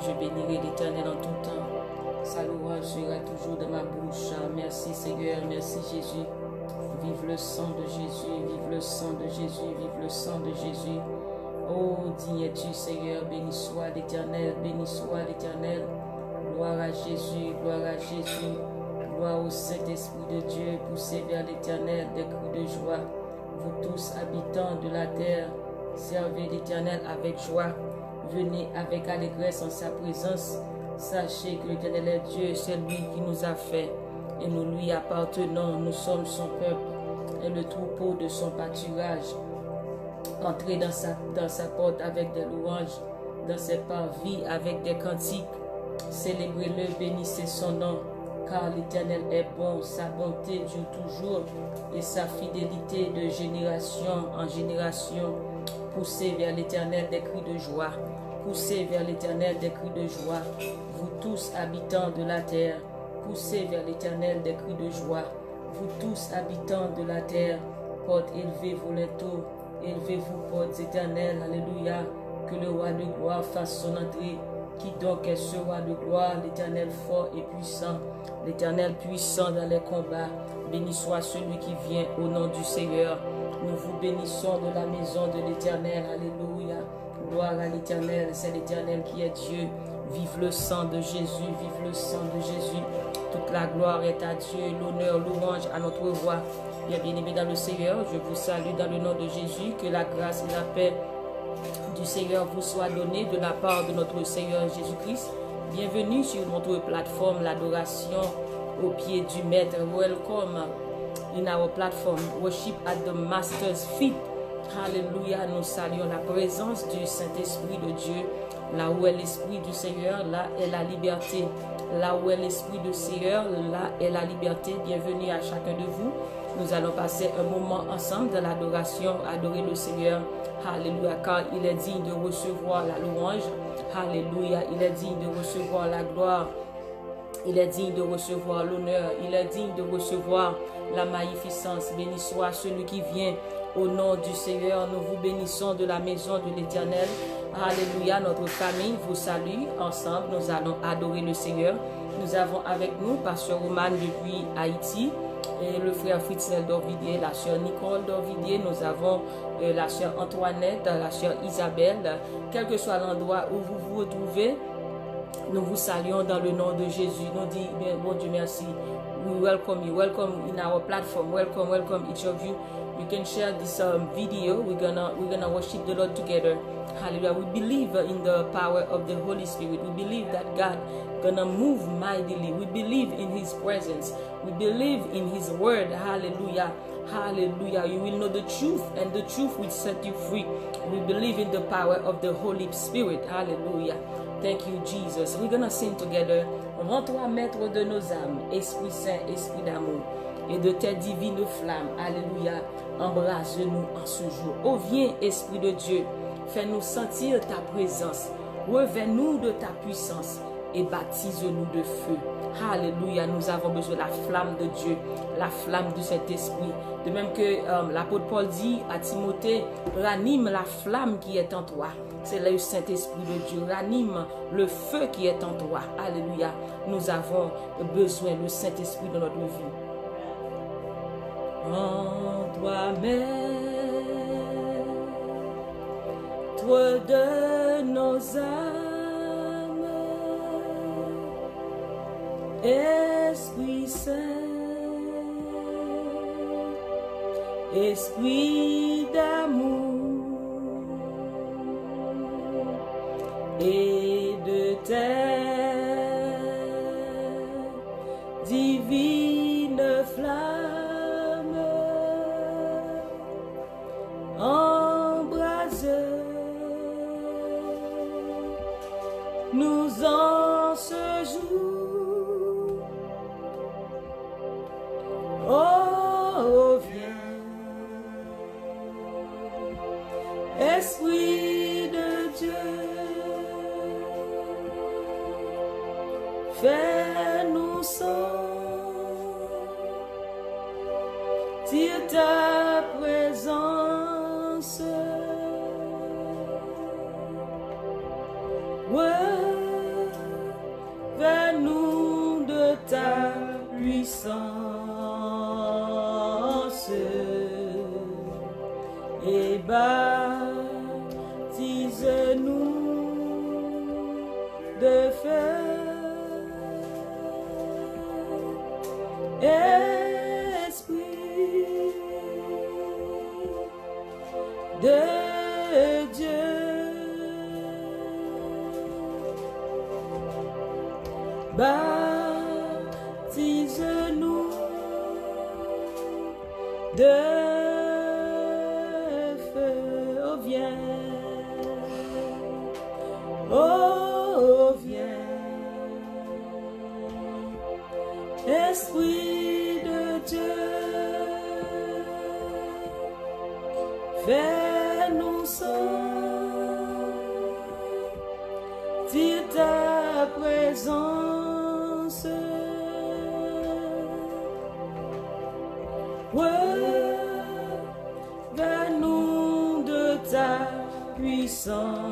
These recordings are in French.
Je bénirai l'Éternel en tout temps. Sa louange sera toujours dans ma bouche. Merci Seigneur, merci Jésus. Vive le sang de Jésus, vive le sang de Jésus, vive le sang de Jésus. Oh, digne tu Seigneur, béni soit l'Éternel, béni soit l'Éternel. Gloire à Jésus, gloire à Jésus. Gloire au Saint-Esprit de Dieu, poussez vers l'Éternel des cris de joie. Vous tous, habitants de la terre, servez l'Éternel avec joie. Venez avec allégresse en sa présence. Sachez que l'Éternel est Dieu, c'est lui qui nous a fait. Et nous lui appartenons, nous sommes son peuple et le troupeau de son pâturage. Entrez dans sa, dans sa porte avec des louanges, dans ses parvis avec des cantiques. Célébrez-le, bénissez son nom, car l'Éternel est bon, sa bonté dure toujours et sa fidélité de génération en génération. Poussez vers l'Éternel des cris de joie. Poussez vers l'Éternel des cris de joie. Vous tous habitants de la terre, poussez vers l'Éternel des cris de joie. Vous tous habitants de la terre, portes élevez vos linteaux, élevez-vous portes éternelles. Alléluia. Que le roi de gloire fasse son entrée. Qui donc est ce roi de gloire, l'Éternel fort et puissant, l'Éternel puissant dans les combats. Béni soit celui qui vient au nom du Seigneur. Nous vous bénissons de la maison de l'Éternel. Alléluia. Gloire à l'Éternel, c'est l'Éternel qui est Dieu. Vive le sang de Jésus, vive le sang de Jésus. Toute la gloire est à Dieu, l'honneur, louange à notre roi. Bien bien-aimé dans le Seigneur, je vous salue dans le nom de Jésus. Que la grâce et la paix du Seigneur vous soient données de la part de notre Seigneur Jésus-Christ. Bienvenue sur notre plateforme, l'adoration au pied du Maître. Welcome in our platform, worship at the Master's feet. Alléluia, nous saluons la présence du Saint-Esprit de Dieu. Là où est l'Esprit du Seigneur, là est la liberté. Là où est l'Esprit du Seigneur, là est la liberté. Bienvenue à chacun de vous. Nous allons passer un moment ensemble de l'adoration, adorer le Seigneur. Alléluia, car il est digne de recevoir la louange. Alléluia, il est digne de recevoir la gloire. Il est digne de recevoir l'honneur. Il est digne de recevoir la magnificence. Béni soit celui qui vient au nom du Seigneur. Nous vous bénissons de la maison de l'Éternel. Alléluia, notre famille vous salue. Ensemble, nous allons adorer le Seigneur. Nous avons avec nous Pasteur Roman depuis Haïti et le frère Fritzel Dorvidier, la sœur Nicole Dorvidier. Nous avons euh, la sœur Antoinette, la sœur Isabelle. Quel que soit l'endroit où vous vous retrouvez, nous vous saluons dans le nom de Jésus. Nous disons, bon Dieu merci. We welcome you. Welcome in our platform. Welcome, welcome each of you. You can share this um, video. We're gonna we're gonna worship the Lord together. Hallelujah. We believe in the power of the Holy Spirit. We believe that God gonna move mightily. We believe in His presence. We believe in His word. Hallelujah. Hallelujah. You will know the truth, and the truth will set you free. We believe in the power of the Holy Spirit. Hallelujah. Thank you, Jesus. We're going to sing together. Rends-toi maître de nos âmes, Esprit Saint, Esprit d'amour, et de tes divines flammes. Alléluia. Embrasse-nous en ce jour. Oh, viens, Esprit de Dieu. Fais-nous sentir ta présence. Revêt-nous de ta puissance et baptise-nous de feu. Alléluia, nous avons besoin de la flamme de Dieu, la flamme de cet esprit. De même que euh, l'apôtre Paul dit à Timothée, ranime la flamme qui est en toi. C'est le Saint-Esprit de Dieu. Ranime le feu qui est en toi. Alléluia. Nous avons besoin du Saint-Esprit dans notre vie. En toi maître de nos âmes, Esprit Saint, Esprit d'amour et de terre, divine flamme, embrase nous en ce jour. Oh, oh viens, Esprit de Dieu, fais-nous sortir ta présence. Ouais, fais-nous de ta puissance et baptise-nous de feu. Esprit de Dieu. 的 song.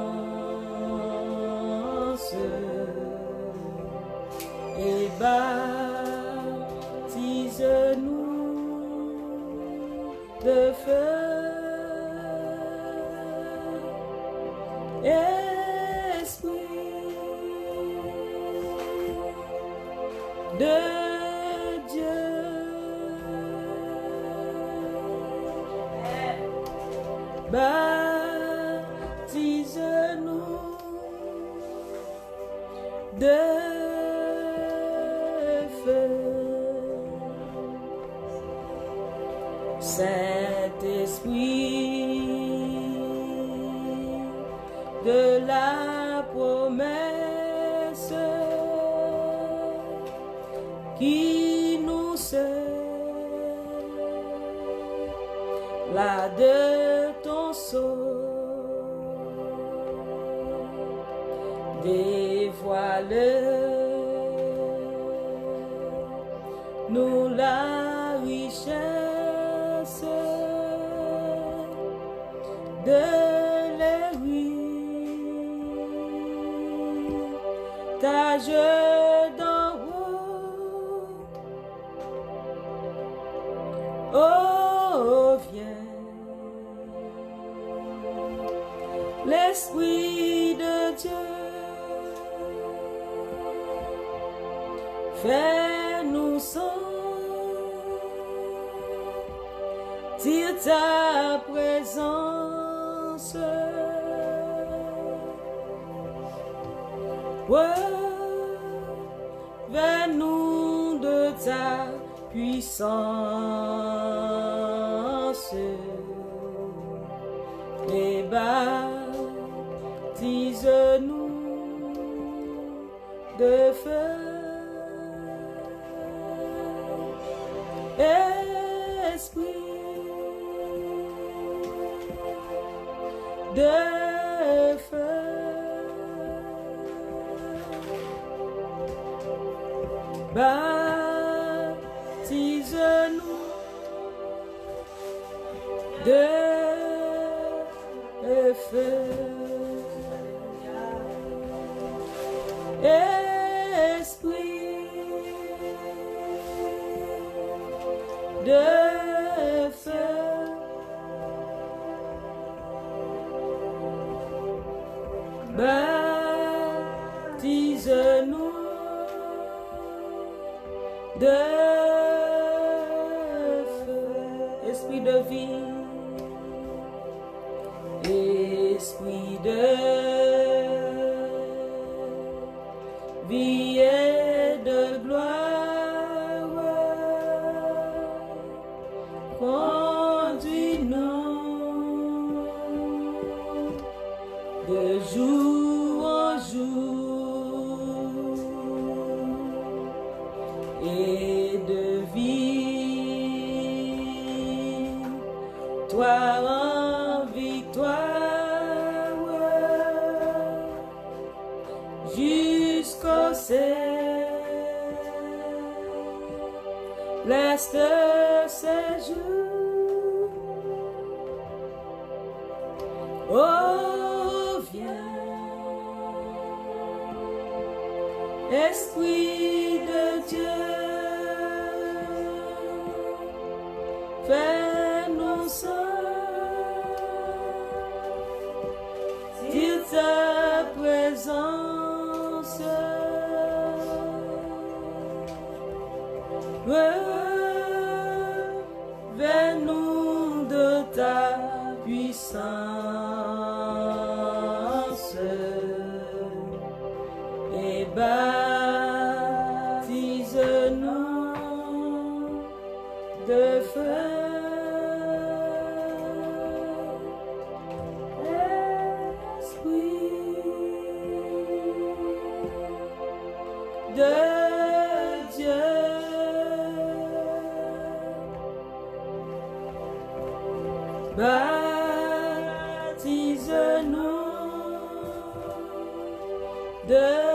The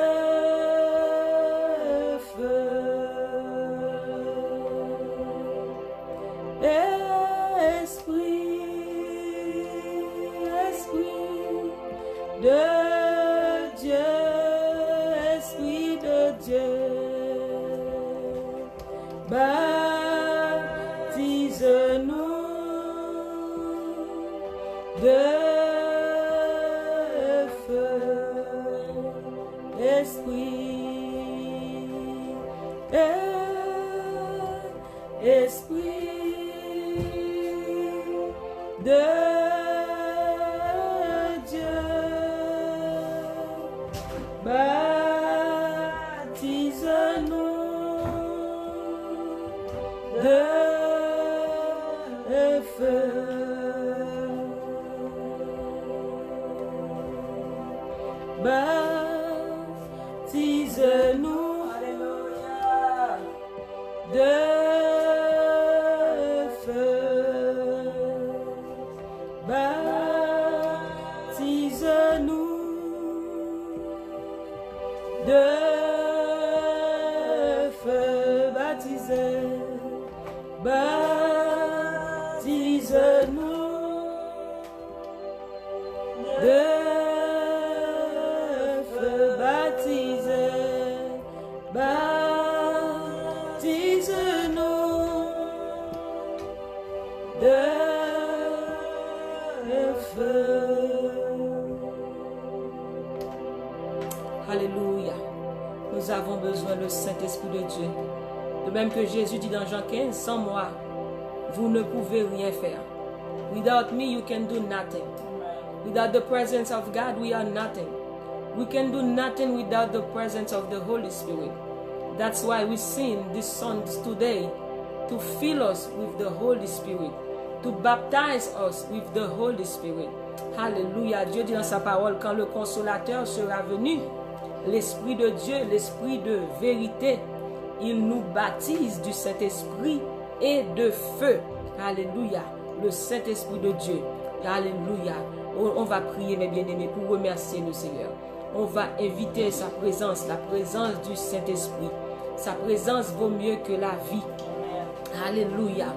presence of God, we are nothing. We can do nothing without the presence of the Holy Spirit. That's why we sing these songs today to fill us with the Holy Spirit, to baptize us with the Holy Spirit. Alléluia. Dieu dit dans sa parole, quand le consolateur sera venu, l'Esprit de Dieu, l'Esprit de vérité, il nous baptise du Saint-Esprit et de feu. Alléluia. Le Saint-Esprit de Dieu. Alléluia. On, va prier, mes bien-aimés, pour remercier le Seigneur. On va inviter sa présence, la présence du Saint-Esprit. Sa présence vaut mieux que la vie. Alléluia.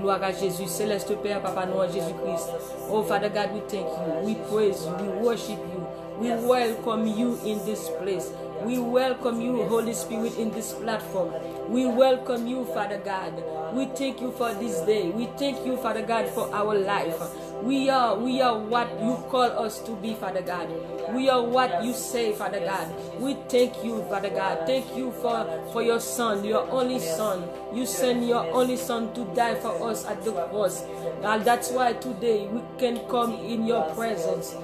Gloire à Jésus. Céleste Père, Papa Noir, Jésus-Christ. Oh, Father God, we thank you. We praise you. We worship you. We welcome you in this place. We welcome you, Holy Spirit, in this platform. We welcome you, Father God. We thank you for this day. We thank you, Father God, for our life. We are, we are what you call us to be, Father God. We are what you say, Father God. We thank you, Father God. Thank you for, for your son, your only son. You send your only son to die for us at the cross. And that's why today we can come in your presence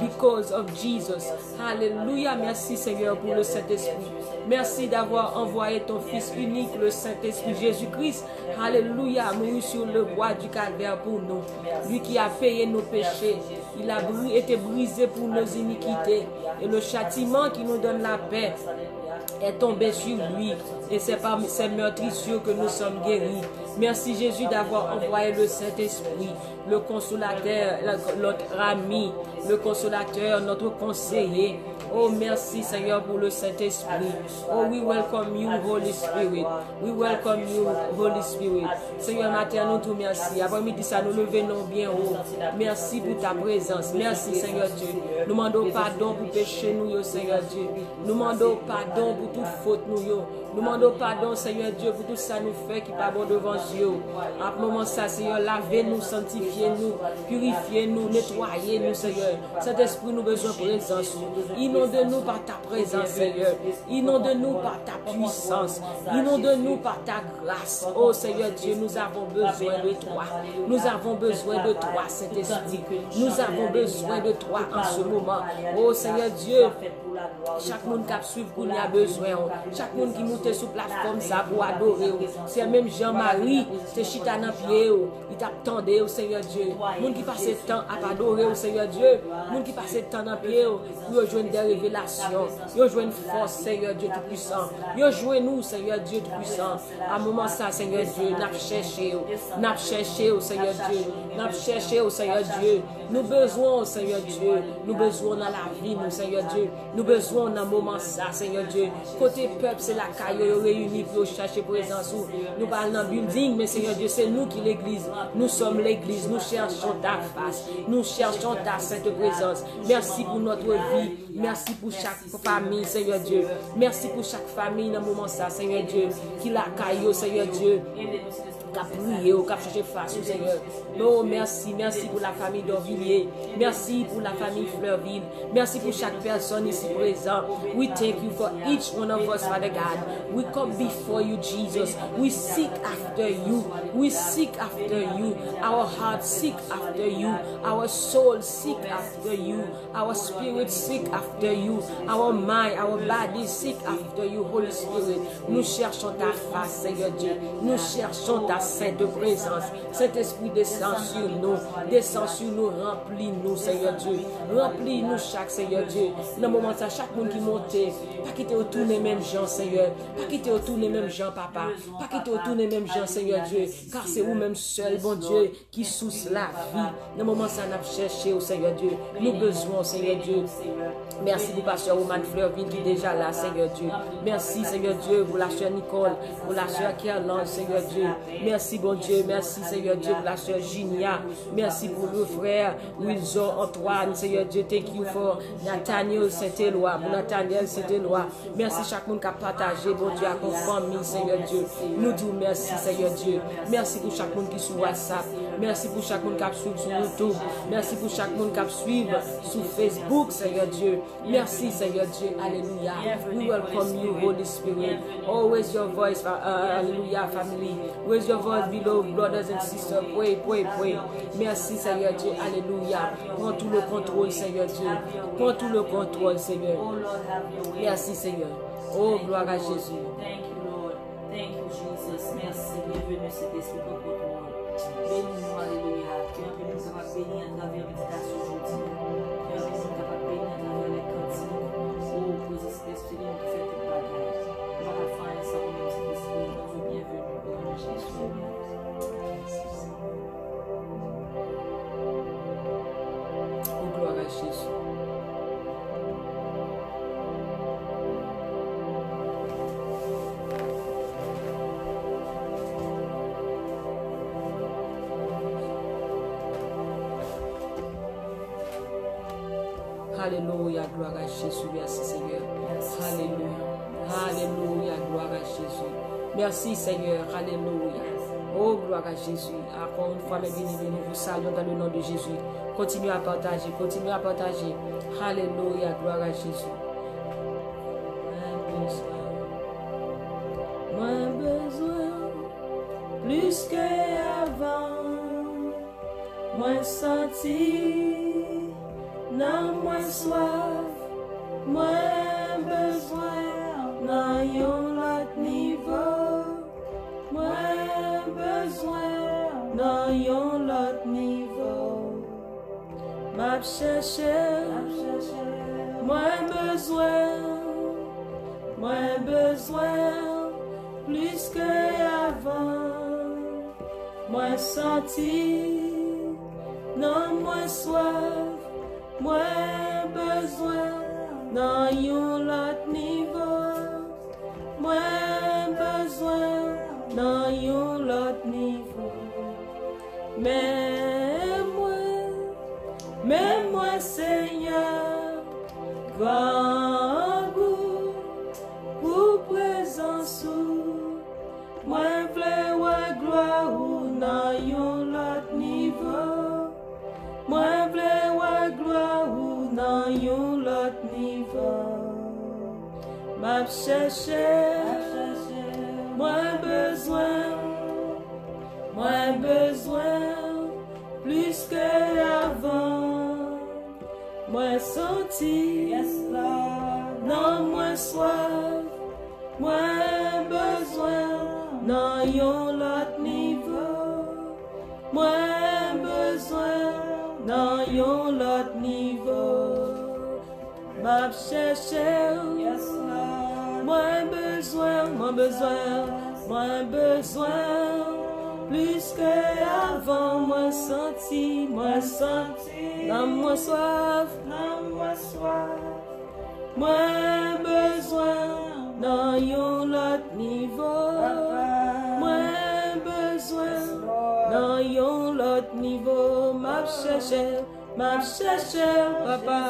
because of Jesus. Alléluia. Merci Seigneur pour le Saint-Esprit. Merci d'avoir envoyé ton Fils unique, le Saint-Esprit Jésus-Christ. Alléluia. Mouru sur le bois du calvaire pour nous. Lui qui a payé nos péchés. Il a été brisé pour nos iniquités. Et le châtiment qui nous donne la paix est tombé sur lui. Et c'est par ces meurtrissures que nous sommes guéris. Merci Jésus d'avoir envoyé le Saint-Esprit, le consolateur, la- notre ami, le consolateur, notre conseiller. Oh, merci Seigneur pour le Saint-Esprit. Oh, we welcome you, Holy Spirit. We welcome you, Holy Spirit. Seigneur, matin, nous te merci. Après-midi, ça nous levons bien haut. Merci pour ta présence. Merci, Seigneur Dieu. Nous demandons pardon pour pécher nous, Seigneur Dieu. Nous demandons pardon pour toute faute nous. Nous demandons pardon, Seigneur Dieu, pour tout ça nous fait qui pas bon devant Dieu. À ce moment ça, Seigneur, lavez-nous, sanctifiez-nous, purifiez-nous, nettoyez-nous, Seigneur. Saint-Esprit, nous besoin de présence. Inonde-nous par ta présence, Seigneur. Inonde-nous par ta puissance. Inonde-nous par ta grâce. Oh Seigneur Dieu, nous avons besoin de toi. Nous avons besoin de toi, Saint-Esprit. Nous avons besoin de toi en ce moment. Oh Seigneur Dieu, Chak moun kap suiv koun ya bezwen ou. Oh. Chak moun ki moute sou platform sa pou adore ou. Oh. Se mèm Jean-Marie te chita nan pie ou. Oh. I tap tende ou, Seigneur Dieu. Moun ki pase tan ap adore ou, Seigneur Dieu. Moun ki pase tan nan pie ou. Yo jwen de revelasyon. Yo jwen fos, Seigneur Dieu tout puissant. Yo jwen nou, Seigneur Dieu tout puissant. A mouman sa, Seigneur Dieu, nap chèche ou. Nap chèche ou, Seigneur Dieu. Nap chèche ou, Seigneur Dieu. Nous besoin, Seigneur Dieu. Nous besoin dans la vie, Seigneur Dieu. Nous besoin dans moment ça, Seigneur Dieu. Côté peuple, c'est la caille réunie pour chercher présence. Nous parlons dans building, mais Seigneur Dieu, c'est nous qui l'église. Nous sommes l'église. Nous cherchons ta face. Nous cherchons ta sainte présence. Merci pour notre vie. Merci pour chaque famille, Seigneur Dieu. Merci pour chaque famille dans moment ça, Seigneur Dieu. Qui la caille, Seigneur Dieu. A prié, qui a cherché face, Seigneur. Non, merci. Merci pour la famille d'Orvilliers. Merci pour la famille Fleurville. Merci pour chaque personne ici présent. We thank you for each one of us, Father God. We come before you, Jesus. We seek after you. We seek after you. Our heart seek after you. Our soul seek after you. Our spirit seek after you. Our mind, our body seek after you, Holy Spirit. Nous cherchons ta face, Seigneur Dieu. Nous cherchons ta sainte présence. Saint-Esprit descend sur nous. Descend sur nous, remplis-nous, Seigneur Dieu. Remplis-nous chaque, Seigneur Dieu. Dans le moment ça, chaque monde qui monte, pas quitter autour les mêmes gens, Seigneur. Pas quitter autour les mêmes gens, Papa. Pas quitter autour les mêmes gens, Seigneur Dieu. Car c'est vous-même seul, bon Dieu, qui sousse la vie. Dans le moment ça, on a cherché au Seigneur Dieu. Nous besoin, Seigneur Dieu. Merci pour Pasteur Roman Fleurville est déjà là, Seigneur Dieu. Merci, Seigneur Dieu, pour la soeur Nicole, pour la soeur Kerlan, Seigneur Dieu. Merci bon Dieu, merci Seigneur Dieu pour la soeur Ginia. Merci pour le frère Wilson Antoine. Seigneur Dieu, thank you for Nathaniel Saint-Éloi. Pour Nathaniel Saint-Éloi. Merci chaque monde qui a partagé, bon Dieu, à famille, Seigneur Dieu. Nous disons merci Seigneur Dieu. Merci pour chaque monde qui est sur WhatsApp. Merci pour chaque monde qui a suivi sur YouTube. Merci pour chaque monde qui a suivi sur Facebook, Seigneur Dieu. Merci, Seigneur Dieu. Alléluia. We welcome you, Holy Spirit. Oh, where's your voice, uh, Alléluia, family. Where's your voice, beloved brothers and sisters? Pray, pray, pray. Merci, Seigneur Dieu. Alléluia. Prends tout le contrôle, Seigneur Dieu. Prends tout le contrôle, Seigneur. Merci, Seigneur. Oh, gloire à Jésus. Thank you, Lord. Thank you, Jesus. Merci. Bienvenue, Saint-Esprit, pour Venha, aleluia. Que uma presença, uma bênia da vida. gloire à Jésus. Merci Seigneur. Alléluia. Alléluia. Gloire à Jésus. Merci Seigneur. Alléluia. Oh, gloire à Jésus. Encore une fois, mes bien-aimés, nous vous saluons dans le nom de Jésus. Continuez à partager. Continuez à partager. Alléluia. Gloire à Jésus. Moins besoin, plus que avant, moins senti. Non moins soif, moins besoin, non yon l'autre niveau, moins besoin, non yon l'autre niveau. M'a cherché, moins besoin, moins besoin, plus qu'avant, moins senti, non moins soif, Mwen bezwen nan yon lot nivou. Mwen bezwen nan yon lot nivou. Men mwen, men mwen seyan Gran gout pou prezansou Mwen vle wè gloa ou nan yon lot nivou. Mwen vle m'a cherché, moins besoin, moins besoin, plus que avant, moins senti, non moins soif, moins besoin, non yon l'autre niveau, moins besoin, non yon l'autre niveau, m'a cherché, Yes, Lord. Mwen bezwen, mwen bezwen, mwen bezwen. Plis ke avan mwen santi, mwen santi. Nan mwen swaf, nan mwen swaf Mwen bezwen nan yon lot nivou Mwen bezwen nan yon lot nivou Map chèche, map chèche papa.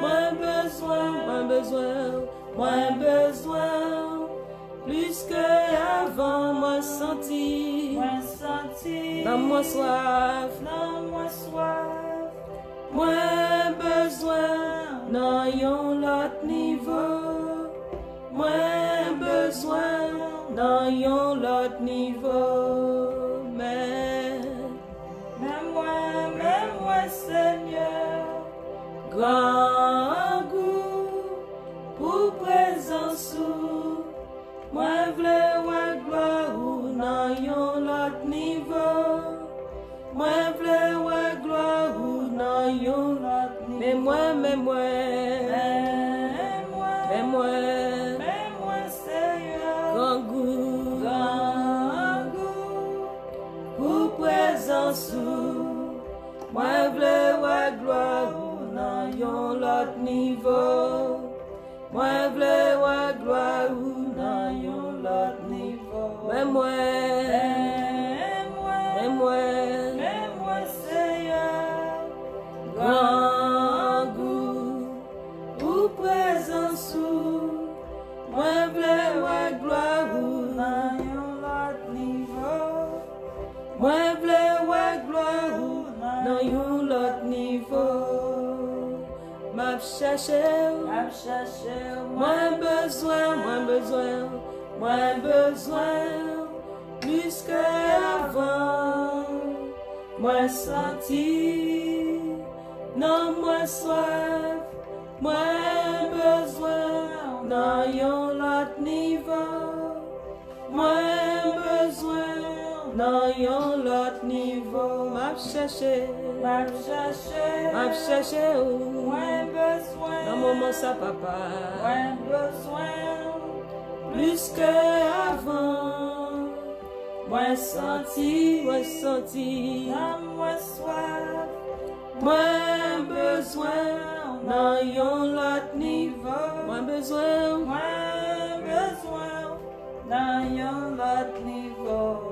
Mwen bezwen, mwen bezwen. Moins besoin, plus que avant, moins senti, Moi senti. non moins soif, Non, moi soif. moins besoin, non yon l'autre niveau, moins besoin, non yon l'autre niveau, mais Mais moi, mais moi, Seigneur. grand goût ou prezansou, mwen vle wè gwa ou nan yon lot nivou. Mwen vle wè gwa ou nan yon lot nivou. Mè mwen, mè mwen, mè mwen, mè mwen, mè mwen seyo. Gangou, gangou, ou prezansou, mwen vle wè gwa ou nan yon lot nivou. Mwen vle wè gloa ou nan yon lot nivou. Mwen mwen, mwen mwen, mwen mwen seya. Gran gou ou prezansou. Mwen vle wè gloa ou nan yon lot nivou. Mwen vle wè gloa ou nan yon lot nivou. Map chache ou. Cherché, Moins besoin, moins besoin, moins besoin, plus que avant. Moins senti, non moins soif, moins besoin, yon lot niveau. Moins nan yon lot nivou Map chache, map chache, map chache ou? Mwen beswen, nan mouman sa papa. Mwen beswen, plus ke avan. Mwen santi, mwen santi, nan mwen swaf Mwen bezwen nan yon lot nivou. Mwen bezwen, mwen bezwen nan yon lot nivou.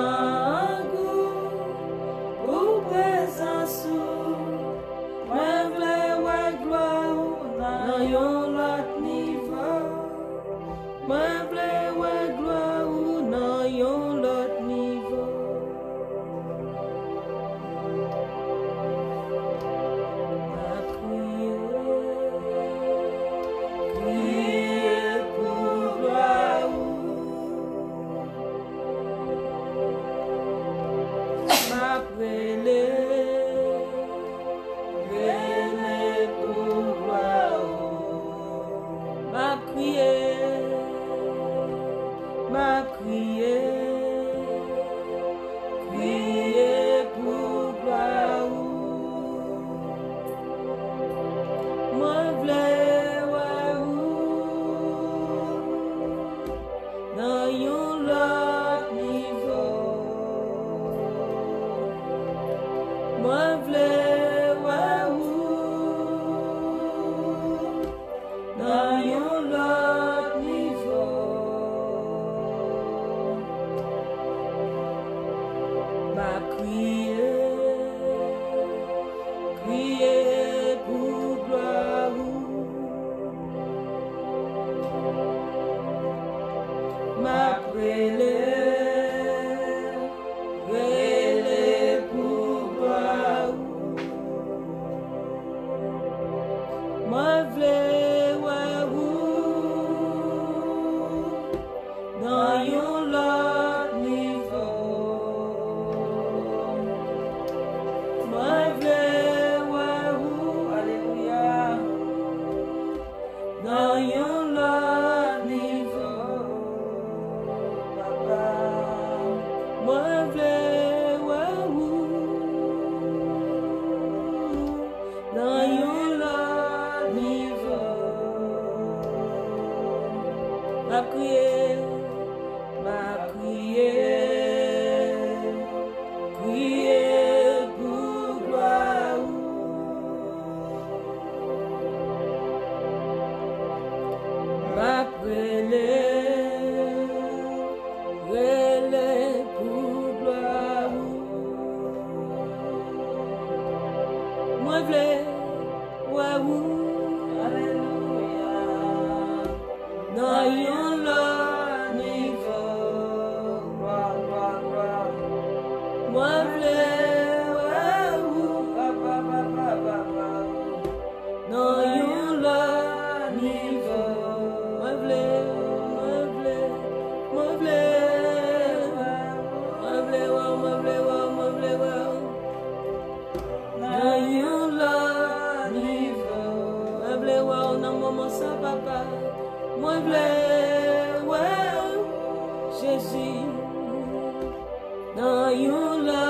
the you love.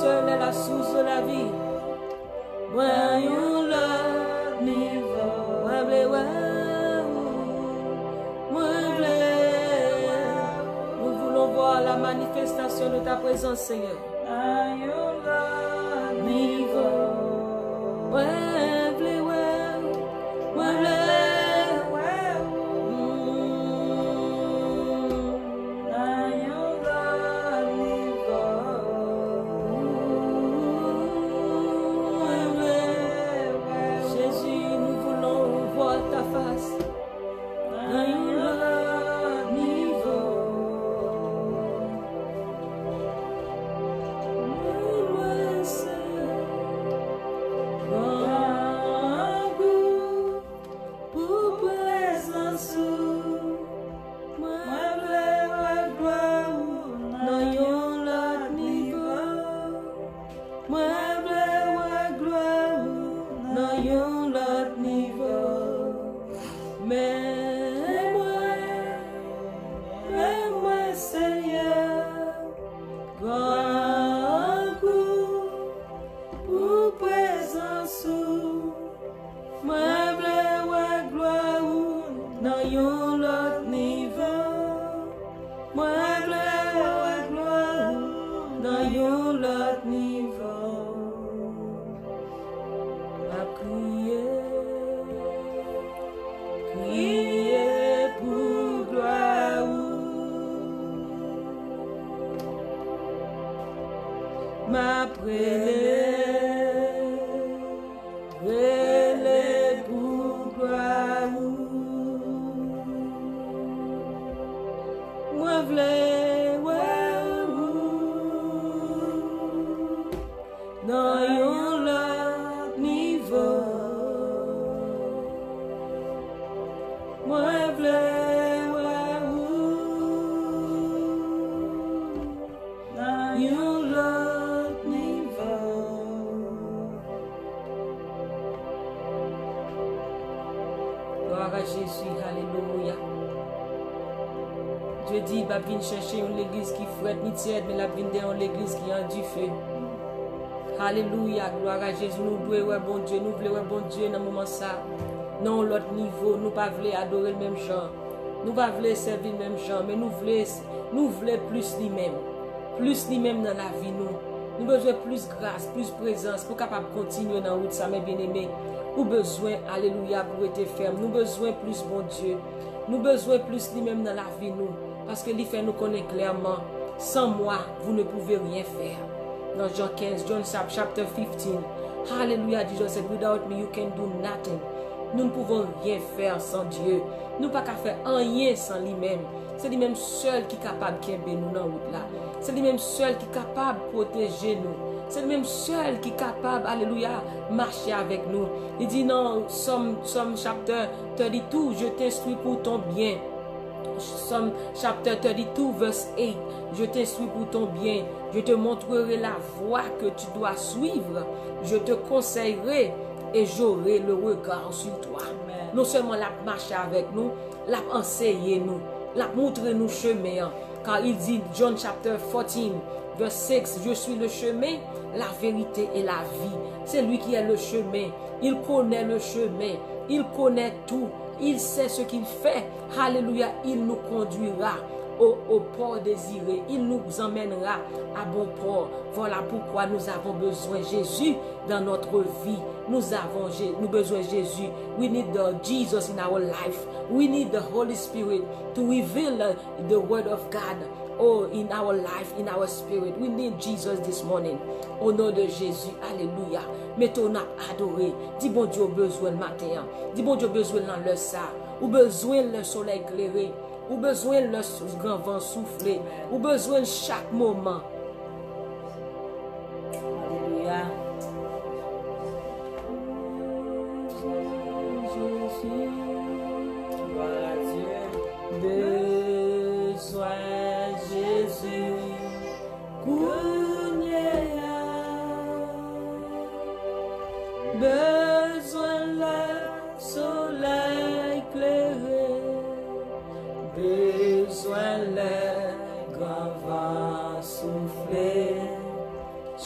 seul est la source de la vie. Voyons le niveau. Moi, blé, ouais, moi, blé. Nous voulons voir la manifestation de ta présence, Seigneur. vle servi mèm jan, men nou vle, nou vle plus li mèm. Plus li mèm nan la vi nou. Nou bezwen plus grase, plus prezans pou kapap kontinye nan wout sa mè bien emè. Nou bezwen, aleluya, pou ete ferm. Nou bezwen plus bon Diyo. Nou bezwen plus li mèm nan la vi nou. Paske li fè nou konè klèrman. San mwa, vous ne pouvez rien fèr. Nan John 15, John chapter 15. Hallelujah, Jesus said, without me you can do nothing. Nous ne pouvons rien faire sans Dieu. Nous pas qu'à faire rien sans lui-même. C'est lui-même seul qui est capable de nous dans route là. C'est lui-même seul qui est capable de protéger nous. C'est lui-même seul qui est capable, alléluia, marcher avec nous. Il dit non, Somme, Somme chapitre 32, je t'instruis pour ton bien. Somme chapitre 32, verse 8, je t'instruis pour ton bien. Je te montrerai la voie que tu dois suivre. Je te conseillerai et j'aurai le regard sur toi. Amen. Non seulement l'a marché avec nous, l'a enseigné nous, l'a montré nous chemin. Car il dit, John chapter 14, verse 6, je suis le chemin, la vérité et la vie. C'est lui qui est le chemin. Il connaît le chemin. Il connaît tout. Il sait ce qu'il fait. Alléluia. Il nous conduira au, port désiré. Il nous emmènera à bon port. Voilà pourquoi nous avons besoin de Jésus dans notre vie. Nous avons nous besoin de Jésus. We need the Jesus in our life. We need the Holy Spirit to reveal the word of God. Oh, in our life, in our spirit. We need Jesus this morning. Au nom de Jésus. Alléluia. Mettons à adorer. Dis bon Dieu, besoin le matin. Dis bon Dieu, besoin dans le ça. Ou besoin le soleil éclairé. Ou bezwen lè gran van soufle. Ou bezwen chak moman. Aleluya.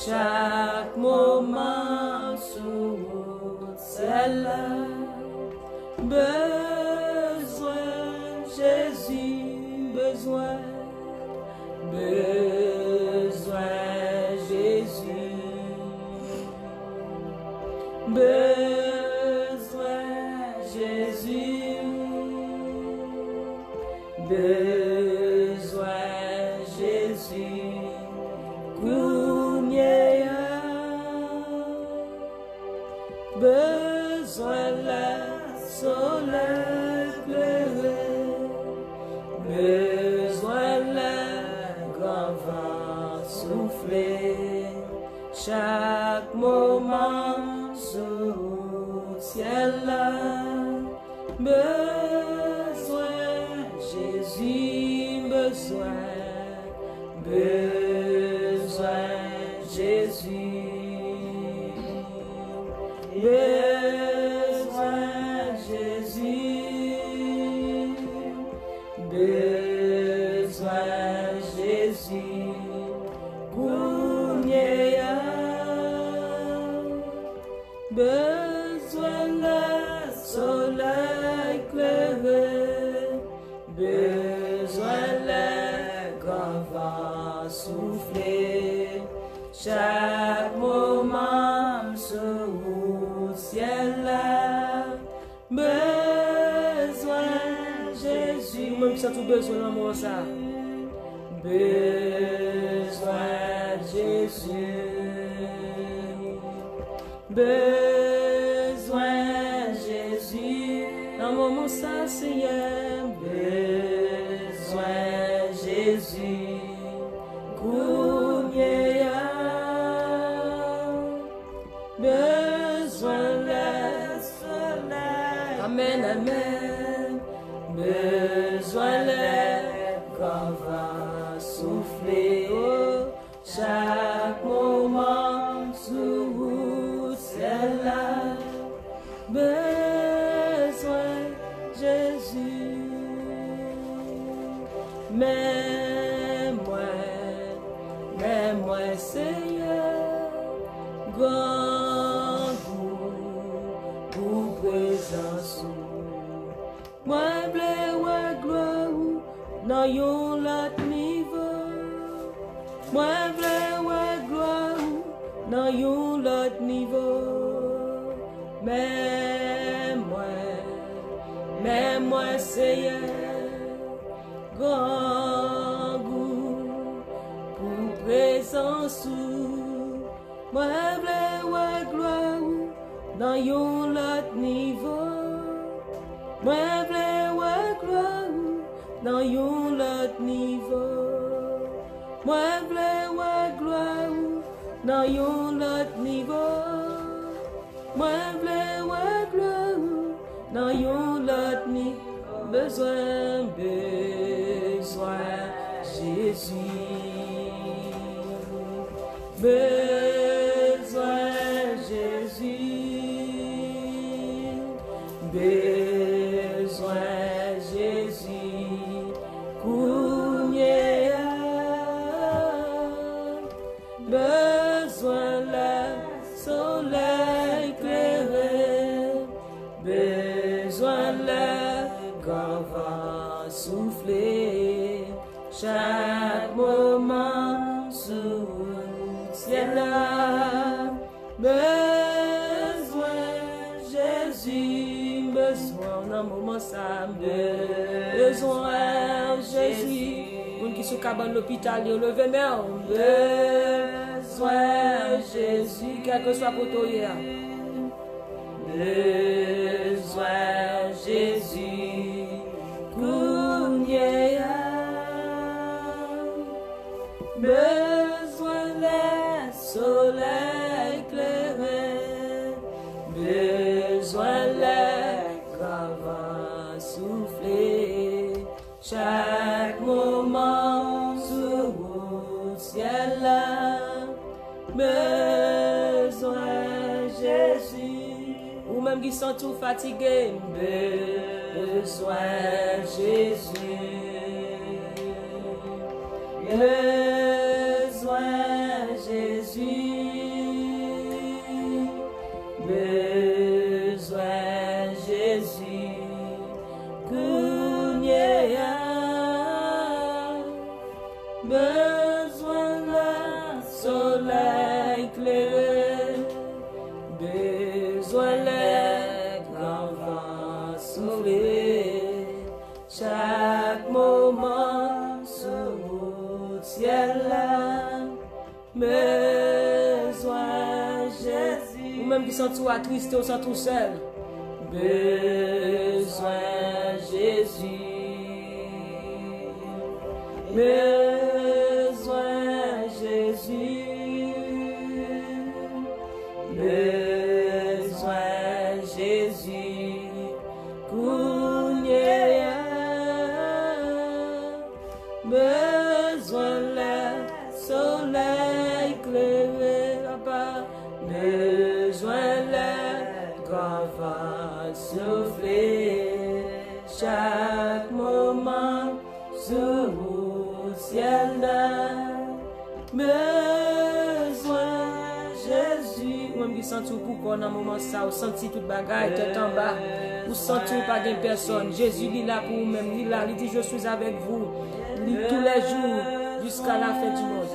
chaque moment sous votre bezonamosa é besoin de Jesus, besoin de Jésus amo mon Seigneur Mwen vle wè gloa ou nan yon lot nivou. Mwen vle wè gloa ou nan yon lot nivou. Bezwen, bezwen, Jésus. Bezwen. Cabane l'hôpital, yo levé main. Besoin Jésus, quel que soit pour hier. Besoin Jésus, Kounyea. Besoin le soleil sont tout fatigués. Besoin Jésus. Besoin Bezwen Jésus. Ou menm ki san tou atriste ou san tou sel Bezwen Jésus. Bezwen kon nan mouman sa ou santi tout bagay te tan ba ou santi ou pa gen person Jezu li la pou ou men li la li di je suis avek vou li tou le jou jusqu'a la fè di moun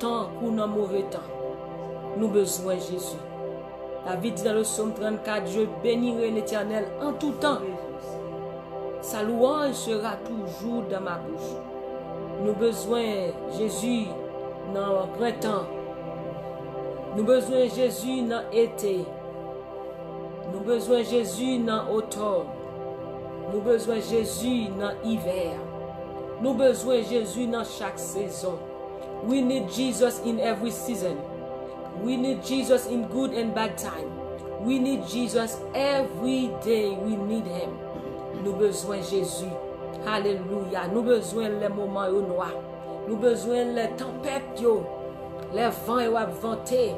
dans bon temps ou dans mauvais temps, nous besoin de Jésus. La vie dit dans le psaume 34, je bénirai l'éternel en tout temps. Sa louange sera toujours dans ma bouche. Nous besoin Jésus nan printan. Nou bezwen Jezu nan ete. Nou bezwen Jezu nan otor. Nou bezwen Jezu nan hiver. Nou bezwen Jezu nan chak sezon. We need Jesus in every season. We need Jesus in good and bad time. We need Jesus every day. We need Him. Nou bezwen Jezu. Hallelujah. Nou bezwen le mouman yo noua. Nou bezwen le tempet yo. Le van yo ap vante.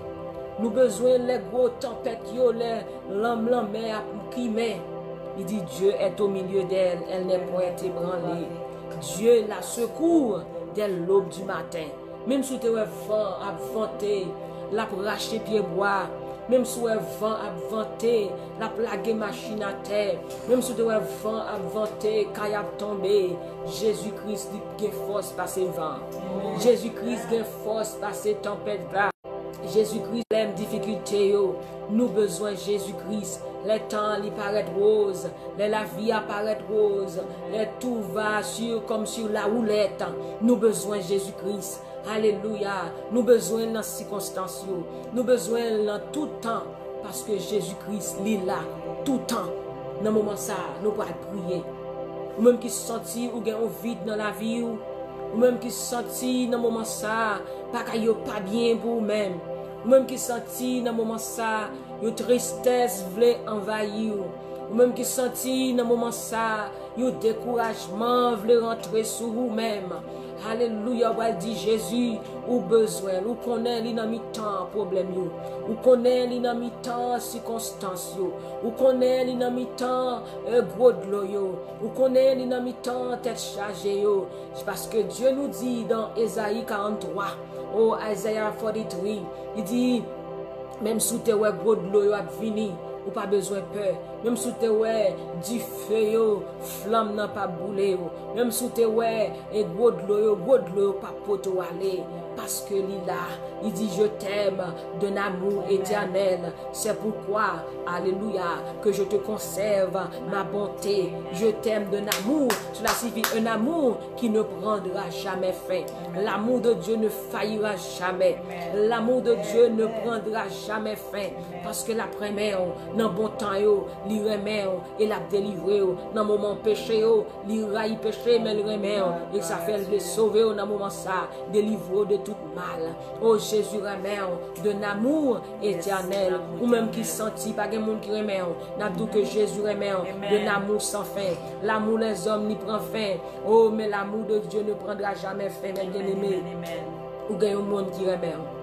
Nou bezwen le gwo tempet yo. Le lam lam me ap mkime. Il dit Dieu est au milieu d'elle. Elle, Elle n'est point ébranlée. Dieu la secourt dès l'aube du matin. Mem sou te wè van ap vante, la pou rache pieboa. Mem sou wè van ap vante, la plage machina te. Mem sou te wè van ap vante, kaya ap tombe. Jezu Kris di gen fos pase van. Jezu Kris gen fos pase tempèd ba. Jezu Kris lem difikilte yo. Nou bezwen Jezu Kris. Le tan li paret rose, le la vi aparet rose, le tou va sur kom sur la roulette. Nou bezwen Jezu Kris. Aleluya, nou bezwen nan sikonstansyo, nou bezwen nan toutan, paske Jejou Kris li la, toutan, nan mouman sa, nou pa priye. Ou menm ki soti ou gen ou vide nan la vi ou, ou menm ki soti nan mouman sa, pa ka yo pa bien pou ou menm, ou menm ki soti nan mouman sa, yo tristez vle envayi ou, ou menm ki soti nan mouman sa, yo dekourajman vle rentre sou ou menm, Halelouya wèl di Jezi ou bezwen, ou konen li nan mi tan problem yo, ou konen li nan mi tan sikonstans yo, ou konen li nan mi tan e euh, grod lo yo, ou konen li nan mi tan tet chaje yo. Paske Diyo nou di dan Ezaï 43, ou Ezaï 43, li di, mèm sou te wè grod lo yo ap vini, Ou pa bezwen pe, mèm sou te wè, di fe yo, flam nan pa boule yo, mèm sou te wè, e gwo dlo yo, gwo dlo yo pa poto wale yo. Parce que là, il dit je t'aime d'un amour éternel. C'est pourquoi, alléluia, que je te conserve ma bonté. Je t'aime d'un amour. Cela signifie un amour qui ne prendra jamais fin. L'amour de Dieu ne faillira jamais. L'amour de Dieu ne prendra jamais fin. Parce que la première, dans bon temps li remet et la délivrer yo. Dans moment péché li raille péché, mais li remet. Et ça fait le sauver dans moment ça, délivrer de tout mal. Oh Jésus, remè ou de n'amour éternel. Ou mèm ki senti, pa gen moun ki remè ou. N'abdou ke Jésus remè ou de n'amour sans fin. L'amour les hommes n'y prend fin. Oh, mais l'amour de Dieu ne prendra jamais fin, mèm bien aimé. Ou gen yon moun ki remè ou.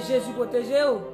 Jesus protegeu?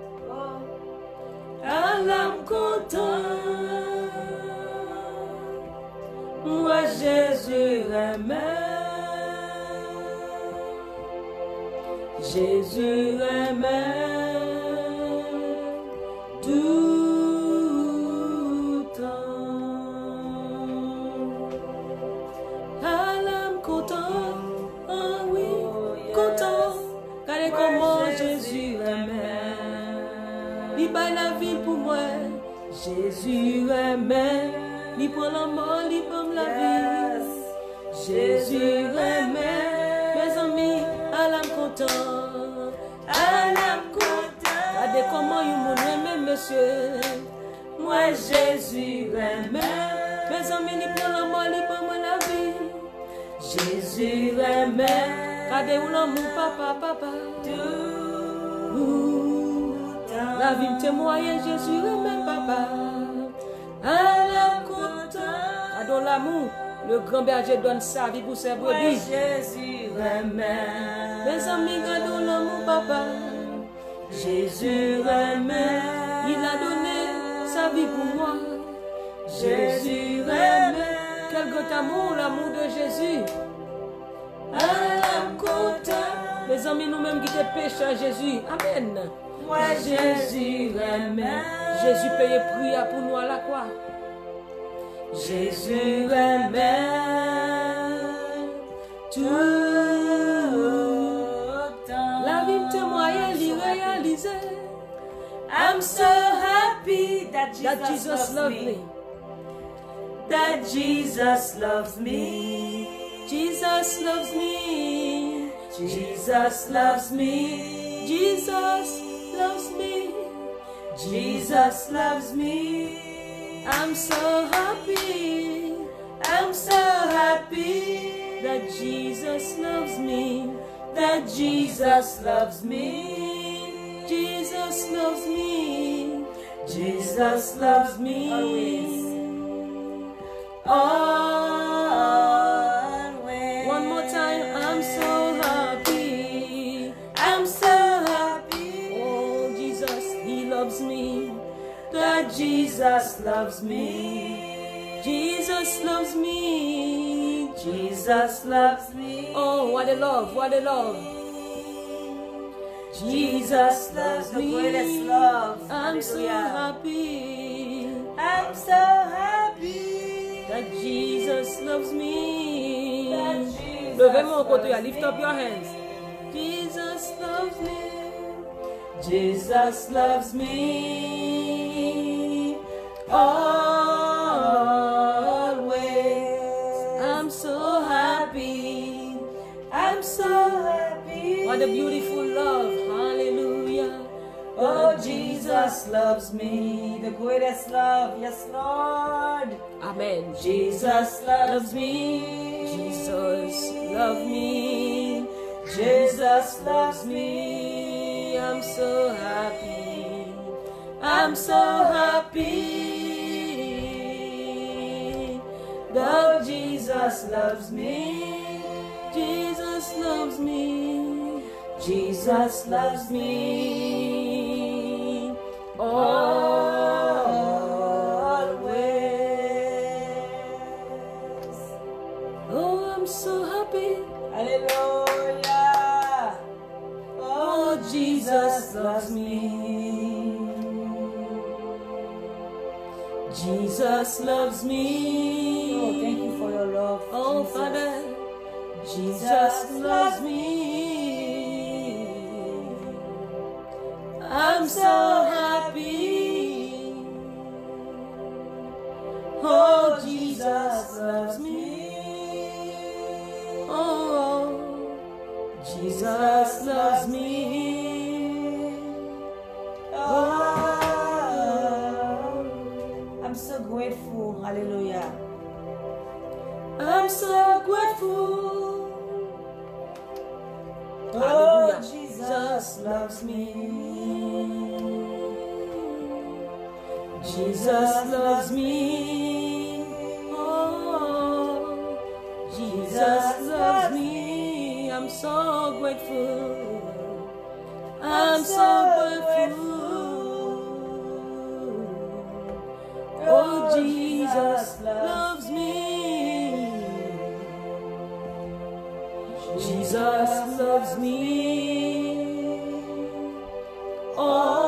Sa vie pour ses brebis. Jésus aimait. Mes amis, gardons l'amour, papa. Jésus aimait. Il a donné sa vie pour moi. Jésus aimait. Quel grand amour, l'amour de Jésus. À. Mes amis, nous-mêmes qui te pécheurs, Jésus. Amen. Moi, Jésus aimait. Jésus payait prix pour nous à la croix. Jésus that Jesus, That Jesus loved me. That Jesus loves me. Jesus loves me. Jesus loves me. Jesus loves me. Jesus loves me. I'm so happy I'm so happy that Jesus loves me. that Jesus loves me. Jesus loves me. Jesus loves me Always. Always. One more time, I'm so happy. I'm so happy Oh, Jesus, He loves me. that Jesus loves me. Jesus loves me. Jesus loves me. Oh, what a love, what a love. Jesus loves the me. greatest love. I'm so happy I'm so happy that Jesus loves me. Jesus Levez mon côté, lift up your hands. Jesus loves me. Jesus loves me always. I'm so happy. I'm so happy. What a beautiful Jesus loves me, the greatest love. Yes, Lord. Amen. Jesus loves me. Jesus love me. Jesus loves me. I'm so happy. I'm so happy that Jesus loves me. Jesus loves me. Jesus loves me. Always. Oh, I'm so happy. Hallelujah. Oh, Jesus loves me. Jesus loves me. Oh, thank you for your love. Oh, Jesus. Father, Jesus loves me. I'm so happy. Oh, Jesus loves me. Oh, Jesus loves me. Oh, I'm so grateful. Hallelujah. I'm so grateful. Oh, Hallelujah. Jesus loves me. Jesus loves me. Oh, Jesus loves me. I'm so grateful. I'm so grateful. Oh, Jesus loves me. Jesus loves me. Oh.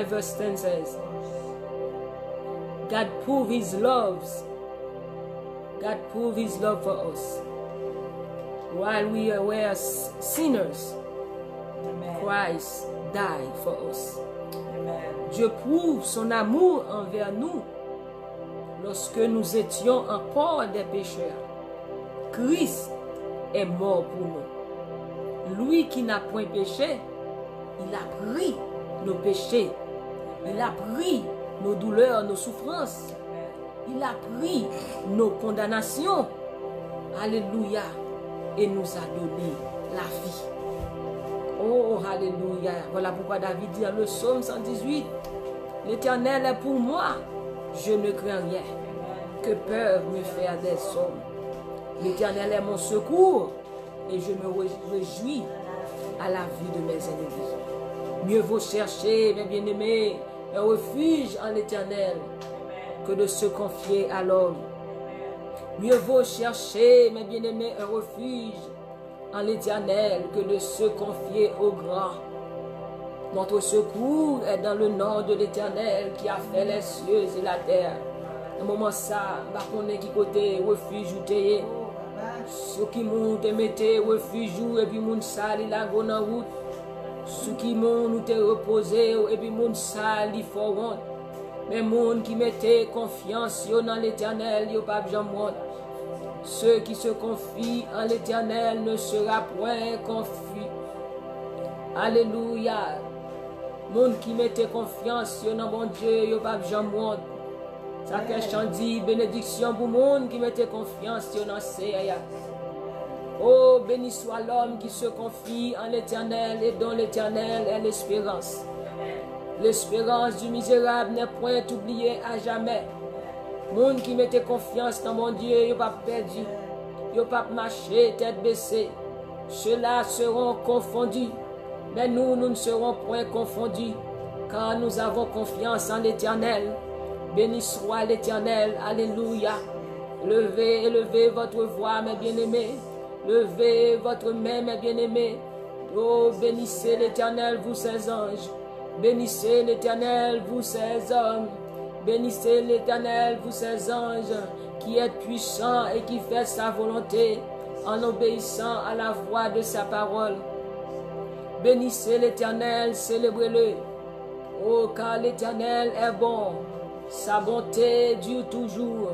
5 verse 10 says, God prove his loves. God prove his love for us. While we were sinners, Amen. Christ died for us. Amen. Dieu prouve son amour envers nous lorsque nous étions encore des pécheurs. Christ est mort pour nous. Lui qui n'a point péché, il a pris nos péchés Il a pris nos douleurs, nos souffrances. Il a pris nos condamnations. Alléluia. Et nous a donné la vie. Oh, Alléluia. Voilà pourquoi David dit dans le psaume 118, L'Éternel est pour moi, je ne crains rien. Que peuvent me faire des hommes L'Éternel est mon secours et je me réjouis à la vue de mes ennemis. Mieux vaut chercher, mes bien-aimés, un refuge en l'Éternel que de se confier à l'homme. Mieux vaut chercher, mes bien-aimés, un refuge en l'Éternel que de se confier au grand. Notre secours est dans le nom de l'Éternel qui a fait les cieux et la terre. Un moment ça, bah est qui côté refuge ou t'es. Ceux qui m'ont te mette moun route. Sou ki moun nou te repose yo, epi moun sa li foron. Men moun ki mette konfians yo nan l'Eternel yo pap jam moun. Se ki se konfi an l'Eternel ne sera pouen konfi. Aleluya. Moun ki mette konfians yo nan bon Diyo yo pap jam moun. Sa ke chan di benediksyon pou moun ki mette konfians yo nan seya. Oh, béni soit l'homme qui se confie en l'éternel et dont l'éternel est l'espérance. L'espérance du misérable n'est point oubliée à jamais. Monde qui mettait confiance dans mon Dieu, il pas perdu. Il pas marché tête baissée. Ceux-là seront confondus. Mais nous, nous ne serons point confondus, car nous avons confiance en l'éternel. Béni soit l'Éternel. Alléluia. Levez, élevez votre voix, mes bien-aimés. Levez votre main, mes bien-aimés. Oh, bénissez l'Éternel, vous ses anges. Bénissez l'Éternel, vous ses hommes. Bénissez l'Éternel, vous ses anges, qui est puissant et qui fait sa volonté en obéissant à la voix de sa parole. Bénissez l'Éternel, célébrez-le. Oh, car l'Éternel est bon sa bonté dure toujours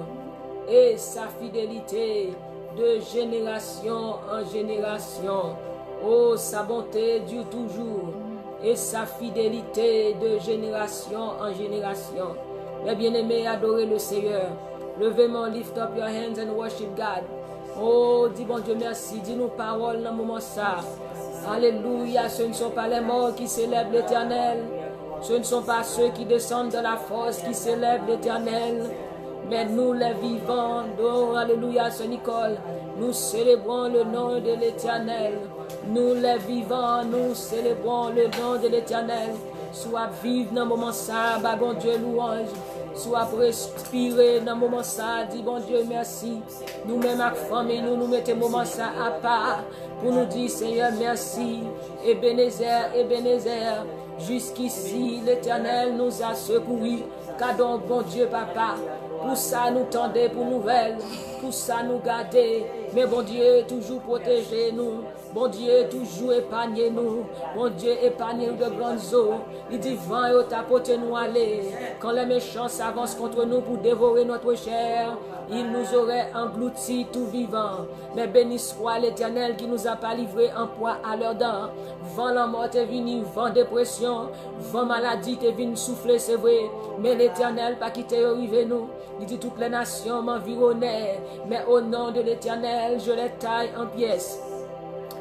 et sa fidélité de génération en génération. Oh, sa bonté dure toujours et sa fidélité de génération en génération. Mes bien-aimés, adorez le Seigneur. Levez-moi, lift up your hands and worship God. Oh, dis bon Dieu merci, dis-nous parole dans le moment ça. Alléluia, ce ne sont pas les morts qui célèbrent l'éternel, ce ne sont pas ceux qui descendent de la force qui célèbrent l'éternel, mais nous les vivants, oh, Alléluia, Saint Nicole, nous célébrons le nom de l'éternel. Nous les vivants, nous célébrons le nom de l'éternel. Soit vivre dans le moment ça, bah bon Dieu louange. Soit respirer dans le moment ça, dit bon Dieu merci. Nous-mêmes, avec famille, nous nous mettons moment ça à part pour nous dire Seigneur merci. Ebenezer, Ebenezer. Jusqu'ici, l'Éternel nous a secourus. Cadons, bon Dieu, papa. Pou sa nou tende pou nouvel, pou sa nou gade, men bon Diyo toujou proteje nou. Bon Dieu, toujours épargnez nous. Bon Dieu, épargnez nous de grandes eaux. Il dit, vent et tapote nous aller. Quand les méchants s'avancent contre nous pour dévorer notre chair, il nous aurait englouti tout vivant. Mais béni soit l'éternel qui nous a pas livré en poids à leurs dents. Vent la mort est venu, vent dépression, vent maladie est venu souffler, c'est vrai. Mais l'éternel pas quitté arrivé nous. Il dit toutes les nations m'environnaient. Mais au nom de l'éternel, je les taille en pièces.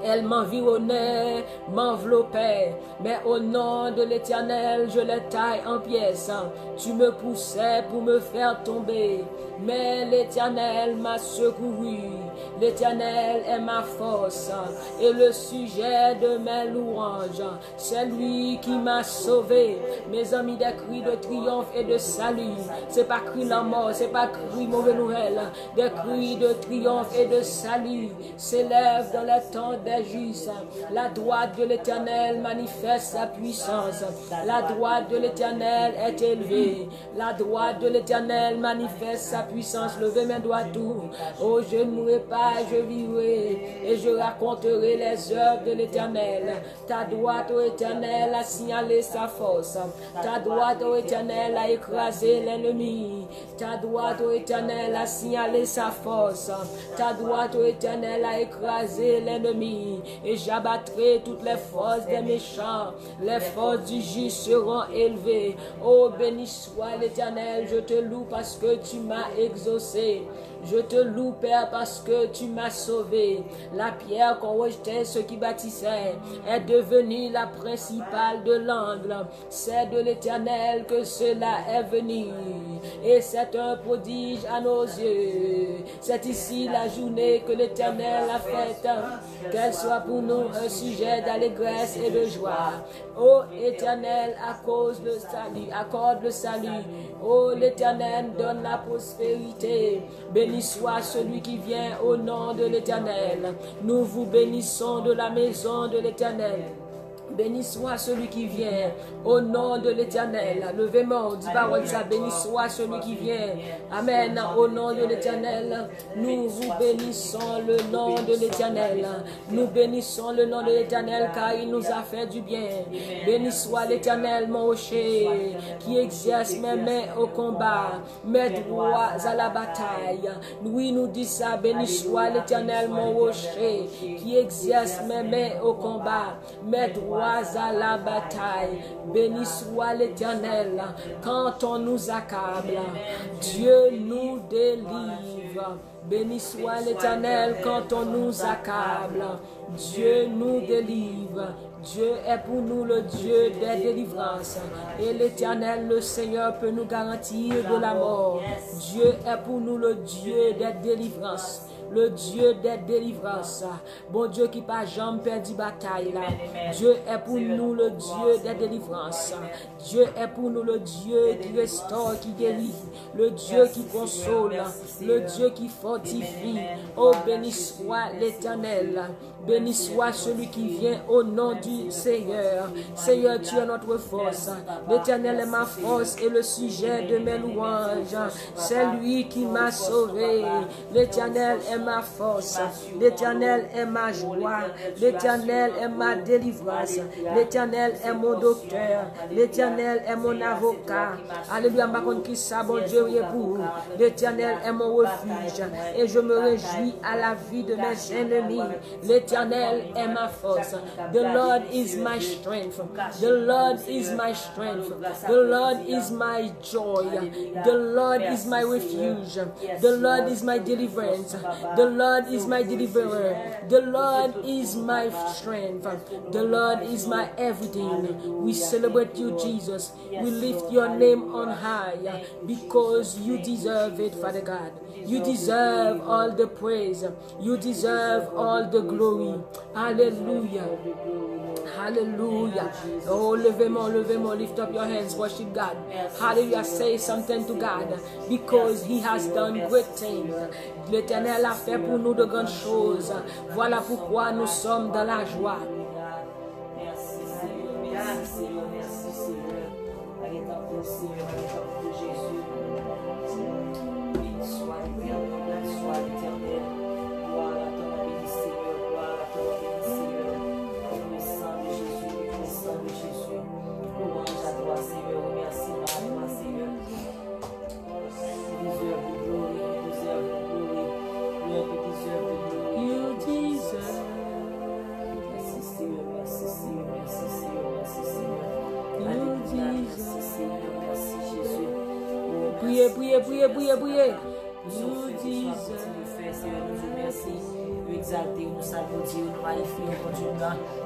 Elle m'environnait, m'enveloppait, mais au nom de l'Éternel, je les taille en pièces. Tu me poussais pour me faire tomber, mais l'Éternel m'a secouru. L'Éternel est ma force et le sujet de mes louanges. C'est lui qui m'a sauvé. Mes amis, des cris de triomphe et de salut. C'est pas cri la mort, c'est pas cri mauvaise nouvelle. Des cris de triomphe et de salut s'élèvent dans les temps La droite de l'Éternel manifeste sa puissance. La droite de l'Éternel est élevée. La droite de l'Éternel manifeste sa puissance. Levez mes doigts tout. Oh, je ne mourrai pas, je vivrai. Et je raconterai les œuvres de l'Éternel. Ta droite, ô Éternel, a signalé sa force. Ta droite, ô Éternel, a écrasé l'ennemi. Ta droite, ô Éternel, a signalé sa force. Ta droite, ô Éternel, a écrasé l'ennemi. Et j'abattrai toutes les forces des méchants. Les forces du juste seront élevées. Oh, béni soit l'Éternel, je te loue parce que tu m'as exaucé. Je te loue, Père, parce que tu m'as sauvé. La pierre qu'on rejetait, ceux qui bâtissaient, est devenue la principale de l'angle. C'est de l'éternel que cela est venu. Et c'est un prodige à nos yeux. C'est ici la journée que l'éternel a faite. Qu'elle soit pour nous un sujet d'allégresse et de joie. Ô éternel, à le salut, accorde le salut. Ô l'éternel, donne la prospérité. Soit celui qui vient au nom de l'éternel. Nous vous bénissons de la maison de l'éternel. Béni soit celui qui vient au nom de l'éternel. Levez-moi, dit parole ça. Béni soit celui qui vient. Amen. Au nom de l'éternel. Nous vous bénissons le nom de l'éternel. Nous bénissons le nom de l'éternel car il nous a fait du bien. Béni soit l'éternel, mon rocher, qui exerce mes mains au combat, mes droits à la bataille. Oui, nous dit ça. Béni soit l'éternel, mon rocher, qui exerce mes mains au combat, mes droits la bataille. Béni soit l'éternel quand on nous accable. Dieu nous délivre. Béni soit l'éternel quand on nous accable. Dieu nous délivre. Dieu est pour nous le Dieu des délivrances. Et l'éternel, le Seigneur, peut nous garantir de la mort. Dieu est pour nous le Dieu des délivrances le Dieu des délivrances. Bon Dieu qui pas jamais perdu bataille là. Dieu est pour nous le Dieu des délivrances. Dieu est pour nous le Dieu qui restaure, qui guérit, le Dieu qui console, le Dieu qui fortifie. Oh béni soit l'Éternel. Béni soit celui qui vient au nom du Seigneur. Seigneur, tu es notre force. L'Éternel est ma force et le sujet de mes louanges. C'est lui qui m'a sauvé. L'Éternel est ma force. L'Éternel est ma joie. L'Éternel est ma délivrance. L'Éternel est mon docteur. L'Éternel est mon avocat. Alléluia, ma qui ça, bon Dieu, est pour. L'Éternel est mon refuge. Et je me réjouis à la vie de mes ennemis. Est ma force. The Lord is my strength. The Lord is my strength. The Lord is my joy. The Lord is my refuge. The Lord is my deliverance. The Lord is my deliverer. The Lord is my strength. The Lord is my everything. We celebrate you, Jesus. We lift your name on high because you deserve it, Father God. You deserve all the praise. You deserve all the glory. Hallelujah. Hallelujah. Oh, levez-moi, levez-moi. Lift up your hands. Worship God. Hallelujah. Say something to God because He has done great things. L'Éternel a fait pour nous de grandes choses. Voilà pourquoi nous sommes dans la joie. Merci Seigneur, merci Seigneur, merci Seigneur. nous magnifions, oh Dieu,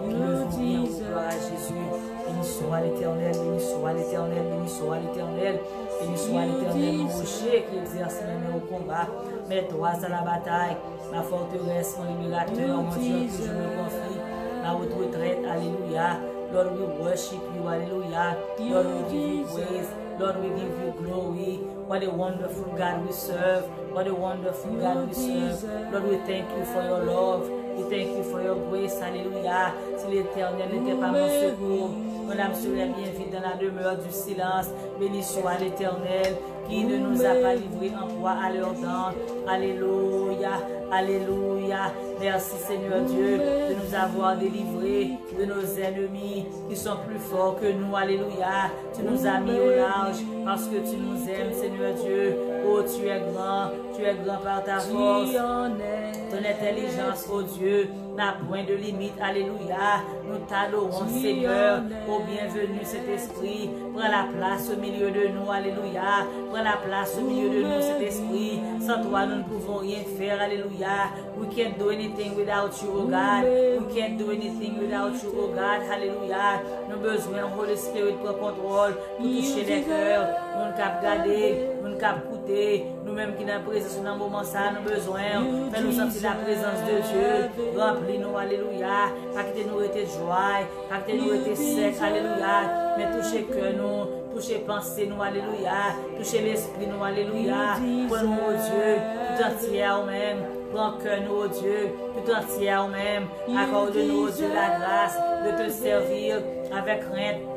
nous disons gloire à Jésus. Béni soit l'éternel, béni soit l'éternel, béni soit l'éternel. Béni soit l'éternel, mon rocher qui exerce mes mains au combat. mes droits à la bataille, ma forteresse, mon libérateur, mon Dieu, que je me confie. ma haute retraite, alléluia. Lord, we worship you, hallelujah. Lord, we give you praise. Lord, we give you glory. What a wonderful God we serve. What a wonderful God we serve. Lord, we thank you for your love. We thank you for your grace. Alléluia. Si l'éternel n'était pas mon secours, mon âme serait bien vite dans la demeure du silence. Béni soit l'éternel qui ne nous a pas livrés en proie à leur dents. Alléluia. Alléluia. Merci Seigneur Dieu de nous avoir délivrés de nos ennemis qui sont plus forts que nous. Alléluia. Tu nous as mis au large parce que tu nous aimes Seigneur Dieu. Oh, tu es grand. Tu es grand par ta force. Ton intelligence, oh Dieu, n'a point de limite. Alléluia. Nous t'adorons, Seigneur. Oh, bienvenue, cet esprit. Prends la place au milieu de nous. Alléluia. Prends la place au milieu de nous, cet esprit. Sans toi, nous ne pouvons rien faire. Alléluia. We can't do anything without you, oh God. We can't do anything without you, oh God. Alléluia. Nous besoin, Holy Spirit, pour contrôle, pour toucher les cœurs. Nous ne cap garder, nous ne cap coûter. Nou menm ki nan prezis nou nan mouman sa nou bezwen, men nou santi la prezans de Diyo, rempli nou, aleluya, pakite nou rete jway, pakite nou rete sek, aleluya, men touche ke nou, touche panse nou, aleluya, touche l'esprit nou, aleluya, pren nou, o Diyo, tout entier ou men, pren ke nou, o oh Diyo, tout entier ou men, akorde nou, o Diyo, la grase de te servir avek rente,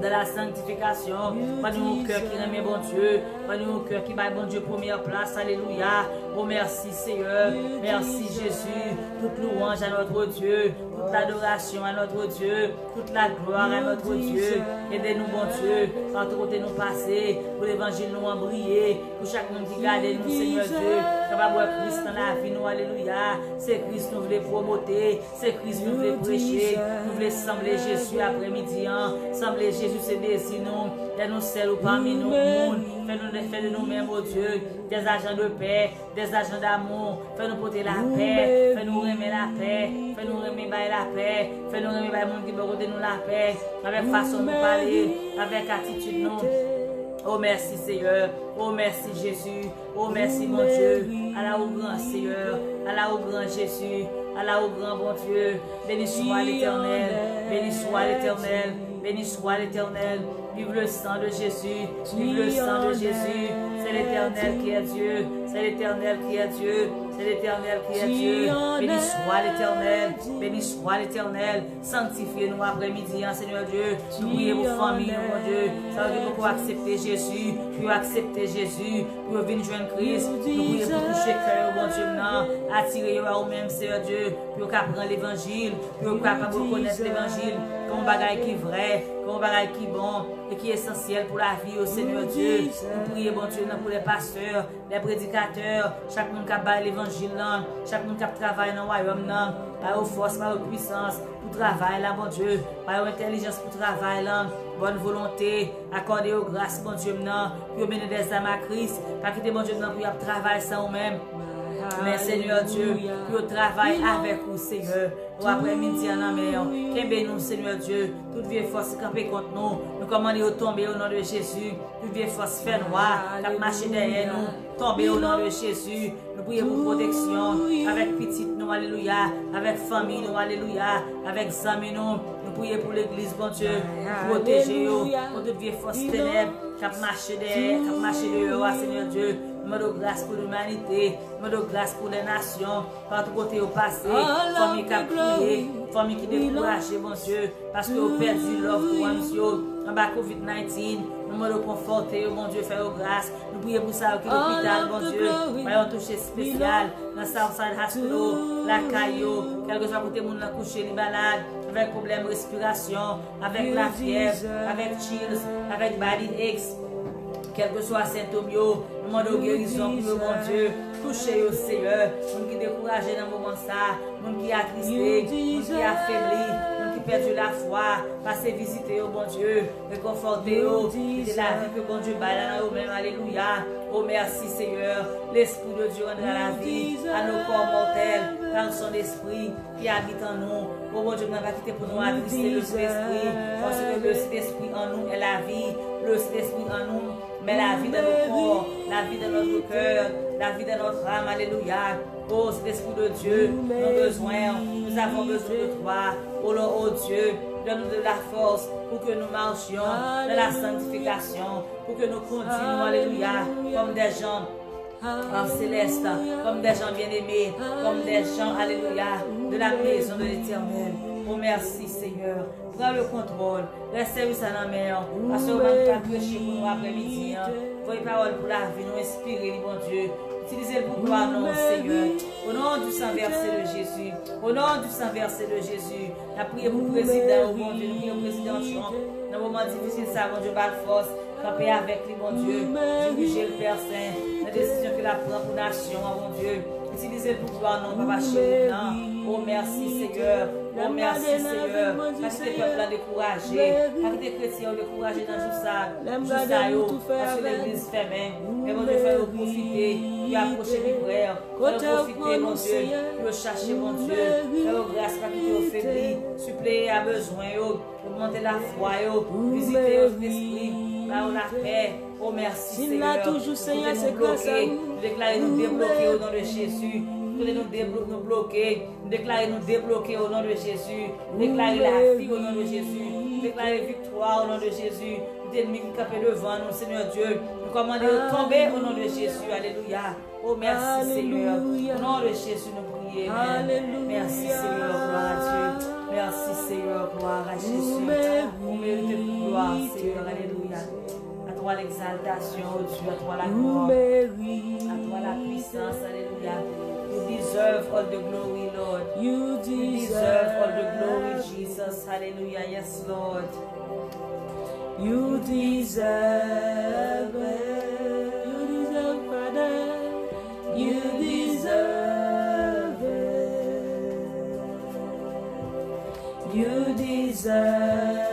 de la sanctification. Pas nous cœur qui remet bon Dieu. Pas nous cœur qui bat bon Dieu première place. Alléluia. Oh merci Seigneur. Merci Jésus. Toute louange à notre Dieu. Toute l'adoration à notre Dieu. Toute la gloire à notre Dieu. Aidez-nous bon Dieu. Quand côté nous passer. Pour l'évangile nous en briller. Pour chaque monde qui garde nous Seigneur Dieu. Capable de Christ dans la vie nous. Alléluia. C'est Christ nous voulons promoter. C'est Christ nous voulons prêcher. Nous voulons sembler Jésus après-midi. Sembler Jésus se désir nous, fais-nous seuls ou parmi nous, fais de nous-mêmes, oh Dieu, des agents de paix, des agents d'amour, fais-nous porter la paix, fais-nous remettre la paix, fais-nous remettre la paix, fais-nous remettre le monde qui veut nous la paix, avec façon de nous parler, avec attitude nous. Oh merci Seigneur, oh merci Jésus, oh merci mon Dieu, à la au grand Seigneur, à la au grand Jésus, à la au grand bon Dieu, béni soit l'éternel, béni soit l'éternel, Béni soit l'Éternel. Vive le sang de Jésus. Vive le sang de Jésus. C'est l'Éternel qui est Dieu. C'est l'Éternel qui est Dieu. C'est l'Éternel qui est Dieu. Béni soit l'Éternel. Béni soit l'Éternel. Sanctifiez-nous après-midi, hein, Seigneur Dieu. Nous prions vos familles, mon Dieu. Ça veut dire pour accepter Jésus. Pour accepter Jésus. Pour venir joindre Christ. Nous prions pour toucher cœur, bon Dieu, maintenant. Attirer à vous-même, Seigneur Dieu. Pour prendre l'évangile. Pour capable reconnaître l'évangile kon bagay ki vre, kon bagay ki bon, e ki esensyel pou la vi yo, Seigneur Diyo, nou priye bon Diyo nan pou le pasteur, le predikateur, chak moun kap bay l'Evangil nan, chak moun kap travay nan wayom nan, pa yo fos, pa yo pwisans, pou travay la bon Diyo, pa yo intelijans pou travay lan, bonne volonté, accordez aux grâces, bon Dieu, maintenant, pour mener des âmes à Christ, pas quitter, bon Dieu, maintenant, pour travailler ça ou même. Mais Seigneur Dieu, pour travailler avec vous, Seigneur. ou apre midi an amè yon. Kèmbe nou, Seigneur Dieu, tout vie fòs kampè kont nou. Nou komande yo tombe yo nan de Jésus. Tout vie fòs fè noua, kap mache derè nou. Tombe yo nan de Jésus. Nou pouye pou proteksyon. Avèk pitit nou, aleluya. Avèk fami nou, aleluya. Avèk zami nou. Nou pouye pou l'Eglise, bon Dieu. Proteje yo. Pou tout vie fòs teneb. Kap mache derè, kap mache derè yo, Seigneur Dieu. Mwen do glas pou l'umanite, mwen do glas pou le nasyon, patou kote yo pase, fomi kap kouye, fomi ki dekouraje, monsye, paske yo perdi lov pou ansyo, an ba COVID-19, nou mwen do konforte yo, moun die, fè yo glas, nou pouye pou sa yo ki l'opital, moun die, mwen yo touche spesyal, nan sa ou sa l'haslo, la kayo, kelke sa kote moun la kouche li balade, avèk problem respirasyon, avèk la fiev, avèk chills, avèk body aches, kelke sa sintom yo, Mando gerizon pou yo bon Diyo, touche yo seye, moun ki dekouraje nan mouman sa, moun ki atriste, moun ki afebli, moun ki perdi la fwa, pase vizite yo bon Diyo, rekonforte yo, de la vi ke bon Diyo bala nan yo men, aleluya, o mersi seye, l'esprit de Diyo rendra la vi, an nou kor mortel, par son esprit ki habite an nou, o bon Diyo mwen va kite pou nou atriste le sou esprit, konse ke le sou esprit an nou e la vi, le sou esprit an nou, mais la vie de nos corps, la vie de notre cœur, la vie de notre âme. Alléluia. Oh, cet esprit de Dieu, nos besoins, nous avons besoin de toi. Oh, oh Dieu, donne-nous de la force pour que nous marchions dans la sanctification, pour que nous continuions, Alléluia, comme des gens en céleste, comme des gens bien-aimés, comme des gens, Alléluia, de la maison de l'éternel. Oh merci Seigneur. Prends le contrôle. Laisse service à la mère. Parce que prêcher pour nous après-midi. Voyez parole pour la vie, nous inspirer, bon Dieu. Utilisez pour gloire, non, Seigneur. Au nom du sang versé de Jésus. Au nom du sang versé de Jésus. La prière pour le président, bon Dieu. Nous prions président Trump. Dans le moment difficile, ça, bon Dieu, pas de force. Camper avec lui, bon Dieu. Diriger le Père Saint. La décision qu'il a apprend pour la nation, mon Dieu. Utilisez pour gloire, non, papa, Chéri. nous. Oh, merci, Seigneur. Oh merci Seigneur. Parce que les peuples ont découragé. Parce que les chrétiens ont découragé dans tout ça. Tout ça, yo. Parce que l'église fermée. Et mon Dieu, fait profiter. Puis approcher les frères. Faire profiter, mon Dieu. Puis chercher, mon Dieu. Faire grâce, pas quitter au faibli. Suppléer à besoin, yo. Augmenter la foi, yo. Visiter l'esprit. Par la paix. Oh merci Seigneur. toujours Seigneur, c'est grâce à nous. Déclarer nous débloquer au nom de Jésus. Nous nous nous bloquer, déclarer nous débloquer au nom de Jésus, déclarer la vie au nom de Jésus, déclarer victoire au nom de Jésus. L'ennemi qui capé devant nous, Seigneur Dieu, nous commandons de tomber au nom de Jésus. Alléluia. Oh merci Seigneur. Au nom de Jésus, nous prions. Merci Seigneur, gloire à Dieu. Merci Seigneur, gloire à Jésus. On mérite gloire, Seigneur. Alléluia. À toi l'exaltation, Dieu, à toi la gloire, à toi la puissance. Alléluia. You deserve all the glory, Lord. You You deserve all the glory, Jesus. Hallelujah. Yes, Lord. You deserve it. You deserve Father. You deserve it. You deserve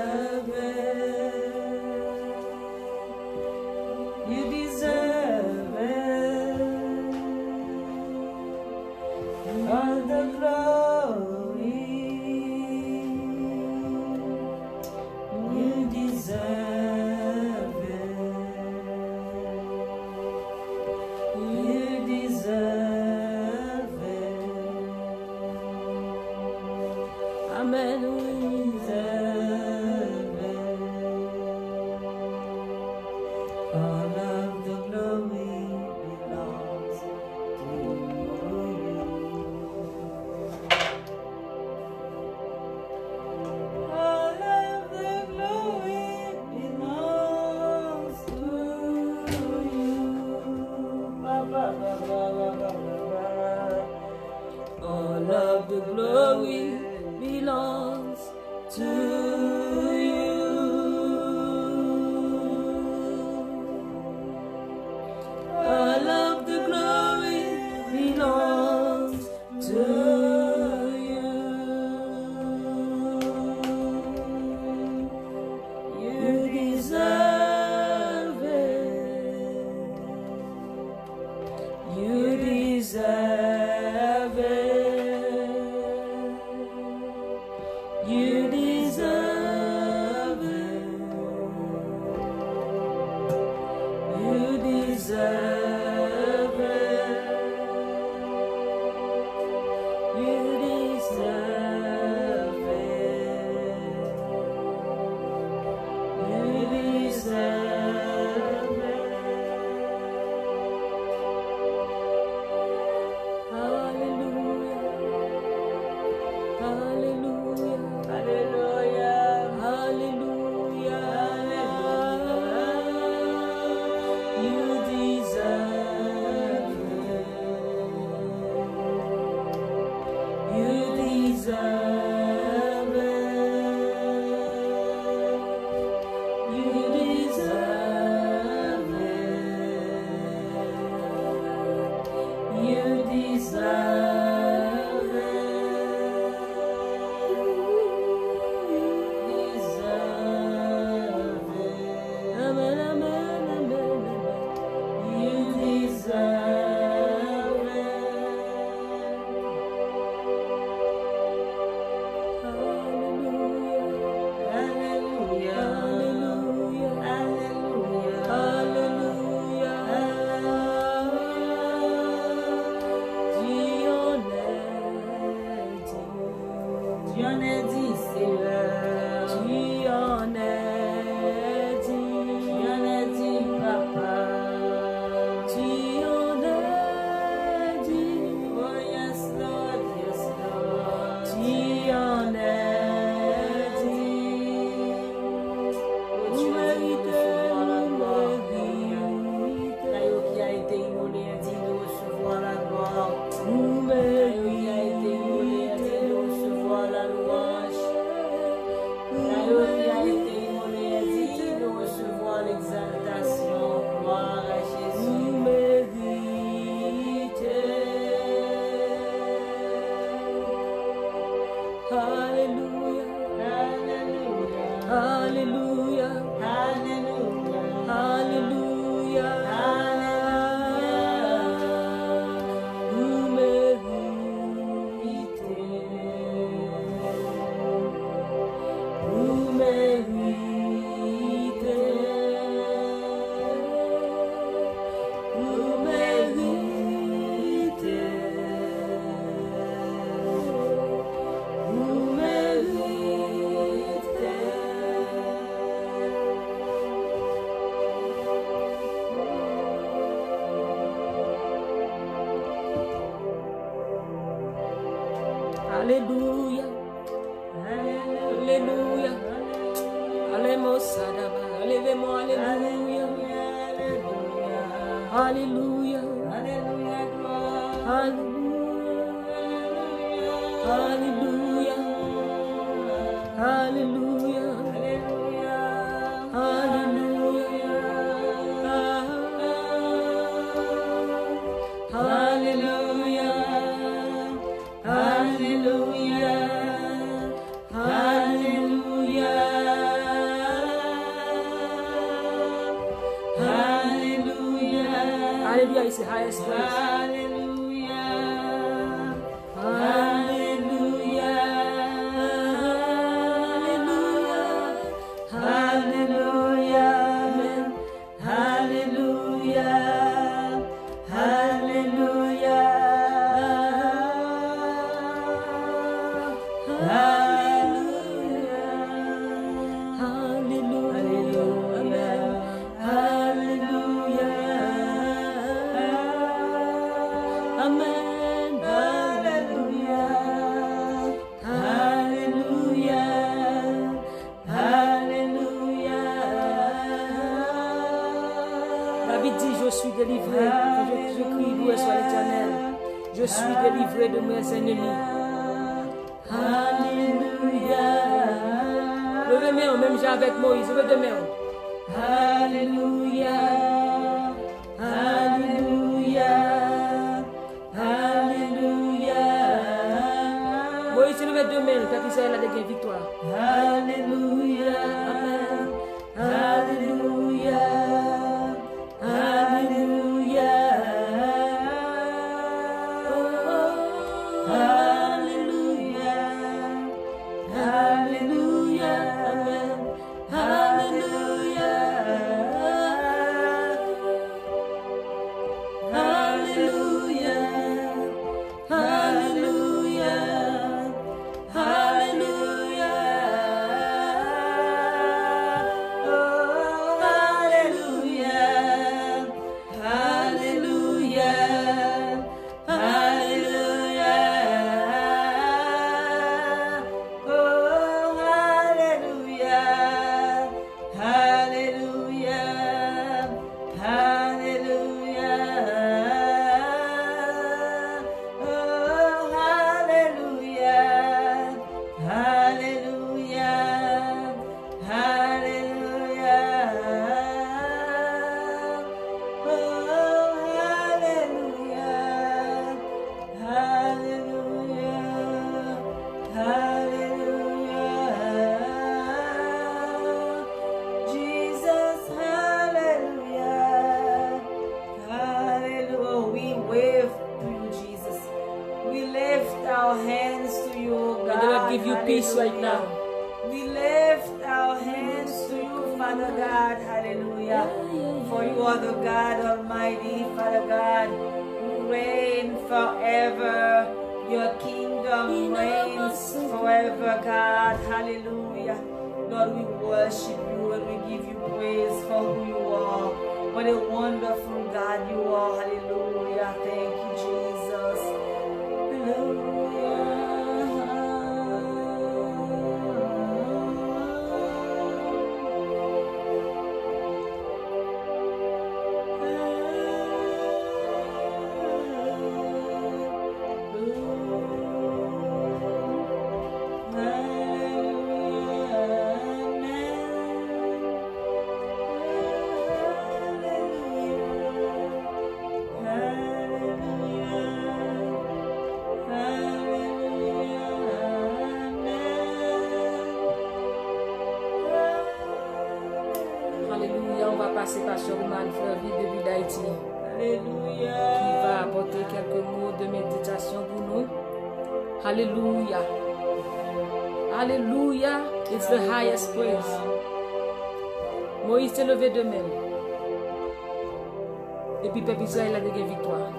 Et puis peuple Israël a gagné victoire.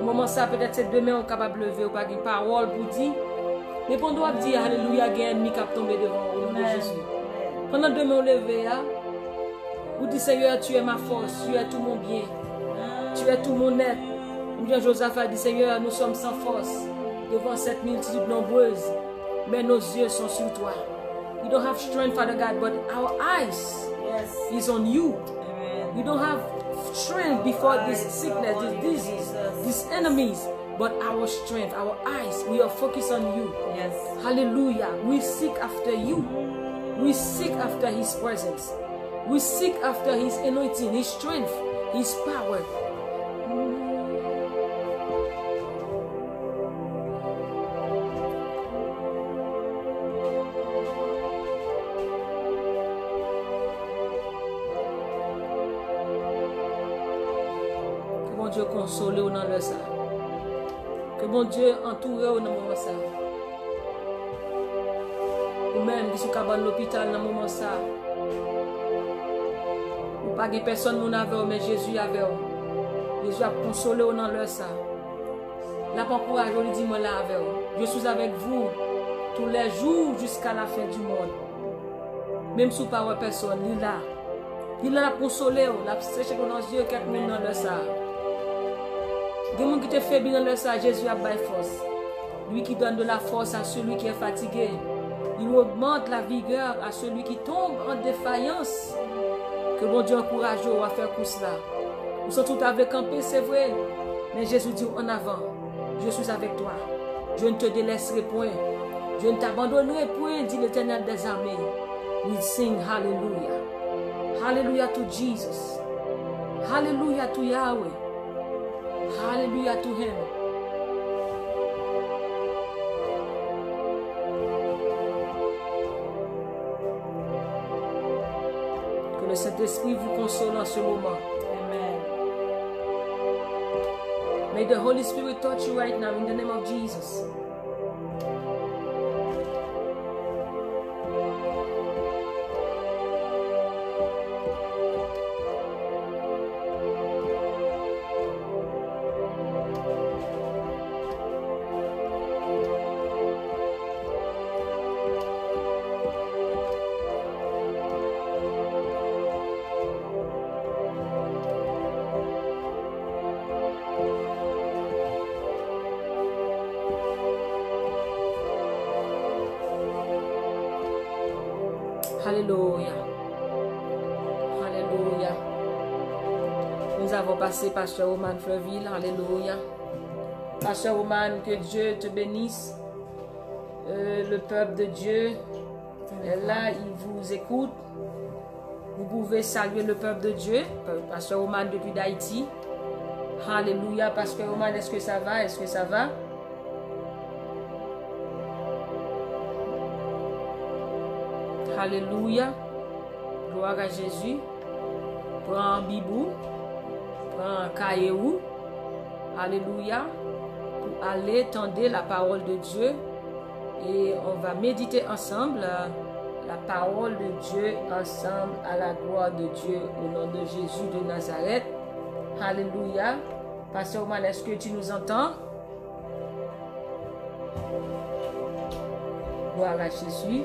Au moment ça, peut-être c'est demain on est capable de lever ou pas une parole pour dire. Mais pendant on dire Alléluia, il y a un ennemi qui a tombé devant au nom de Jésus. Pendant demain on levé, hein, vous dites Seigneur, tu es ma force, tu es tout mon bien, tu es tout mon être. Ou bien Josaphat dit Seigneur, nous sommes sans force. devant cette multitude nombreuse, mais nos yeux sont sur toi. We don't have strength, Father God, but our eyes Yes. is on you. Amen. We don't have strength before this sickness, this disease, these enemies, but our strength, our eyes, we are focused on you. Yes. Hallelujah. We seek after you. We seek after His presence. We seek after His anointing, His strength, His power. nan lè sa. Ke bon Dje entoure ou nan mouman sa. Ou mèm ki sou kaban l'opital nan mouman sa. Ou pa gen person moun ave ou men Jezu ave ou. Jezu ap konsole ou nan lè sa. La pankouraj ou li di mwen la ave ou. Je sou avèk vou tout lè jou jusqu'a la fè du moun. Mèm sou pa wè person, li la. Li la ap konsole ou, la ap seche konan zye kèk moun nan lè sa. Gen moun ki te febi nan lè sa, Jezu ap bay fos. Lui ki don de la fos a celui ki e fatige. Il augmente la vigeur a celui ki tombe en defayans. Ke bon Diyo ankouraje ou a fèr kous la. Ou son tout avè kampè, se vwè. Men Jezu di ou an avan, Je suis avèk toi. Je ne te délesserai point. Je ne t'abandonnerai point, dit l'Eternel des armées. We sing hallelujah. Hallelujah to Jesus. Hallelujah to Yahweh. Hallelujah to Him. Que le Saint-Esprit vous console en ce moment. Amen. May the Holy Spirit touch you right now in the name of Jesus. Passé Pasteur Roman Fleville. Alléluia. Pasteur Roman, que Dieu te bénisse. Euh, le peuple de Dieu est là, il vous écoute. Vous pouvez saluer le peuple de Dieu. Pasteur Roman depuis d'Haïti. Alléluia. Pasteur Roman, est-ce que ça va? Est-ce que ça va? Alléluia. Gloire à Jésus. Prends un bibou. Prends un caillou. Alléluia. Pour aller tendre la parole de Dieu. Et on va méditer ensemble euh, la parole de Dieu ensemble à la gloire de Dieu au nom de Jésus de Nazareth. Alléluia. Pasteur Oman, est-ce que tu nous entends? Gloire à Jésus.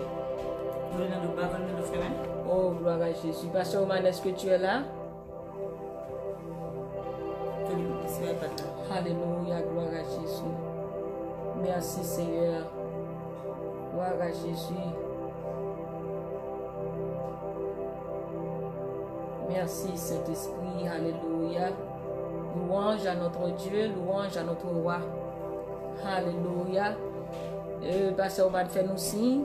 Oh, gloire à Jésus. Pasteur Oman, est-ce que tu es là? Alléluia, gloire à Jésus. Merci Seigneur. Gloire à Jésus. Merci Saint-Esprit. Alléluia. Louange à notre Dieu, louange à notre roi. Alléluia. Euh, Pasteur Oman, fais-nous signe.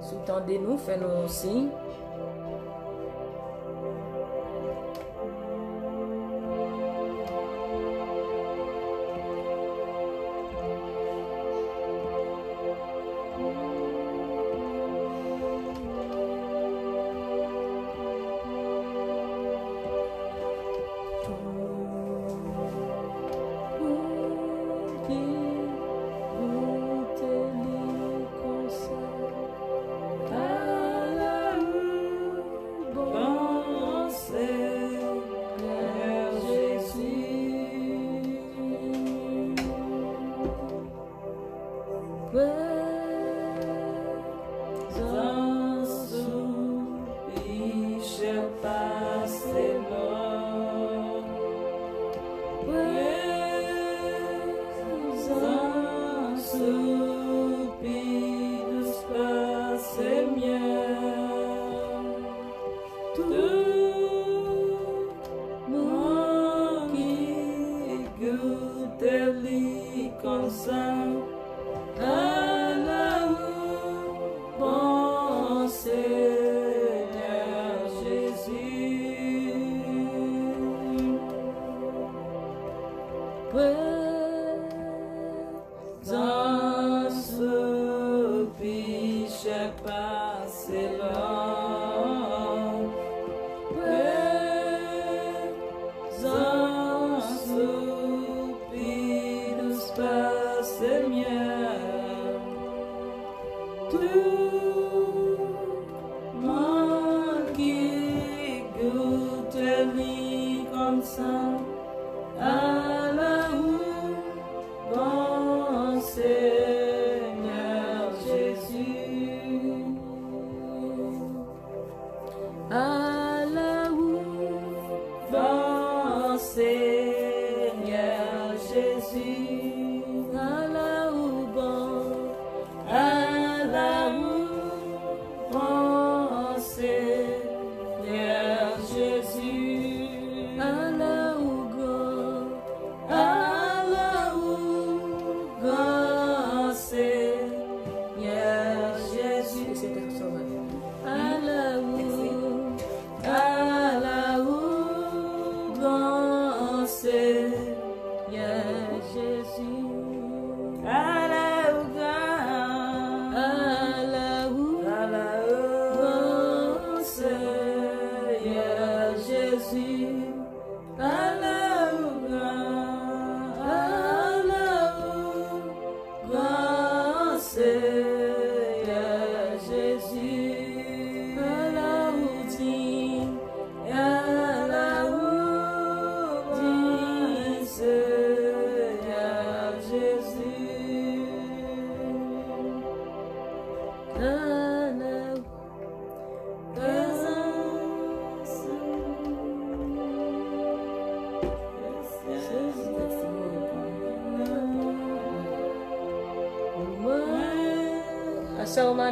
Sous-tendez-nous, fais-nous signe.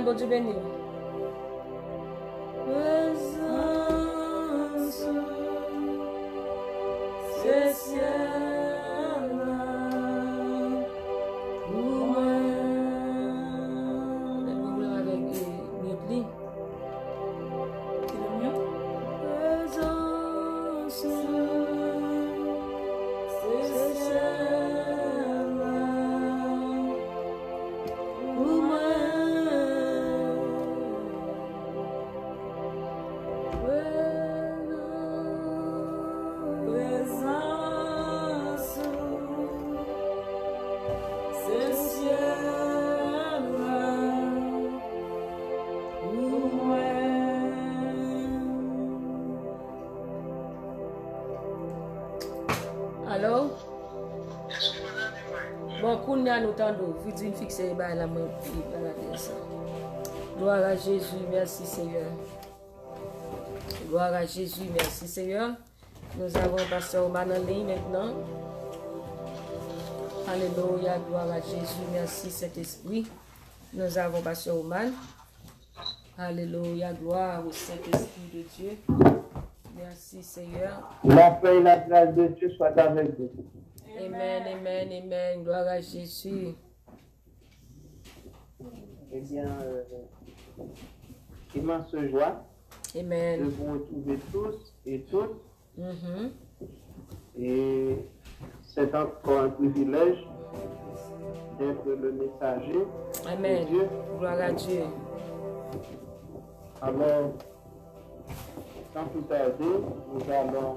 多这边你 tando, la mwen pi ba la sa. Gloire à Jésus, merci Seigneur. Gloire à Jésus, merci Seigneur. Nous avons Oman en ligne maintenant. Alléluia, gloire à Jésus, merci Saint-Esprit. Nous avons Pasteur Oman. Alléluia, gloire au Saint-Esprit de Dieu. Merci Seigneur. La paix et la grâce de Dieu soient avec vous. Amen, amen, amen. Gloire à Jésus. Eh bien, euh, immense joie de Amen. vous retrouver tous et toutes. Mhm. Et c'est encore un privilège d'être le messager de. Dieu. Gloire à Dieu. Alors, sans plus tarder, nous allons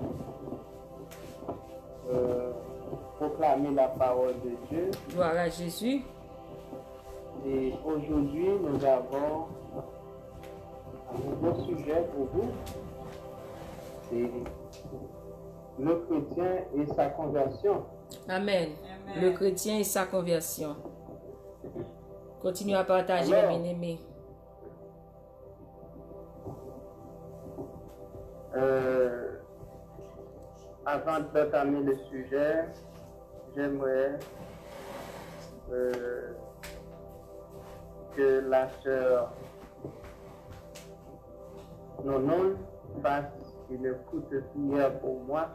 proclamer la parole de Dieu. Gloire à Jésus. Et aujourd'hui, nous avons un nouveau sujet pour vous. C'est le chrétien et sa conversion. Amen. Amen. Le chrétien et sa conversion. Continue à partager, mes bien-aimés. Euh, avant d'entamer le sujet, j'aimerais euh, que la sœur Nonon fasse une courte prière pour moi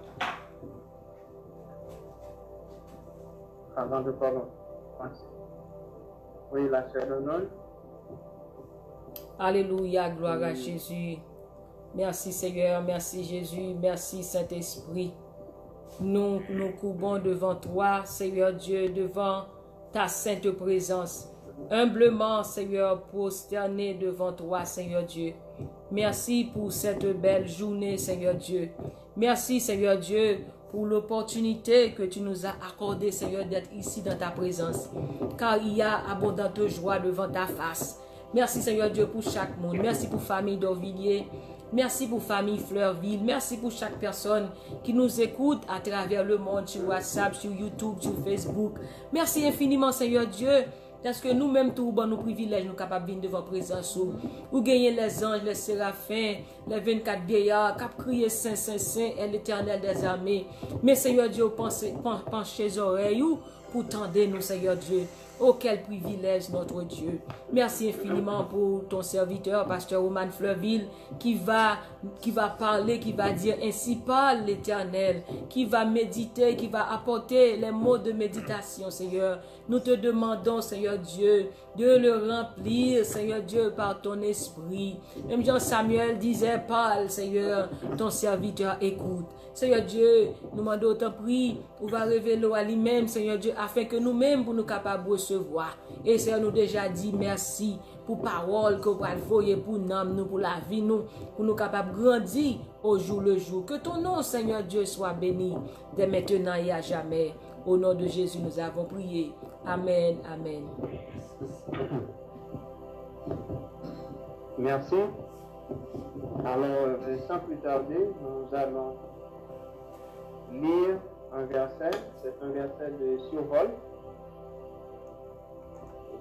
avant de commencer. Oui, la sœur Donald. Alléluia, gloire à Jésus. Merci Seigneur, merci Jésus, merci Saint-Esprit. Nous nous courbons devant toi, Seigneur Dieu, devant ta sainte présence. Humblement, Seigneur, prosterné devant toi, Seigneur Dieu. Merci pour cette belle journée, Seigneur Dieu. Merci, Seigneur Dieu, pour l'opportunité que tu nous as accordée, Seigneur, d'être ici dans ta présence. Car il y a abondante joie devant ta face. Merci, Seigneur Dieu, pour chaque monde. Merci pour famille d'Orvilliers. Merci pour famille Fleurville. Merci pour chaque personne qui nous écoute à travers le monde, sur WhatsApp, sur YouTube, sur Facebook. Merci infiniment, Seigneur Dieu. Parce que nous-mêmes, tout bon, nous privilèges, nous capables de venir devant présence. Ou gagner les anges, les séraphins, les 24 vieillards, cap crier Saint, Saint, Saint, et l'éternel des armées. Mais Seigneur Dieu, penchez oreilles ou pour tendre nous, Seigneur Dieu. Oh, quel privilège, notre Dieu. Merci infiniment pour ton serviteur, pasteur Roman Fleurville, qui va, qui va parler, qui va dire ainsi parle l'éternel, qui va méditer, qui va apporter les mots de méditation, Seigneur. Nous te demandons, Seigneur Dieu, de le remplir, Seigneur Dieu, par ton esprit. Même Jean Samuel disait, parle, Seigneur, ton serviteur écoute. Seigneur Dieu, nous demandons autant prix, ou va révéler à lui-même, Seigneur Dieu, afin que nous-mêmes, pour nous capables de recevoir. Et Seigneur, nous déjà dit merci pour parole que vous voyez pour nous, pour la vie, nous, pour nous capables de grandir au jour le jour. Que ton nom, Seigneur Dieu, soit béni dès maintenant et à jamais. Au nom de Jésus, nous avons prié. Amen, amen. Merci. Alors, sans plus tarder, nous allons lire un verset. C'est un verset de survol.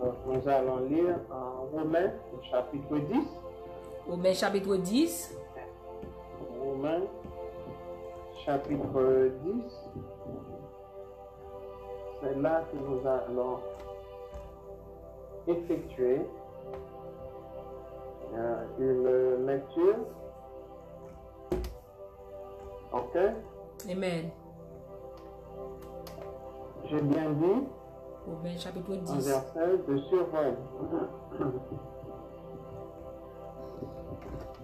Donc, nous allons lire en Romains, au chapitre 10. Romains chapitre 10. Romains, chapitre 10. C'est là que nous allons effectuer euh, une lecture. Ok? Amen. J'ai bien dit Romains chapitre un 10. verset de survol.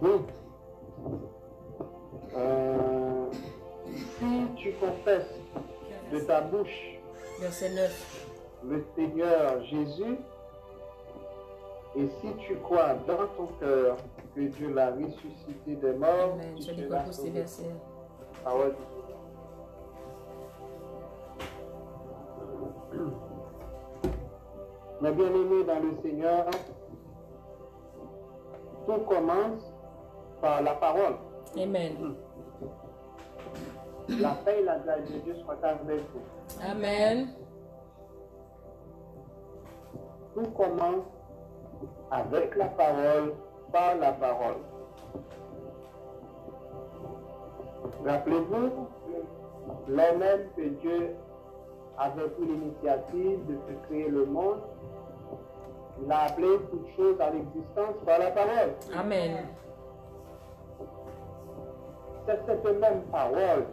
Oui. Euh, si tu confesses de ta bouche Verset 9. le Seigneur Jésus, et si tu crois dans ton cœur que Dieu l'a ressuscité des morts, Amen. tu seras sauvé. versets. Parole. Mes bien-aimés dans le Seigneur, tout commence par la parole. Amen. La paix et la grâce de Dieu soient avec vous. Amen. Tout commence avec la parole, par la parole. Rappelez-vous, lors même que Dieu avait pris l'initiative de créer le monde, il a appelé toutes choses à l'existence par la parole. Amen. C'est cette même parole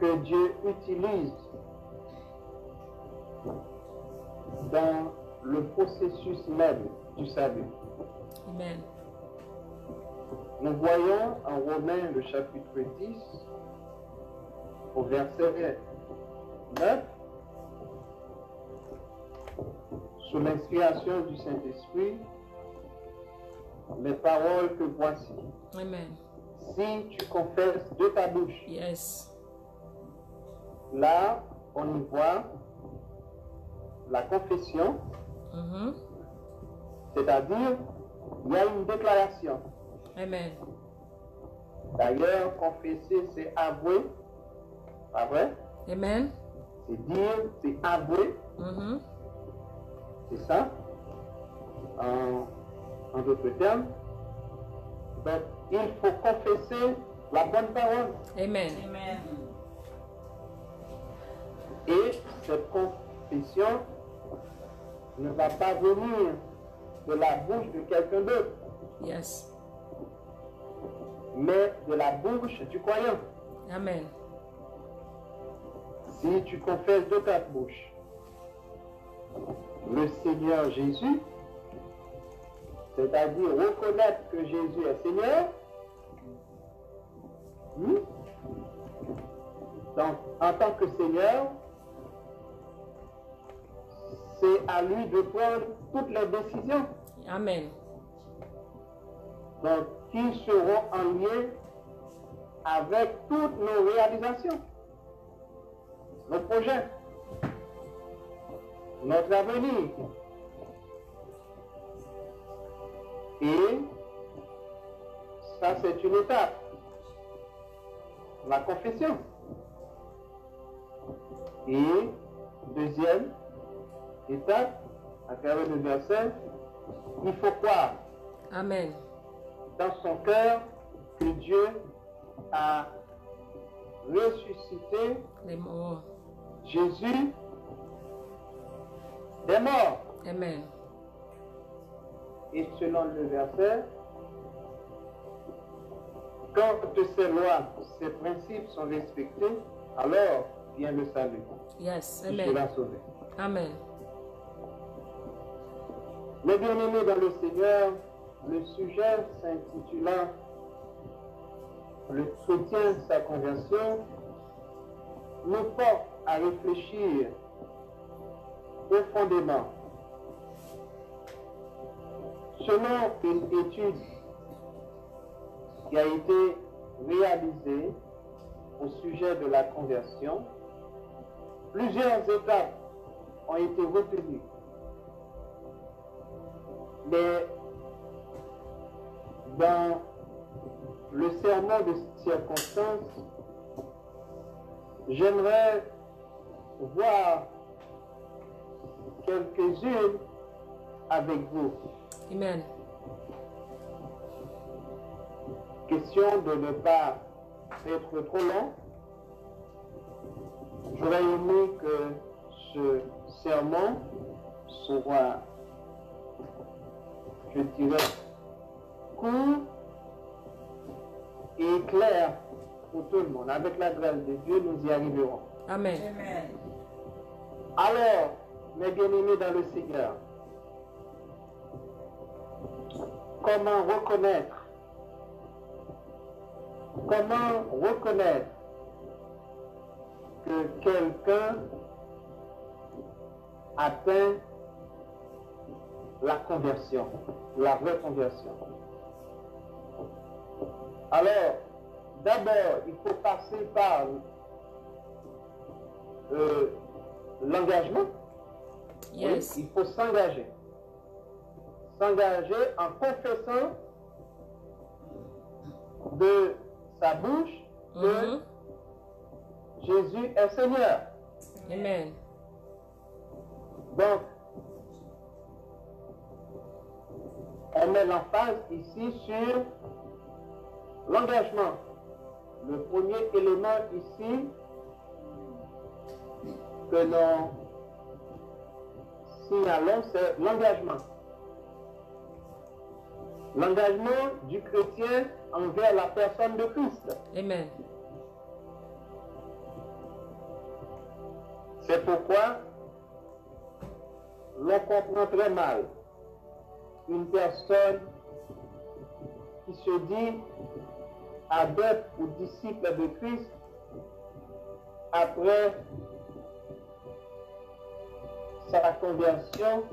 que Dieu utilise dans le processus même du salut. Amen. Nous voyons en Romains le chapitre 10 au verset 9 sous l'inspiration du Saint-Esprit les paroles que voici. Amen. Si tu confesses de ta bouche, Yes. là on y voit la confession, Mhm. c'est-à-dire il y a une déclaration. Amen. D'ailleurs, confesser, c'est avouer. Pas vrai? Amen. C'est dire, c'est avouer. Mhm. C'est ça. En, en d'autres termes. Donc, il faut confesser la bonne parole. Amen. Amen. Et cette confession ne va pas venir de la bouche de quelqu'un d'autre, Yes. mais de la bouche du croyant. Amen. Si tu confesses de ta bouche le Seigneur Jésus, c'est-à-dire reconnaître que Jésus est Seigneur, hmm? donc en tant que Seigneur, c'est à lui de prendre toutes les décisions. Amen. Donc, qui seront en lien avec toutes nos réalisations, nos projets, notre avenir. Et ça, c'est une étape. La confession. Et deuxième étape, à travers le verset, il faut croire Amen. dans son cœur que Dieu a ressuscité Les morts. Jésus des morts. Amen. Et selon le verset, quand ces lois, ces principes sont respectés, alors vient le salut. Yes. Amen. sera sauvé. Amen. Mes bien-aimés dans le Seigneur, le sujet s'intitulant Le chrétien, sa conversion, nous porte à réfléchir profondément. Selon une étude qui a été réalisée au sujet de la conversion, plusieurs étapes ont été retenues. Mais dans le serment de circonstance, j'aimerais voir quelques-unes avec vous. Amen. Question de ne pas être trop long. J'aurais aimé que ce serment soit, je dirais, court et clair pour tout le monde. Avec la grâce de Dieu, nous y arriverons. Amen. Amen. Alors, mes bien-aimés dans le Seigneur, comment reconnaître Comment reconnaître que quelqu'un atteint la conversion, la vraie conversion? Alors, d'abord, il faut passer par euh, l'engagement. Yes. Oui, il faut s'engager. S'engager en confessant de sa bouche que Mhm. Jésus est Seigneur. Amen. Donc, on met l'emphase ici sur l'engagement. Le premier élément ici que nous signalons, c'est l'engagement. L'engagement du chrétien envers la personne de Christ. Amen. C'est pourquoi l'on comprend très mal une personne qui se dit adepte ou disciple de Christ après sa conversion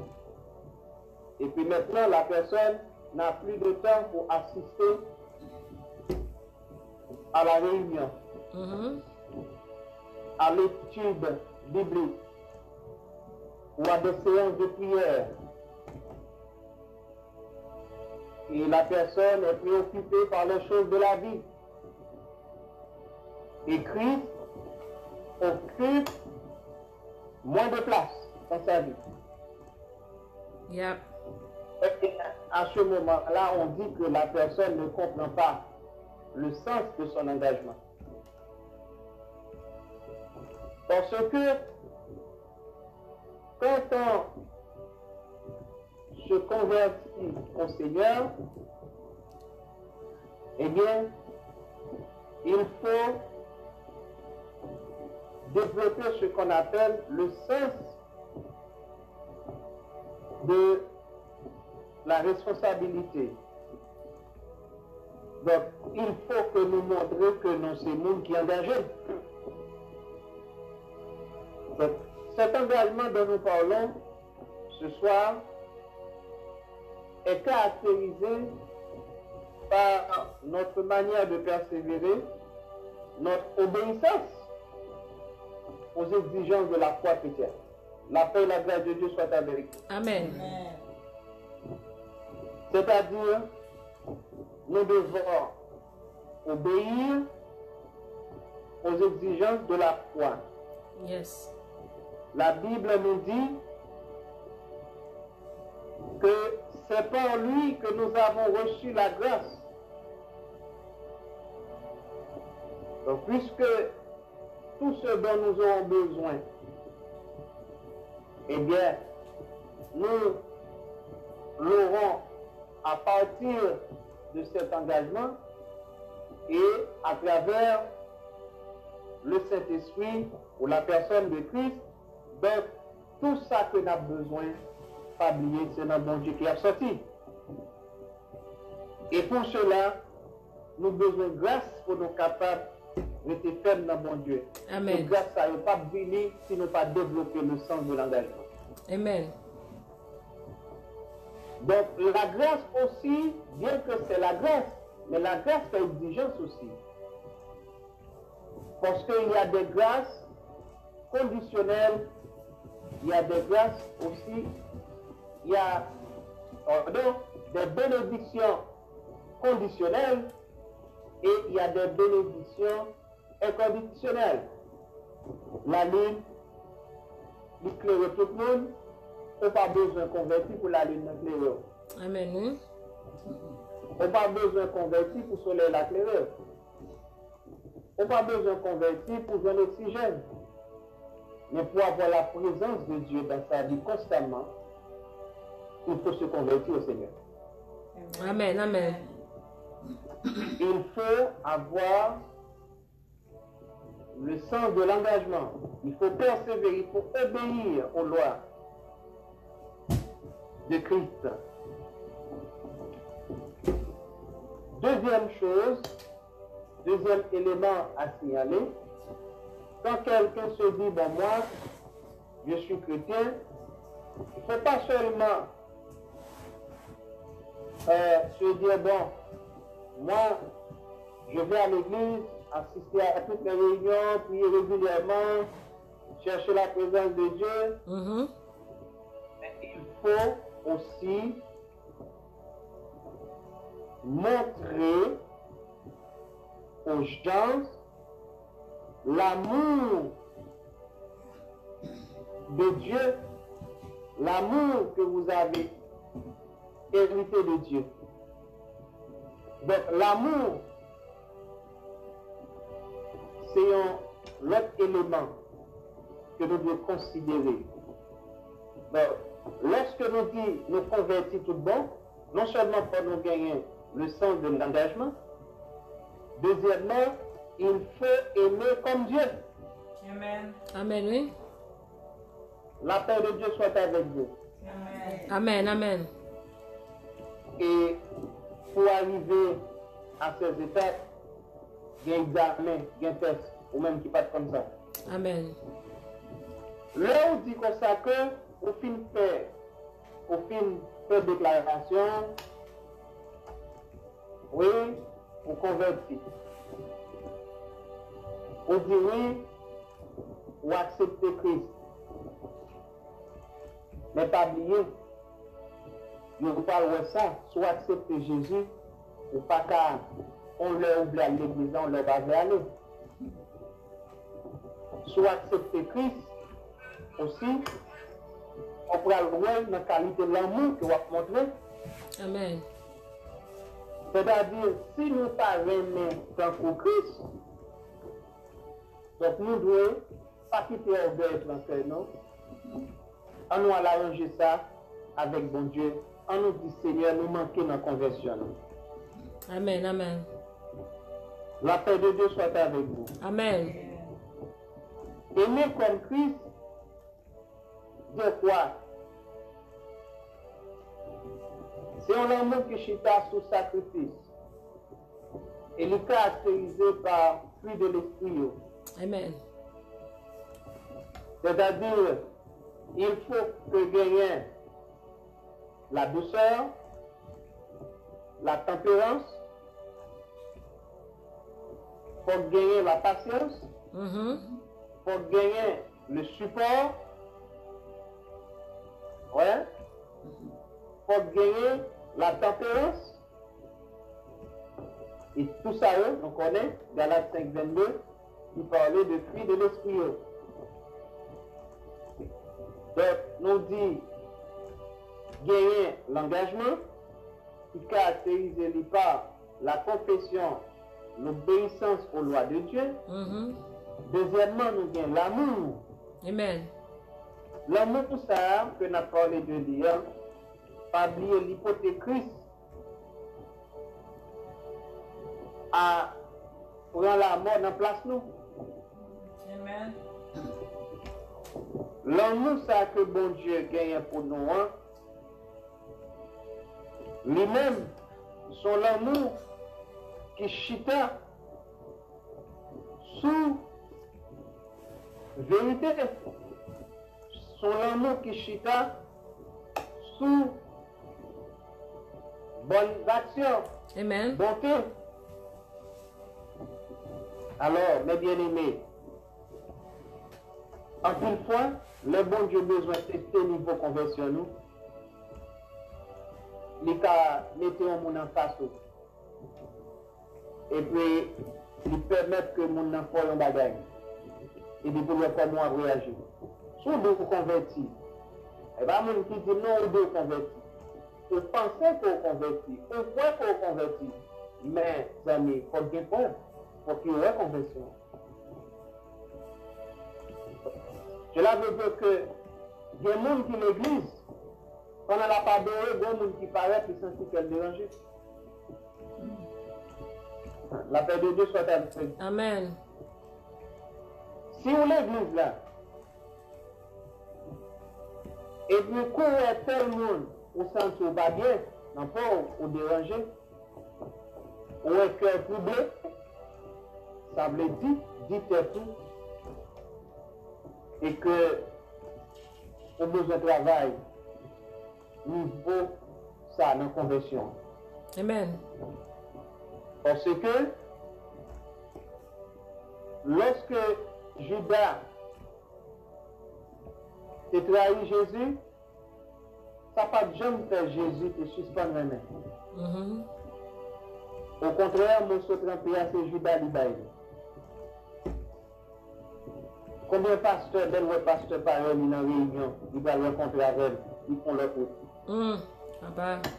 et puis maintenant la personne n'a plus de temps pour assister à la réunion Mhm. à l'étude biblique ou à des séances de prière. Et la personne est préoccupée par les choses de la vie. Et Christ occupe moins de place vie. Yep. Et à ce moment-là, on dit que la personne ne comprend pas le sens de son engagement? Parce que quand on se convertit au Seigneur, eh bien, il faut développer ce qu'on appelle le sens de la responsabilité. Donc, il faut que nous montrions que nous sommes monde qui est engagé. Donc, cet engagement dont nous parlons ce soir est caractérisé par notre manière de persévérer, notre obéissance aux exigences de la foi chrétienne. La paix et la grâce de Dieu soient avec vous. Amen. C'est-à-dire, nous devons obéir aux exigences de la foi. Yes. La Bible nous dit que c'est par lui que nous avons reçu la grâce. Donc, puisque tout ce dont nous aurons besoin, eh bien, nous l'aurons à partir de cet engagement et à travers le Saint-Esprit ou la personne de Christ. Donc, tout ça que nous avons besoin, pas oublier, c'est notre bon Dieu qui a sorti. Et pour cela, nous avons besoin de grâce pour nous capables de rester fermes dans bon Dieu. Et Amen. grâce à ne pas venir si nous pas développer le sens de l'engagement. Amen. Donc la grâce aussi, bien que c'est la grâce, mais la grâce fait exigence aussi. Parce qu'il y a des grâces conditionnelles, il y a des grâces aussi, il y a des bénédictions conditionnelles et il y a des bénédictions inconditionnelles. La lune, l'éclaire tout le monde, on n'a pas besoin de convertir pour la lune éclairée. Amen. On n'a pas besoin de convertir pour le soleil l'éclaireur. On n'a pas besoin de convertir pour jouer l'oxygène. Mais pour avoir la présence de Dieu dans sa vie constamment, il faut se convertir au Seigneur. Amen. Amen. Il faut avoir le sens de l'engagement. Il faut persévérer, il faut obéir aux lois de Christ. Deuxième chose, deuxième élément à signaler, quand quelqu'un se dit, bon moi, je suis chrétien, il ne faut pas seulement euh, se dire, bon, moi, je vais à l'église, assister à toutes les réunions, prier régulièrement, chercher la présence de Dieu, Mhm. mais il faut aussi montrer aux gens l'amour de Dieu, l'amour que vous avez hérité de Dieu. Donc l'amour, c'est un l'autre élément que nous devons considérer. Donc, lorsque nous disons nous convertir tout bon, non seulement pour nous gagner le sens de l'engagement, deuxièmement, il faut aimer comme Dieu. Amen. Amen. Oui. La paix de Dieu soit avec vous. Amen. Amen. Amen. Et pour arriver à ces étapes, il y a un examen, il y a un test, ou même qui passe comme ça. Amen. Le ou di kon sa ke, ou fin fè, ou fin fè deklarasyon, oui, ou konverti. Ou di oui, ou aksepte Christ. Men pa bliye, yon pa wè sa, sou aksepte Jésus, ou pa ka on lè ou blè an l'eglizan, on lè va blè an lè. Sou aksepte Christ, aussi, on pourra le voir dans la qualité de l'amour que vous avez montré. Amen. C'est-à-dire, si nous parlons tant que Christ, donc nous devons pas quitter l'orgueil français, non? On nous arranger ça avec bon Dieu. On nous dit, Seigneur, nous manquons dans la conversion. Amen. Amen. La paix de Dieu soit avec vous. Amen. Aimer comme Christ, de quoi C'est un amour qui chita sous sacrifice. Il est caractérisé par fruit de l'esprit. Amen. C'est-à-dire, il faut que gagne la douceur, la tempérance, faut gagner la patience, Mhm. faut gagner le support, ouais, faut gagner la tempérance. Et tout ça, eux, on connaît, Galates 5, 22, qui parlait de fruits de l'esprit. eux. Donc, nous dit gagner l'engagement qui caractérise les par la confession, l'obéissance aux lois de Dieu. Mhm. Deuxièmement, nous gagnons l'amour. Amen. L'amour pour ça, que n'a parlé de dire, pas oublier l'hypothèque à prendre la mort dans place nous. Amen. L'amour ça que bon Dieu gagne pour nous, hein? lui-même, son l'amour qui chita sous vérité et son lan nou ki chita sou bon aksyon, bonte. Alors, mes bien-aimés, anpil fwa, le bon Diyo bezwen teste nivou konvensyon nou, li ka mette yon moun an fasyo. E pwe, li permette ke moun nan fwa yon bagay. E di pou lè kon moun reajou. sou de ou konverti. E ba moun ki di nou ou de ou konverti. Ou panse ki ou konverti, ou kwen ki ou konverti. Men, zami, kon gen kon, pou ki ou e konverti. Jela ve de ke gen moun ki l'eglise, kon an la pa de ou, gen moun ki pare, ki sensi ke l deranje. La pe de de sou ta. Amen. Si ou l'eglise la, E pou kou e tel moun ou santi ou bagye, nan pou ou deranje, ou e kè pouble, sa vle di, di te pou, e ke ou bezè travay nivou sa nan konvesyon. Amen. Pase ke, loske juda te trahi Jésus, sa pa jom fè Jésus te suspèn remè. Mm -hmm. Au kontrèr, monso trampè a se juda li baye. Koumyen pasteur, bel wè pasteur parè mi nan reynyon, li bal wè kontrèr rèm, li pon lè kouti. Mm. Ah bah.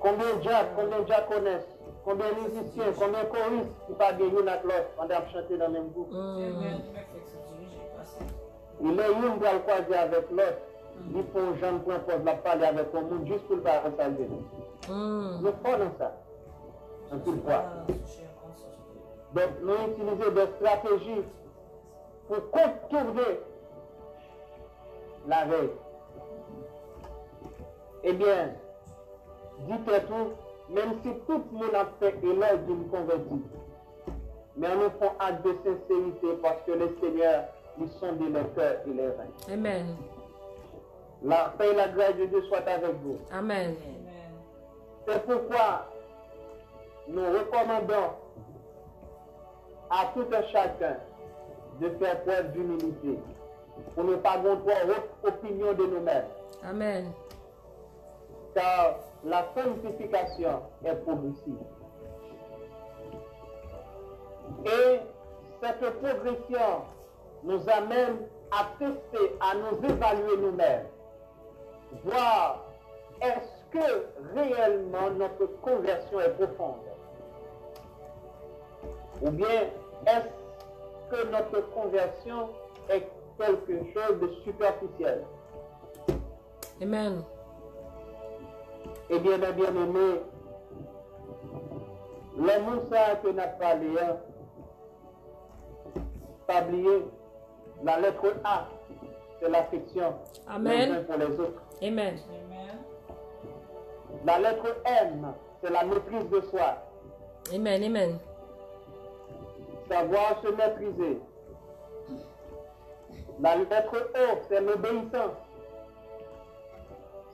Koumyen diak, koumyen diakonès, koumyen lésitien, koumyen koris, ki pa gen yon ak lòt, an de ap chante nan menm goup. Mm. Il est une pour le croiser avec l'autre. Il faut point pour la parler avec le monde juste pour le faire saluer. Mm. Nous faisons dans ça. En tout fois. Donc, nous utilisons des stratégies pour contourner la règle. Eh bien, dites tout, même si tout le monde a fait éloge d'une convertie, mais on nous fait acte de sincérité parce que le Seigneur, sont de leur cœur et les reins. Amen. La paix et la grâce de Dieu soit avec vous. Amen. C'est pourquoi nous recommandons à tout un chacun de faire preuve d'humilité pour ne pas avoir autre opinion de nous-mêmes. Amen. Car la sanctification est progressive. Et cette progression nous amène à tester, à nous évaluer nous-mêmes. Voir est-ce que réellement notre conversion est profonde? Ou bien est-ce que notre conversion est quelque chose de superficiel? Amen. Eh bien, mes bien-aimés, l'amour ça que nous avons parlé, hein, pas oublier, la lettre A, c'est l'affection les Amen. uns pour les autres. Amen. Amen. La lettre M, c'est la maîtrise de soi. Amen. Amen. Savoir se maîtriser. La lettre O, c'est l'obéissance.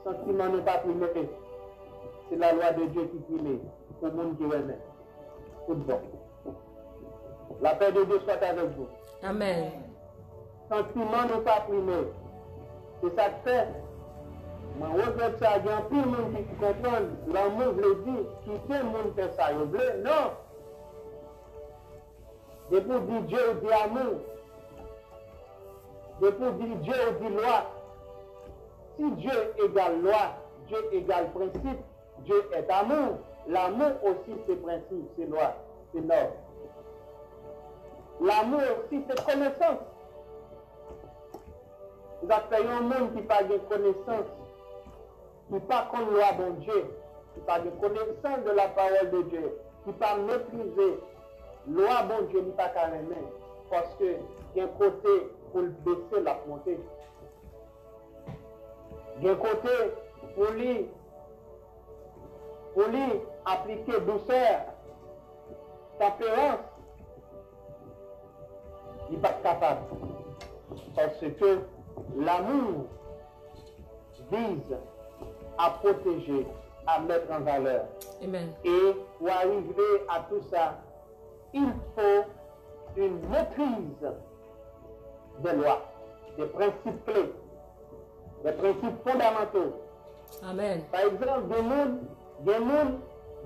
Sentiment ne pas primé. C'est la loi de Dieu qui prime le monde qui remet. Tout bon. La paix de Dieu soit avec vous. Amen. Sentiment ne pas primé. C'est ça que fait. Moi, je regrette ça. Il y a plus de monde qui comprend. L'amour, je le dis, quitter le monde fait ça. Il veut. Non. Et pour dire Dieu, dit amour. Et pour dire Dieu, dit loi. Si Dieu égale loi, Dieu égale principe, Dieu est amour. L'amour aussi, c'est principe, c'est loi, c'est norme. L'amour aussi, c'est connaissance. Vous avez un monde qui pas de connaissance, qui pas contre loi de Dieu, qui pas de connaissance de la parole de Dieu, qui pas maîtrisé loi bon Dieu, n'est pas carrément, parce que il y a un côté pour le baisser la montée. Il y a un côté pour lui, pour lui appliquer douceur, tempérance. Il n'est l'amour vise à protéger, à mettre en valeur. Amen. Et pour arriver à tout ça, il faut une maîtrise des lois, des principes clés, des principes fondamentaux. Amen. Par exemple, des mondes, des mondes,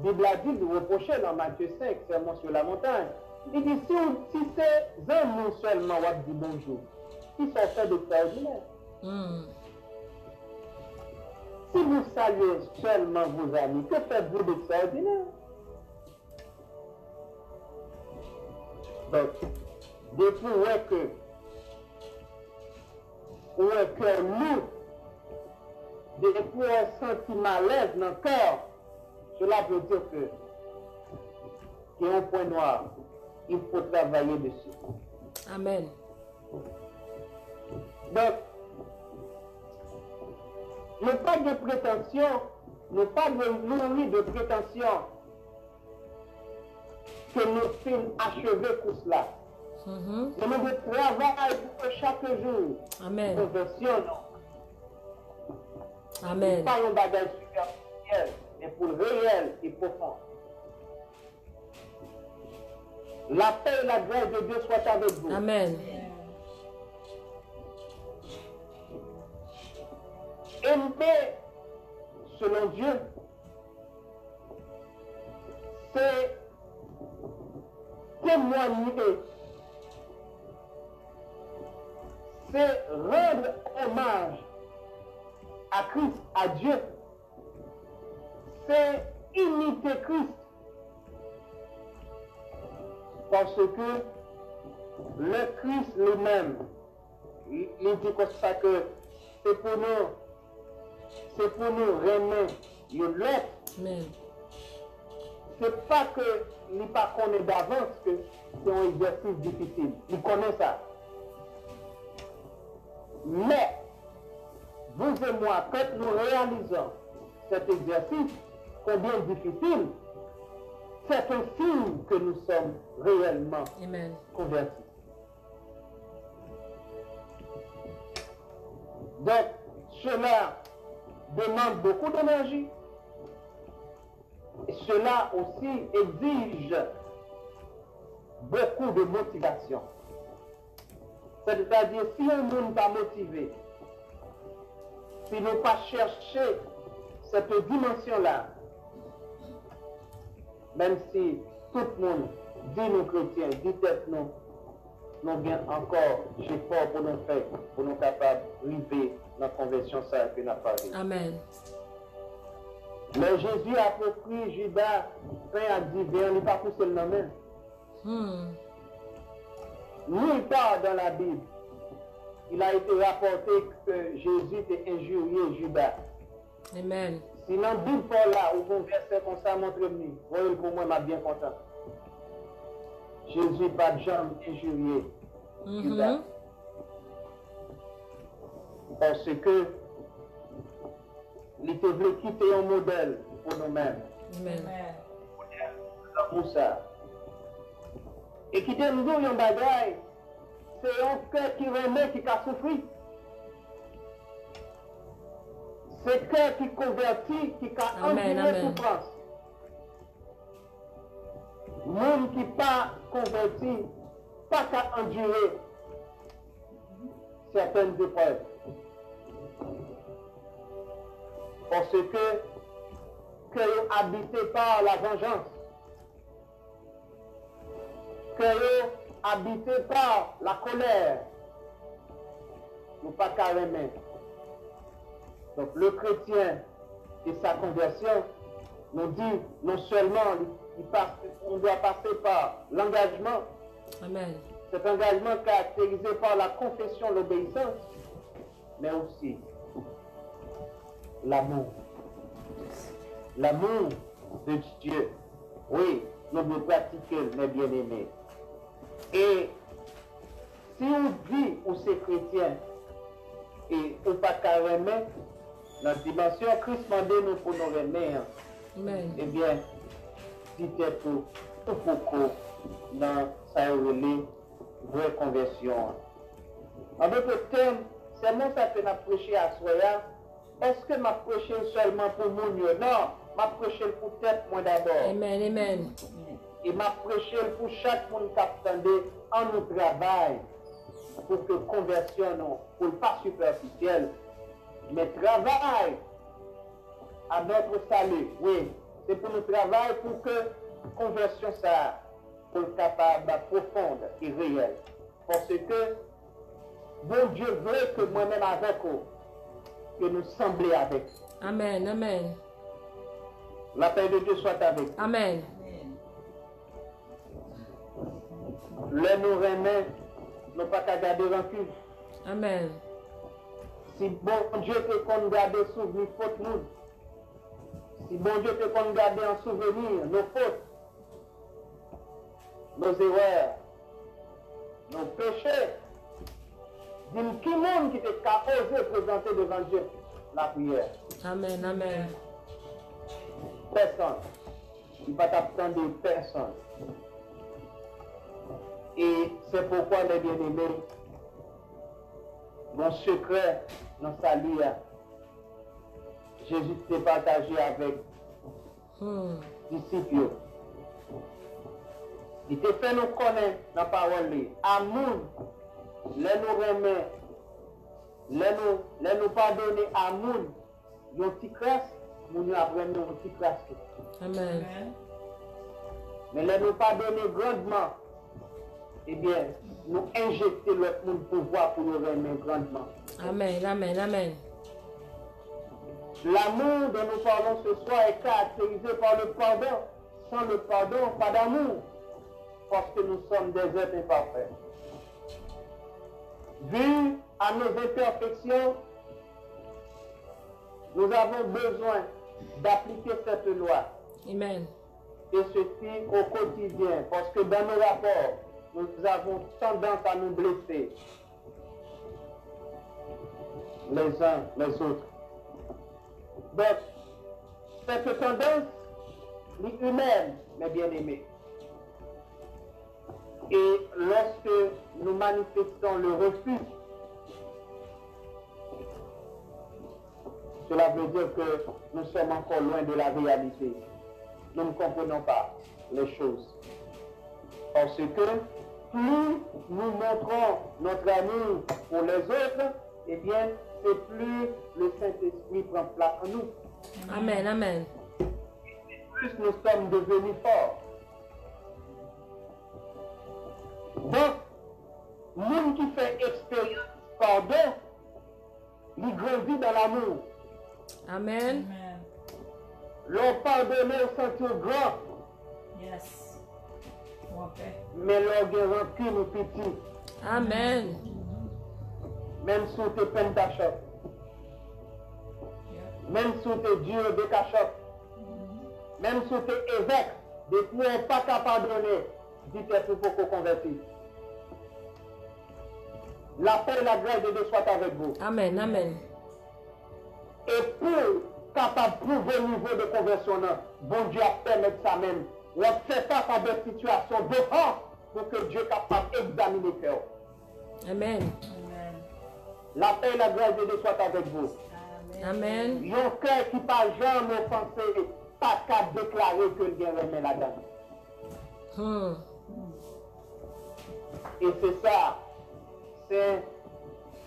Bible a dit de reprocher dans Matthieu 5, sermon sur la montagne. Il dit si, si c'est un mot seulement, on dit bonjour, qui sont faits d'extraordinaire. Hmm. Si vous saluez seulement vos amis, que faites-vous d'extraordinaire? Donc, depuis ouais que, ouais que nous, depuis un senti malaise dans le cœur, cela veut dire que, qu'il y a un point noir, il faut travailler dessus. Amen. Donc, ne pas de prétention, ne pas de nourrir de prétention que nous sommes achevés pour cela. Mhm. Mais nous de travail pour chaque jour. Amen. Conversion. Amen. Pas un bagage superficiel, mais pour le réel et profond. La paix et la grâce de Dieu soient avec vous. Amen. Aimer, selon Dieu, c'est témoigner, c'est rendre hommage à Christ, à Dieu, c'est imiter Christ. Parce que le Christ lui-même, il dit ça que c'est pour nous, c'est pour nous remettre une lettre. Amen. C'est pas que il pas connaît d'avance que c'est un exercice difficile. Il connaît ça. Mais, vous et moi, quand nous réalisons cet exercice, combien difficile, c'est un signe que nous sommes réellement Amen. convertis. Donc, cela demande beaucoup d'énergie. Cela aussi exige beaucoup de motivation. C'est-à-dire, si un monde pas motivé, si nous pas chercher cette dimension-là, même si tout le monde dit nous chrétiens, dit tête nous, nous bien encore, j'ai peur pour nous faire, pour nous capables d'arriver dans la conversion ça que nous parlé. Amen. Mais Jésus a pris Judas, a dit, viens, il n'a pas poussé le nom. Hmm. Nulle part dans la Bible, il a été rapporté que Jésus était injurié Judas. Amen. Si dans la Bible par là, où un verset comme ça montre-moi, voyez pour moi, m'a bien content. Jésus pas de jambe injurié Judas. Parce que il te voulait quitter un modèle pour nous-mêmes. Pour ça. Et qui te nous un bagage, c'est un cœur qui remet, qui a souffert. C'est cœur qui convertit, qui a enduré souffrance. Monde qui pas converti, pas qu'à endurer certaines épreuves. Parce que que habité par la vengeance, que habité par la colère, nous pas carrément. Donc le chrétien et sa conversion nous dit non seulement il- passe- on doit passer par l'engagement, Amen. cet engagement caractérisé par la confession, l'obéissance, mais aussi l'amour. L'amour de Dieu. Oui, nous le pratiquons, mes bien-aimés. Et si on dit ou c'est chrétien et ou pas carrément, dans la dimension Christ mandé nous pour nous remettre. Amen. eh bien, dites pour tout beaucoup dans sa relais vraie conversion. En d'autres termes, c'est moi ça que nous prêché à Soya, Est-ce que m'a prêché seulement pour mon Dieu? Non, m'a prêché pour tête moi d'abord. Amen. Amen. Et m'a prêché pour chaque monde qui attendait en nous travail pour que conversion non, pour pas superficiel, mais travail à notre salut. Oui, c'est pour nous travailler pour que pour être capable d'être profonde et réelle. Parce que bon Dieu veut que moi-même avec vous, que nous semblions avec. Amen. Amen. La paix de Dieu soit avec. Amen. Le nous remet, nous pas qu'à garder rancune. Amen. Si bon Dieu te qu'on garde souvenir faute nous. Si bon Dieu te qu'on garde en souvenir nos fautes, nos erreurs, nos péchés. Dim tout monde qui te capable de présenter devant Dieu la prière. Amen, amen. Personne. Il va t'attendre personne. Et c'est pourquoi, mes bien-aimés, mon secret dans sa vie, Jésus s'est partagé avec hmm. disciples. Il te fait nous connaître la parole. Amour les nous remet, les nous, pardonner amour, yon petit crasse, nous apprenons yon petit crasse. Amen. Mais les nous pardonner grandement, eh bien, nous injecter l'autre monde pouvoir pour nous remettre grandement. Amen. Amen. Amen. L'amour dont nous parlons ce soir est caractérisé par le pardon. Sans le pardon, pas d'amour. Parce que nous sommes des êtres imparfaits. Vu à nos imperfections, nous avons besoin d'appliquer cette loi. Amen. Et ceci au quotidien. Parce que dans nos rapports, nous avons tendance à nous blesser. Les uns les autres. Donc, cette tendance est humaine, mes bien-aimés. Et lorsque nous manifestons le refus, cela veut dire que nous sommes encore loin de la réalité. Nous ne comprenons pas les choses. Parce que plus nous montrons notre amour pour les autres, eh bien, c'est plus le Saint-Esprit prend place en nous. Amen. Amen. plus nous sommes devenus forts. Don, moun ki fè eksperyans pardon, li grandit dans l'amour. Amen. L'on pardonne au sentiment grand. Yes. Okay. Mais l'on guérit nos petits. Amen. Même si on te peine d'achat. Même si on te Dieu de cachot. Mm-hmm. Même si on te évêque, de ne pas qu'à pardonner, dit-elle pour qu'on convertisse. La paix et la grâce de Dieu soient avec vous. Amen. Amen. Et pour capable de prouver le niveau de conversion, bon Dieu a permis ça même. On fait face à des situations de force pour que Dieu soit capable d'examiner le cœur. Amen. Amen. La paix et la grâce de Dieu soient avec vous. Amen. Un cœur qui pas jamais offensé, pas qu'à déclarer que le bien remet la dame. Hmm. Et c'est ça, c'est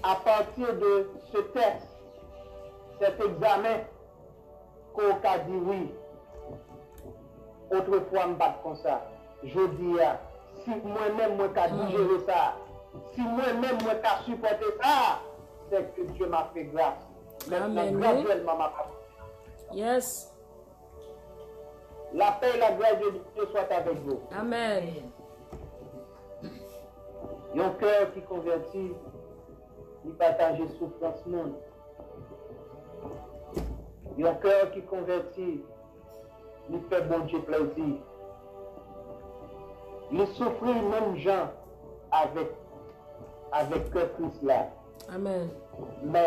à partir de ce texte, cet examen, qu'on a dit oui. Autrefois, je ne pas comme ça. Je dis, ah, si moi-même, moi, j'ai digéré ça, si moi-même, moi, j'ai supporté ça, c'est que Dieu m'a fait grâce. Maintenant, graduellement, m'a Yes. La paix et la grâce de Dieu soient avec vous. Amen. Yon kèr ki konverti, li pataje soufrans moun. Yon kèr ki konverti, li fè bonje plezi. Li soufri mèm jan avèk, avèk kèr kris la. Amen. Mè,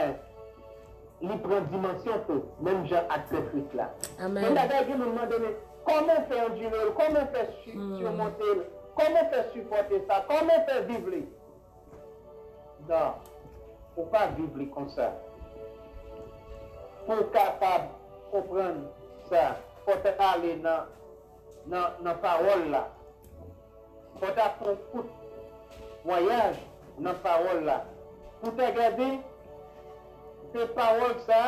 li pren dimensyon pou, mèm jan ak kèr kris la. Amen. Mè bagay ki moun mèm demè, koman fè endurel, koman fè surmontel, hmm. Koman fè supporte sa? Koman fè vivli? Dan, non. pou pa vivli kon sa. Pou kapab kompren sa. Pote ale nan, nan, nan parol la. Pote apon kout voyaj nan parol la. Pote gade, te parol sa,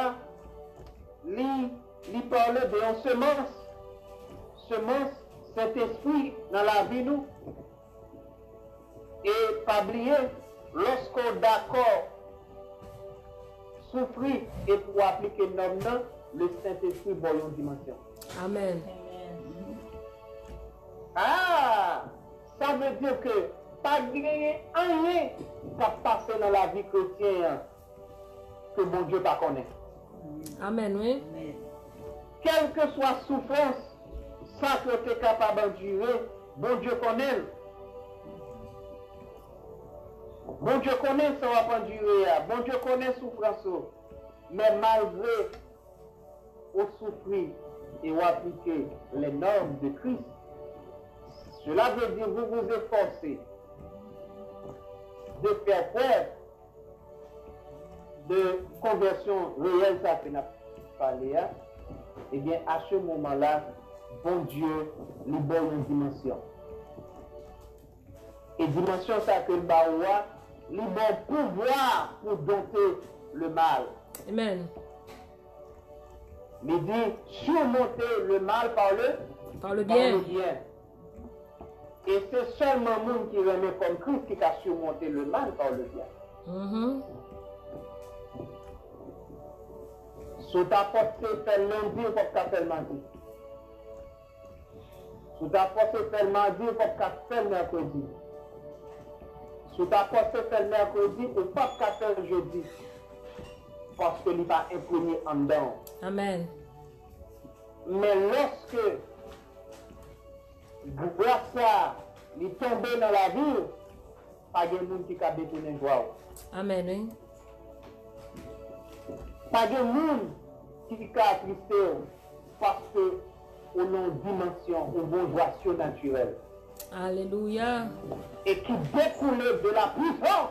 li, li parle de yon semans. Semans, cet espri nan la vi nou. E pabliye, losko d'akor soufri e pou aplike nom nan, le Saint-Esprit bon yon dimensyon. Amen. Ah! Sa ve diyo ke pa greye anye ka pase nan la vi kretien ke bon Diyo pa konen. Amen, oui. Kelke que swa soufrans, sa ke te kapab anjure, bon Diyo konen. Bon Dieu connaît ça va endurer. ah. Bon Dieu connaît souffrance. oh. Mais malgré au souffrir et au appliquer les normes de Christ, cela veut dire vous vous efforcez de faire preuve de conversion réelle, ça que n'a parlé, hein. eh bien, à ce moment-là, bon Dieu donne une dimension. Et dimension, ça que le li bon pouvoir pou dompter le mal. Amen. Li di surmonter le mal par le, par le bien. Et c'est seulement moun ki remè comme Christ ki ka surmonter le mal par le bien. Mm -hmm. Sou ta pote felman di ou pop ka felman di. Sou ta pote felman di ou pop ka felman kwen di. Sou ta poste fel mèrkodi ou pap kater jodi. Poste li pa imprimi an dan. Amen. Men lòske grasa li tombe nan la vi, pa gen moun ki ka betounen jwa ou. Amen, oui. Pa gen moun ki ka atriste ou, paske ou non dimensyon, ou bonjwasyon naturel. Alléluia. et qui découle de la puissance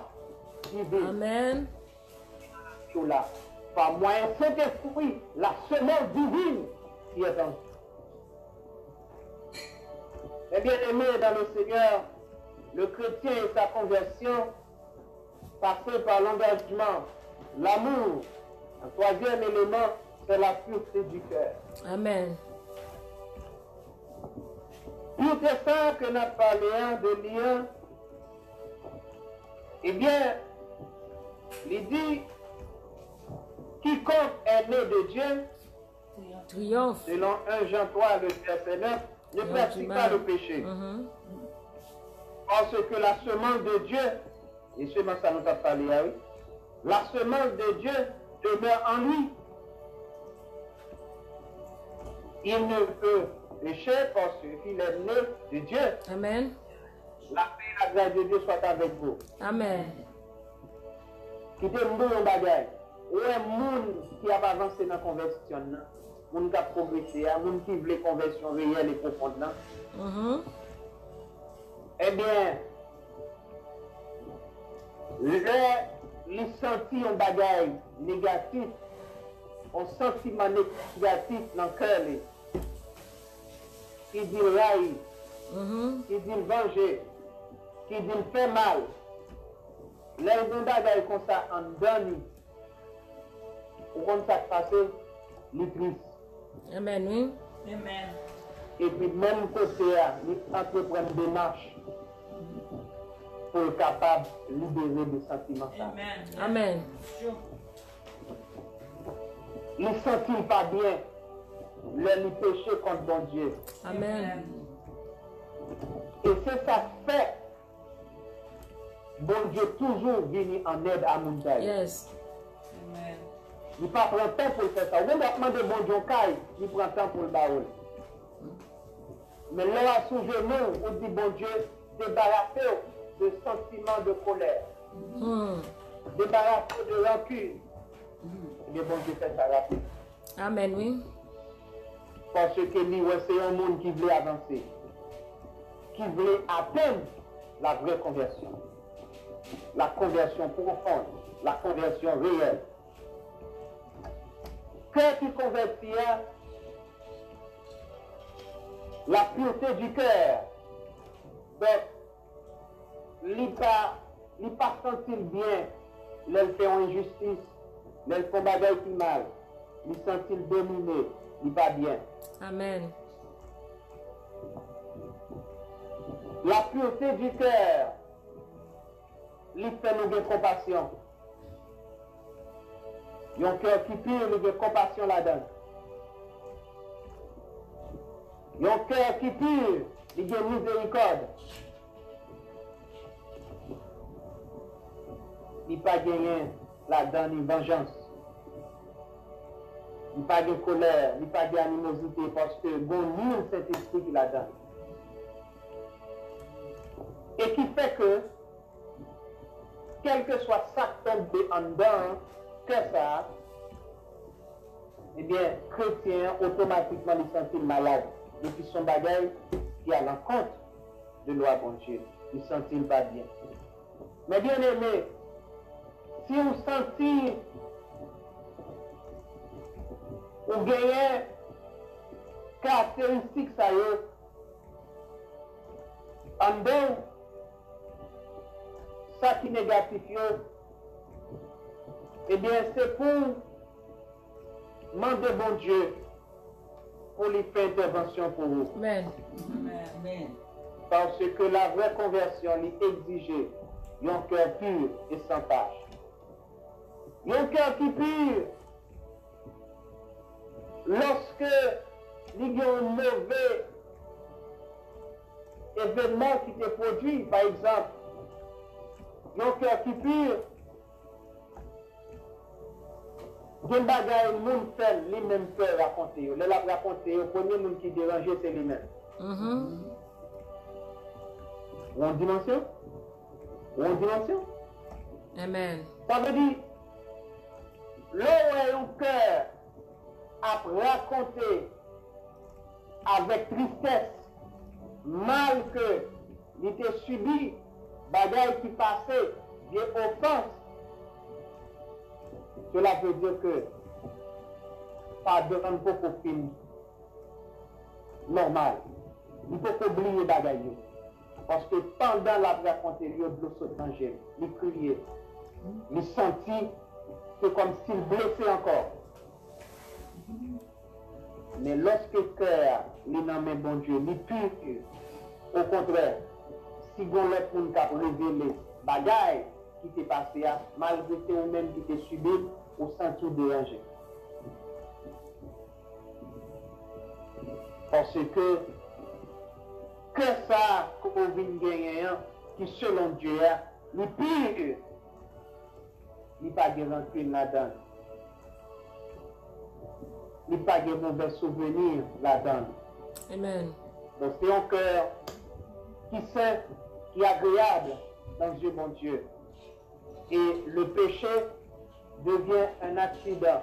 divine Amen. sur là. Par moyen Saint-Esprit, la semence divine qui est en Eh bien aimé dans le Seigneur, le chrétien et sa conversion passent par l'engagement, l'amour. Un troisième élément, c'est la pureté du cœur. Amen. Ça que n'a parlé hein, de lien, eh bien, il dit, quiconque est né de Dieu, Triomphe. selon 1 Jean 3, le verset 9, ne pratique pas le péché? Mhm. Parce que la semence de Dieu, et semence ça nous a parlé, oui, la semence de Dieu demeure en lui. Il ne peut péché parce qu'il est né de Dieu. Amen. La paix et la grâce de Dieu soit avec vous. Amen. Quittez mon bagage. Ou un monde qui a avancé dans la conversion, monde qui a progressé, monde qui veut conversion réelle et profonde. Mm -hmm. Eh bien, les sentis un bagage négatif, un sentiment négatif dans le cœur. ki dil rayi, ki mm-hmm. di venje, ki di fè mal, lè yon bagay kon sa an dani, ou kon sa kpase, li tris. Amen, oui. Amen. E pi men kote ya, li entrepren demache, pou kapab libere de sentiman sa. Amen. Amen. Sure. Li sentil pa bien, le li peche kont bon Dieu. Amen. E se sa fe, bon Dieu toujou vini an ed a moun tay. Yes. Amen. Li pa pran tan pou fè sa. Ou batman de bon Dieu kay, li pran tan pou l'baoul. Men lè a sou genou, ou di bon Dieu, débarrasse ou de sentiment de kolère. Hmm. Débarrasse de rancune. Mais bon Dieu fait ça rapide. Amen, oui. Parce que lui, c'est un monde qui voulait avancer. Qui voulait atteindre la vraie conversion. La conversion profonde. La conversion réelle. Cœur qui convertit, hein, la pureté du cœur. Donc, li pa, li pa sentil bien lèl fè an injustice, lèl fè bagay ki mal, li sentil dominé, li pa bien. Amen. La pureté du cœur li fè nou gen kompasyon. Yon cœur ki pire, nou gen kompasyon la dan. Yon cœur ki pire, li gen miserikod. Li pa genyen la dan ni venjans. Li pa gen kolèr, li pa gen animosité, paske bon nil cet esprit ki la dan. Et qui fait que, quel que soit ça tombe en dedans, que ça, eh bien, chrétien, automatiquement, il sentit malade. Et puis son bagage qui a l'encontre de loi bon Dieu. Il sentit pas bien? Mais bien aimé, si on sentit ou genyen karakteristik sa yo an den sa ki negatif yo eh ebyen se pou mande bon Diyo pou li fè intervensyon pou nou. Amen. Amen. Parce que la vraie conversion li exige yon kèr pur et sans tache. Yon kèr ki pur loske li gen yon mouve evenman ki te prodwi, par exemple, yon kèr ki pur, gen bagay moun fèl li men fèl rakonte yo. Le la rakonte yo, konye moun ki deranje se li men. Ou an dimensyon? Ou an dimensyon? Amen. Sa ve di, lè ou e yon kèr ap rakonte avèk tristès mal ke li te subi bagay ki pase de ofans. Cela ve diyo ke padon pou pou fin normal. Li pou pou bliye bagay yo. Paske pandan la rakonte li yo bloso tangel, li kriye, li senti, se kom si blese ankor. Men loske kèr li nan men bon Diyo, li pur, au kontrè, si gon lè pou n kap revele bagay ki te pase a, malve te ou men ki te subi, ou santi deranje. Pase ke, ke sa kou vin genyen ki selon Diyo a, li pur, li pa genantil nan dan. Là-dedans. Il pas de mauvais souvenirs là-dedans. Amen. Donc c'est un cœur qui saint, qui est agréable dans Dieu, mon Dieu. Et le péché devient un accident,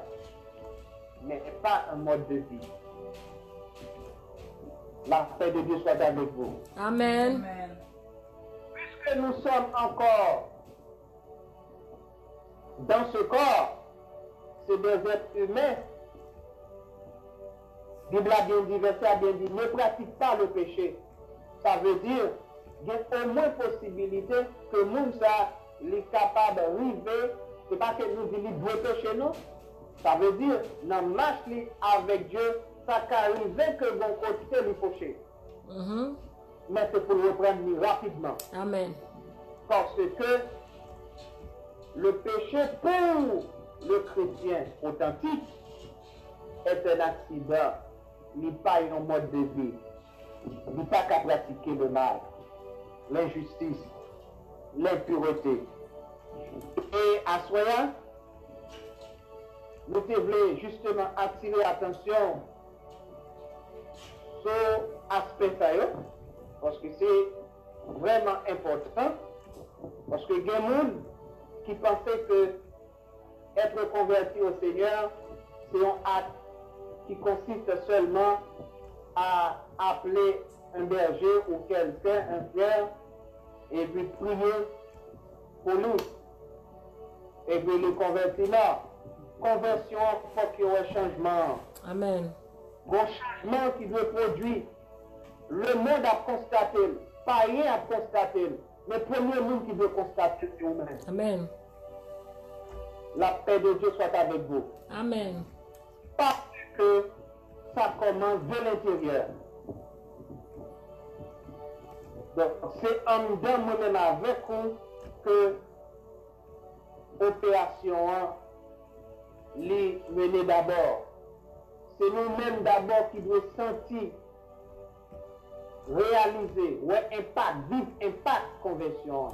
mais pas un mode de vie. La paix de Dieu soit avec vous. Amen. Amen. Puisque nous sommes encore dans ce corps, c'est des êtres humains. Bible a bien dit, verset a bien dit, ne pratique pas le péché. Ça veut dire, il y a au moins possibilité que nous sommes capables d'arriver, c'est pas que nous disons doit pécher nous. Ça veut dire, dans marche avec Dieu, ça peut arriver que bon côté le péché. Mhm. Mais c'est pour reprendre rapidement. Amen. Parce que le péché pour le chrétien authentique est un accident. N'est pas un mode de vie. N'est pas qu'à pratiquer le mal, l'injustice, l'impureté. Et à Soya, nous devons justement attirer l'attention sur l'aspect ça, yo, parce que c'est vraiment important. Parce que il y a des gens qui pensaient que être converti au Seigneur, c'est un acte qui consiste seulement à appeler un berger ou quelqu'un, un frère, et puis prier pour lui. Et puis le convertir là. Conversion, il faut qu'il y ait un changement. Amen. Un changement qui doit produire. Le monde a constaté, pas rien a constaté. Mais le premier monde qui doit constater, c'est vous-même. Amen. La paix de Dieu soit avec vous. Amen. Parce que ça commence de l'intérieur. Donc, c'est en dedans bon moi-même avec vous que l'opération les mener d'abord. C'est nous-mêmes d'abord qui devons sentir, réaliser, ouais, impact, vivre impact conversion.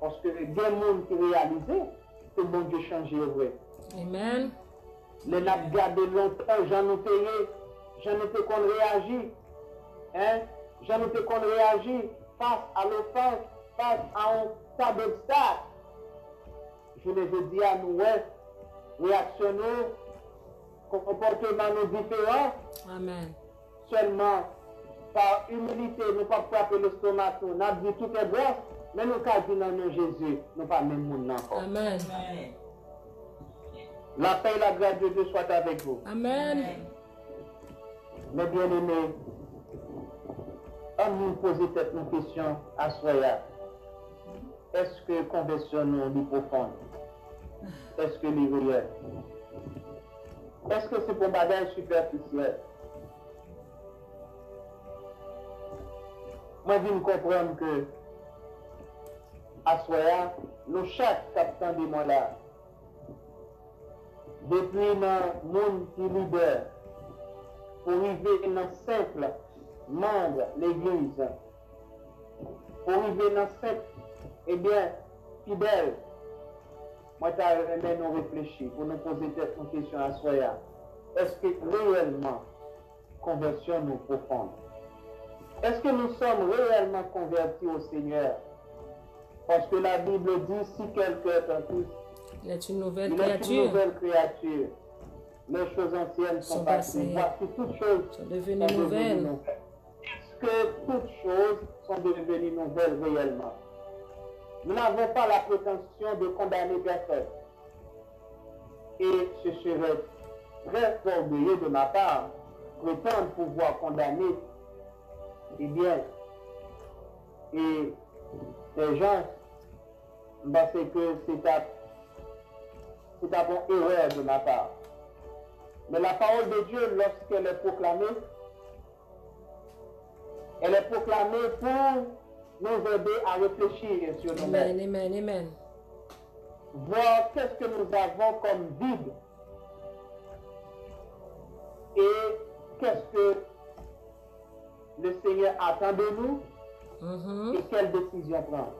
Parce que des monde qui réalisent, tout le monde peut changer, ouais. Amen. Le nap gade lontan, jan nou peye, jan nou pe kon reagi, hein? jan nou pe kon reagi, fas a l'ofens, fas a an sa d'obstak. Je ne ve di an ouè, reaksyon nou, komporteman nou diferans. Amen. Sèlman, par humilité, nou pa frape l'estomak nou, nap di tout e bòs, bon, men nou ka di nan nou Jésus, nou pa men moun nan kon. Amen. Amen. La paix et la grâce de Dieu soit avec vous. Amen. Mes bien-aimés, on nous poser peut-être une question à Soya. Est-ce que conversion nous est profonde? Est-ce que les réel? Est-ce que c'est pour bagage superficiel? Moi, je viens comprendre que à Soya, nous chaque capitaine de moi là, depuis le monde qui libère, pour arriver dans simple membre l'église, pour arriver dans simple, eh bien, fidèle, moi, j'aimerais nous réfléchir pour nous poser peut-être une question à Soya. Est-ce que réellement, conversion nous profonde? Est-ce que nous sommes réellement convertis au Seigneur? Parce que la Bible dit, si quelqu'un est en Christ, Il est une nouvelle est une créature. nouvelle créature. Les choses anciennes sont, Sont passées. Voici toutes choses Sont sont devenues nouvelles. Est-ce que toutes choses sont devenues nouvelles réellement? Nous n'avons pas la prétention de condamner personne. Et ce serait très orgueilleux de ma part prétendre pouvoir condamner, eh bien, et les gens, parce que c'est à c'est bon erreur de ma part. Mais la parole de Dieu, lorsqu'elle est proclamée, elle est proclamée pour nous aider à réfléchir sur nous-mêmes. Amen. Amen. Amen. Voir qu'est-ce que nous avons comme vide et qu'est-ce que le Seigneur attend de nous Mhm. et quelle décision prendre.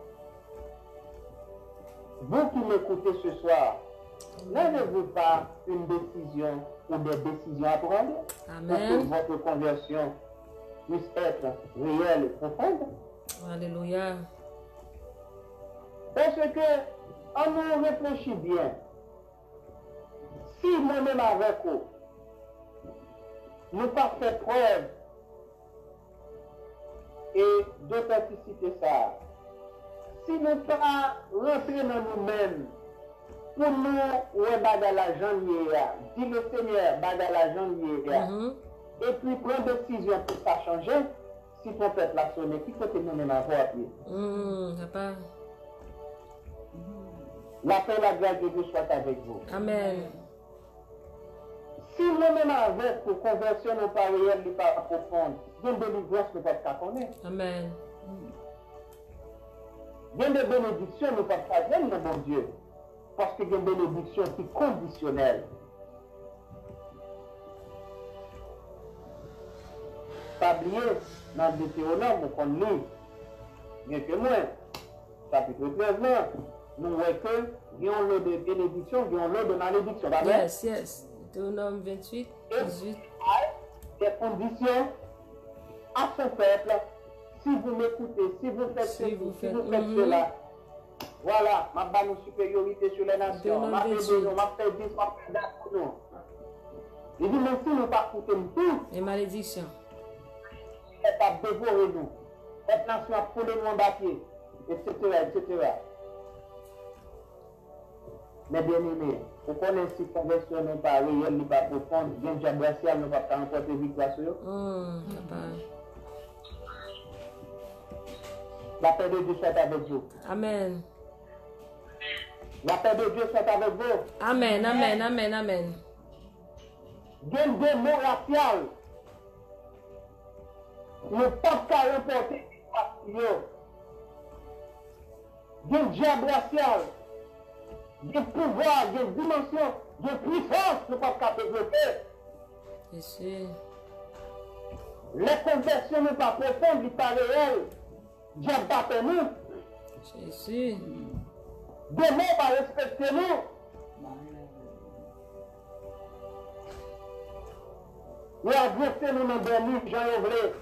Vous qui m'écoutez ce soir, n'avez-vous pas une décision ou des décisions à prendre Amen. pour que votre conversion puisse être réelle et profonde Alléluia. Parce que, en nous réfléchit bien, si nous-mêmes avec vous, nous pas fait preuve et d'authenticité ça, si nous pas rentrer dans nous-mêmes pou nou wè baga la janye ya, di le seigneur baga la janye ya, mm-hmm. epi pren desisyon pou sa chanje, si ton pep mm-hmm, mm-hmm. la sone, ki kote nou men avò api. La fè la grâce de Dieu soit avec vous. Amen. Si nou men avò pou konversyon nou pa reyèl li pa profonde, gen delivrance nou pa kakone. Amen. Gen de benediksyon nou pa kakone, nou bon Dieu. paske gen benediksyon ki kondisyonel. Pabliye nan Deuteronome ou kon nou, gen ke mwen, chapitre 13 nan, nou wè ke gen lò de benediksyon, gen lò de malediksyon. Yes, yes, Deuteronome 28, 18. Et se kondisyon a son pepl, si vous m'écoutez, si vous faites ceci, si vous faites mm-hmm. cela, Voilà, ma ban nou superiorite sou le nasyon. Ma pe de nou, ma pe dis, ma pe dat pou nou. Li di men si nou pa koute mtou. E maledisyon. E pa devore nou. Et nasyon ap pou le nou an bapye. Et cetera, et cetera. Men bien ime, ou konen si konversyon nou pa reyel, li pa profond, gen jabrasyal nou pa pa anpote vikwasyon. Hmm, kapay. La pe de di chet avek jou. Amen. La paix de Dieu soit avec vous. Amen, amen, amen, amen. Gen gen moun rasyal. Nou pat ka repote yo. Gen diab rasyal. Gen pouvoir, gen dimensyon, gen puissance nou pat ka pejote. Yesi. Le konversyon nou pa profonde, li pa reel. Diab batte nou. Yesi. Yesi. Demain, on va respecter nous. Ou adresser nous dans Denis, Jean Ouvré.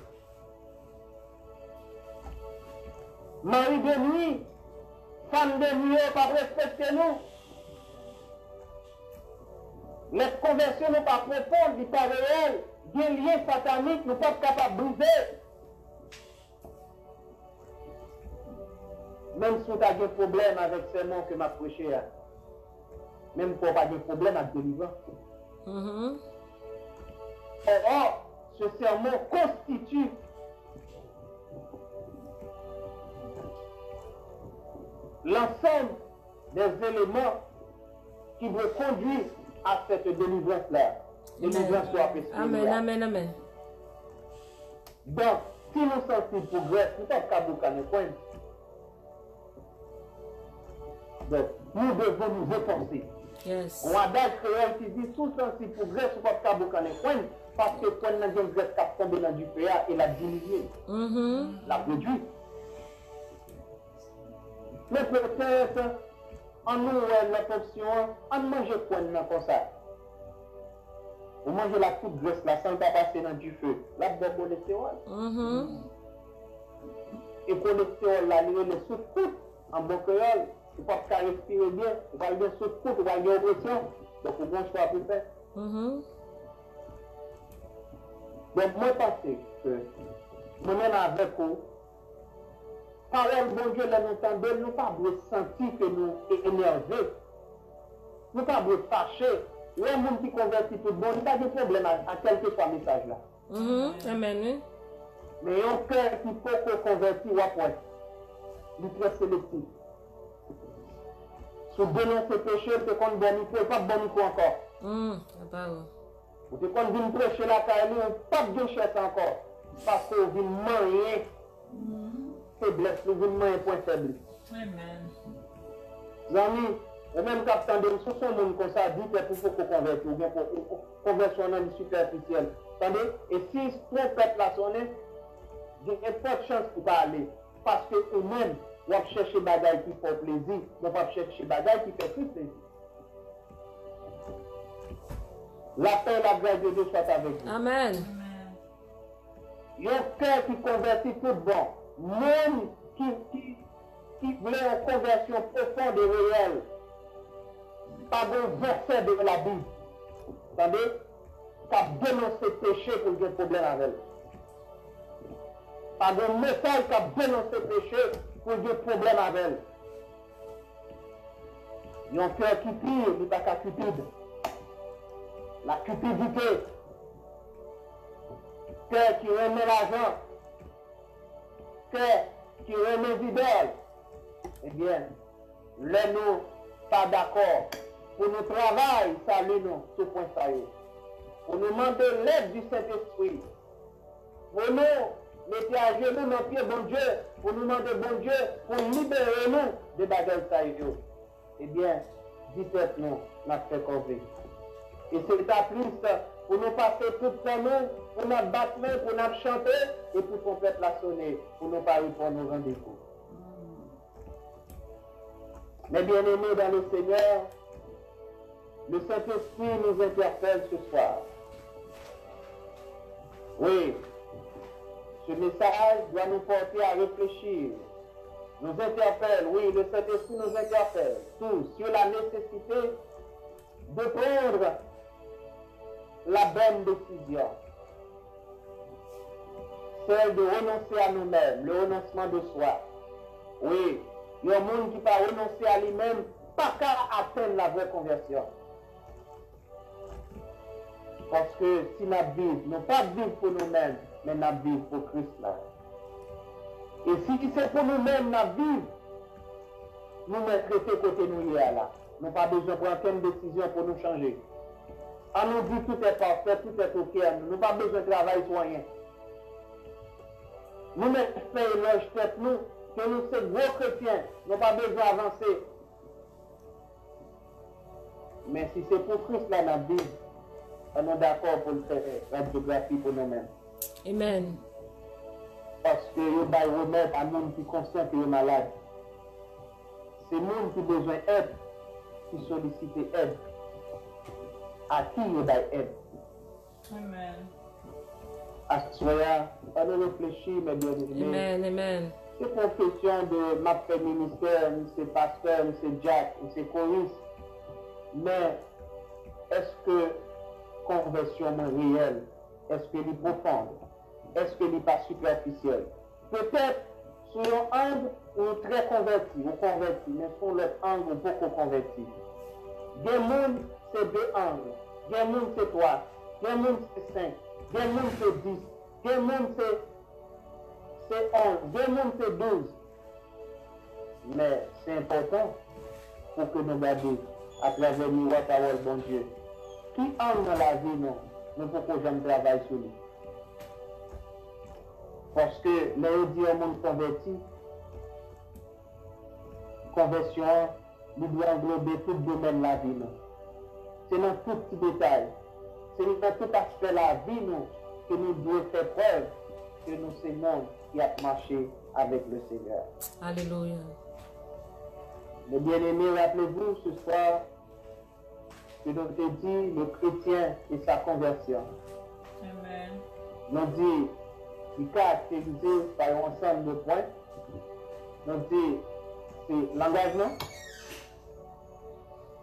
Marie Denis, femme Denis, on va respecter nous. Les conversions ne pas répondre, du pas réel, des liens sataniques, nous sommes capables de briser. Mèm sou ta gen problem avèk seman ke m apreche ya. Mèm pou pa gen problem ak delivan. Mm -hmm. Or, se serman konstitu l'ensemble des éléments qui vous conduisent à cette délivrance-là. Délivrance soit délivrance spirituelle. Amen, amen, amen. Donc, si nous sentons progrès, peut-être qu'à vous connaissez Donc, Nous devons nous efforcer. Yes. On adage créole qui dit tout ça si progrès sur votre table qu'on est parce que quand la jeune grève cap tombe dans du pays et la diminué, mm-hmm. la réduit. Mais peut-être, en nous, la option, on mange quoi dans comme ça? On mange la coupe graisse là sans pas passer dans du feu. La bonne cholestérol. Mm-hmm. Et cholestérol là, il est sous coupe en bon créole. ou pa psa respire bien, ou pa gen soukout, ou pa gen opresyon, donk ou bon chwa pou fè. Donk mwen pase ke mwen men avèk ou, parel bon Diyo lè nou tende, nou pa bou senti ke nou e enerve, nou pa bou fache, lè moun ki konverti tout bon, nou pa de problem a kelke swa mesaj la. Amen. Men yon kèr ki pou konverti wapwè, nou pre selektif. se denonse peche, te kon boni pou, pap boni pou ankor. Ou te kon vin preche la ka ene, pap gen chet ankor. Paske ou vin manye, febles, ou vin manye pou febli. Amen. Zami, ou menm kap tande, sou son moun kon sa di pe pou pou kon konverti, ou gen kon konversyon nan superficiel. Tande, e si se pou pep la sonen, gen epot chans pou pa ale. Paske ou menm, wap chèche bagay ki fò plezi, wap wap chèche bagay ki fè tout plezi. La pè la grè de Dieu soit avèk nou. Amen. Yon kè ki konverti tout bon, moun ki vle yon konversyon profonde et réel, pa bon versè de la Bible. Tande? Sa denonse peche pou gen problem avèl. Pa bon mesaj sa denonse peche pou gen problem avèl. Yon fè kipir, li baka kipid. La kipidite. Fè ki remè l'ajan. Fè ki remè zibel. Ebyen, lè nou pa d'akor. Pou nou travay, sa lè nou sou pon sa yo. Pou nou mande lèv du Saint-Esprit. Pou nou mettre à genoux nos pieds, bon Dieu. Pour nous demander, bon Dieu, pour libérer nous de bagages ça est. Eh bien, dites nous, fait. Et c'est ta plus pour nous passer toute semaine, pour nous battre, pour nous chanter et pour qu'on peuple la sonner, pour nous parler pour nos rendez-vous. Mes bien-aimés dans le Seigneur, le Saint-Esprit nous interpelle ce soir. Oui, ce message doit nous porter à réfléchir. Nous interpelle, oui, le Saint-Esprit nous interpelle tous sur la nécessité de prendre la bonne décision. Celle de renoncer à nous-mêmes, le renoncement de soi. Oui, il y a un monde qui va renoncer à lui-même, pas qu'à atteindre la vraie conversion. Parce que si nous vivons, nous pas vivre pour nous-mêmes, mais nous vivons pour Christ là. Et si c'est pour nous-mêmes, nous vivons, nous mettons côté nous là. Nous n'avons pas besoin de prendre aucune décision pour nous changer. On nous dit tout est parfait, tout est ok. Nous n'avons pas besoin de travail sur rien. Nous mettons éloge tête nous, que nous sommes gros chrétiens. Nous n'avons pas besoin d'avancer. Mais si c'est pour Christ là, vivons, on est d'accord pour le faire, radiographie pour nous-mêmes. Amen. Paske yo bay remèd a moun ki konsen ki yo malade. Se moun ki bezwen ed, ki solisite ed. A ki yo bay ed. Amen. Astroya, ane reflechi, mè diyo dizme. Amen, amen. Se konfesyon de map fè minister, mse pastor, mse jack, mse koris, mè eske konversyon mè riyel, eske li profonde. Est-ce qu'elle n'est pas superficielle? Peut-être sur un angle, est très converti, on converti, mais sur l'autre angle, qu'on converti. Des mondes, c'est deux angles. Des mondes, c'est trois. Des mondes, c'est cinq. Des mondes, c'est dix. Des mondes, c'est 11, deux mondes c'est 12. Mais c'est important pour que nous gardions à travers le miroir parole bon Dieu. Qui entre dans la vie, non, nous pouvons jamais travailler sur lui. Parce que les dit au monde converti, conversion, nous doit englober tout domaine de la vie. C'est dans tout petit détail. C'est dans tout aspect de la vie nous, que nous devons faire preuve que nous sommes qui a marché avec le Seigneur. Alléluia. Mes bien-aimés, rappelez-vous ce soir que nous dit le chrétien et sa conversion. Amen. Nous dit qui caractérisé par un ensemble de points. Dit c'est l'engagement.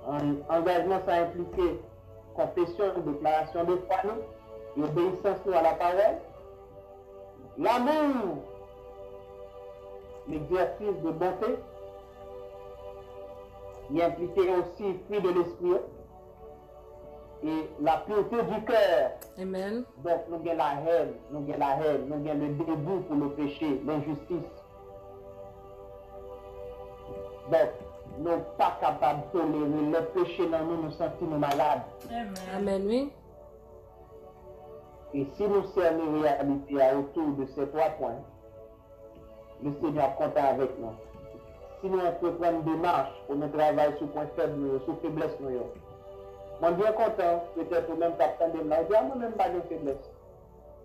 Un engagement, ça implique confession, déclaration de foi, nous, et obéissance nous à la parole. L'amour, l'exercice de bonté, il impliquait aussi fruit de l'esprit et la pureté du cœur. Amen. Donc, nous avons la haine, nous avons la haine, nous avons le dégoût pour le péché, l'injustice. Donc, nous ne sommes pas capables de tolérer le péché dans nous, nous sentons malades. Amen. Amen, oui. Et si nous sommes réalité autour de ces trois points, le Seigneur compte avec nous. Si nous entreprenons une démarche pour nous travailler sur point faible, sur faiblesse, nous, Mwen byen kontan, pwete pou mwen tap tande mla, ou di a mwen mwen bagen febles.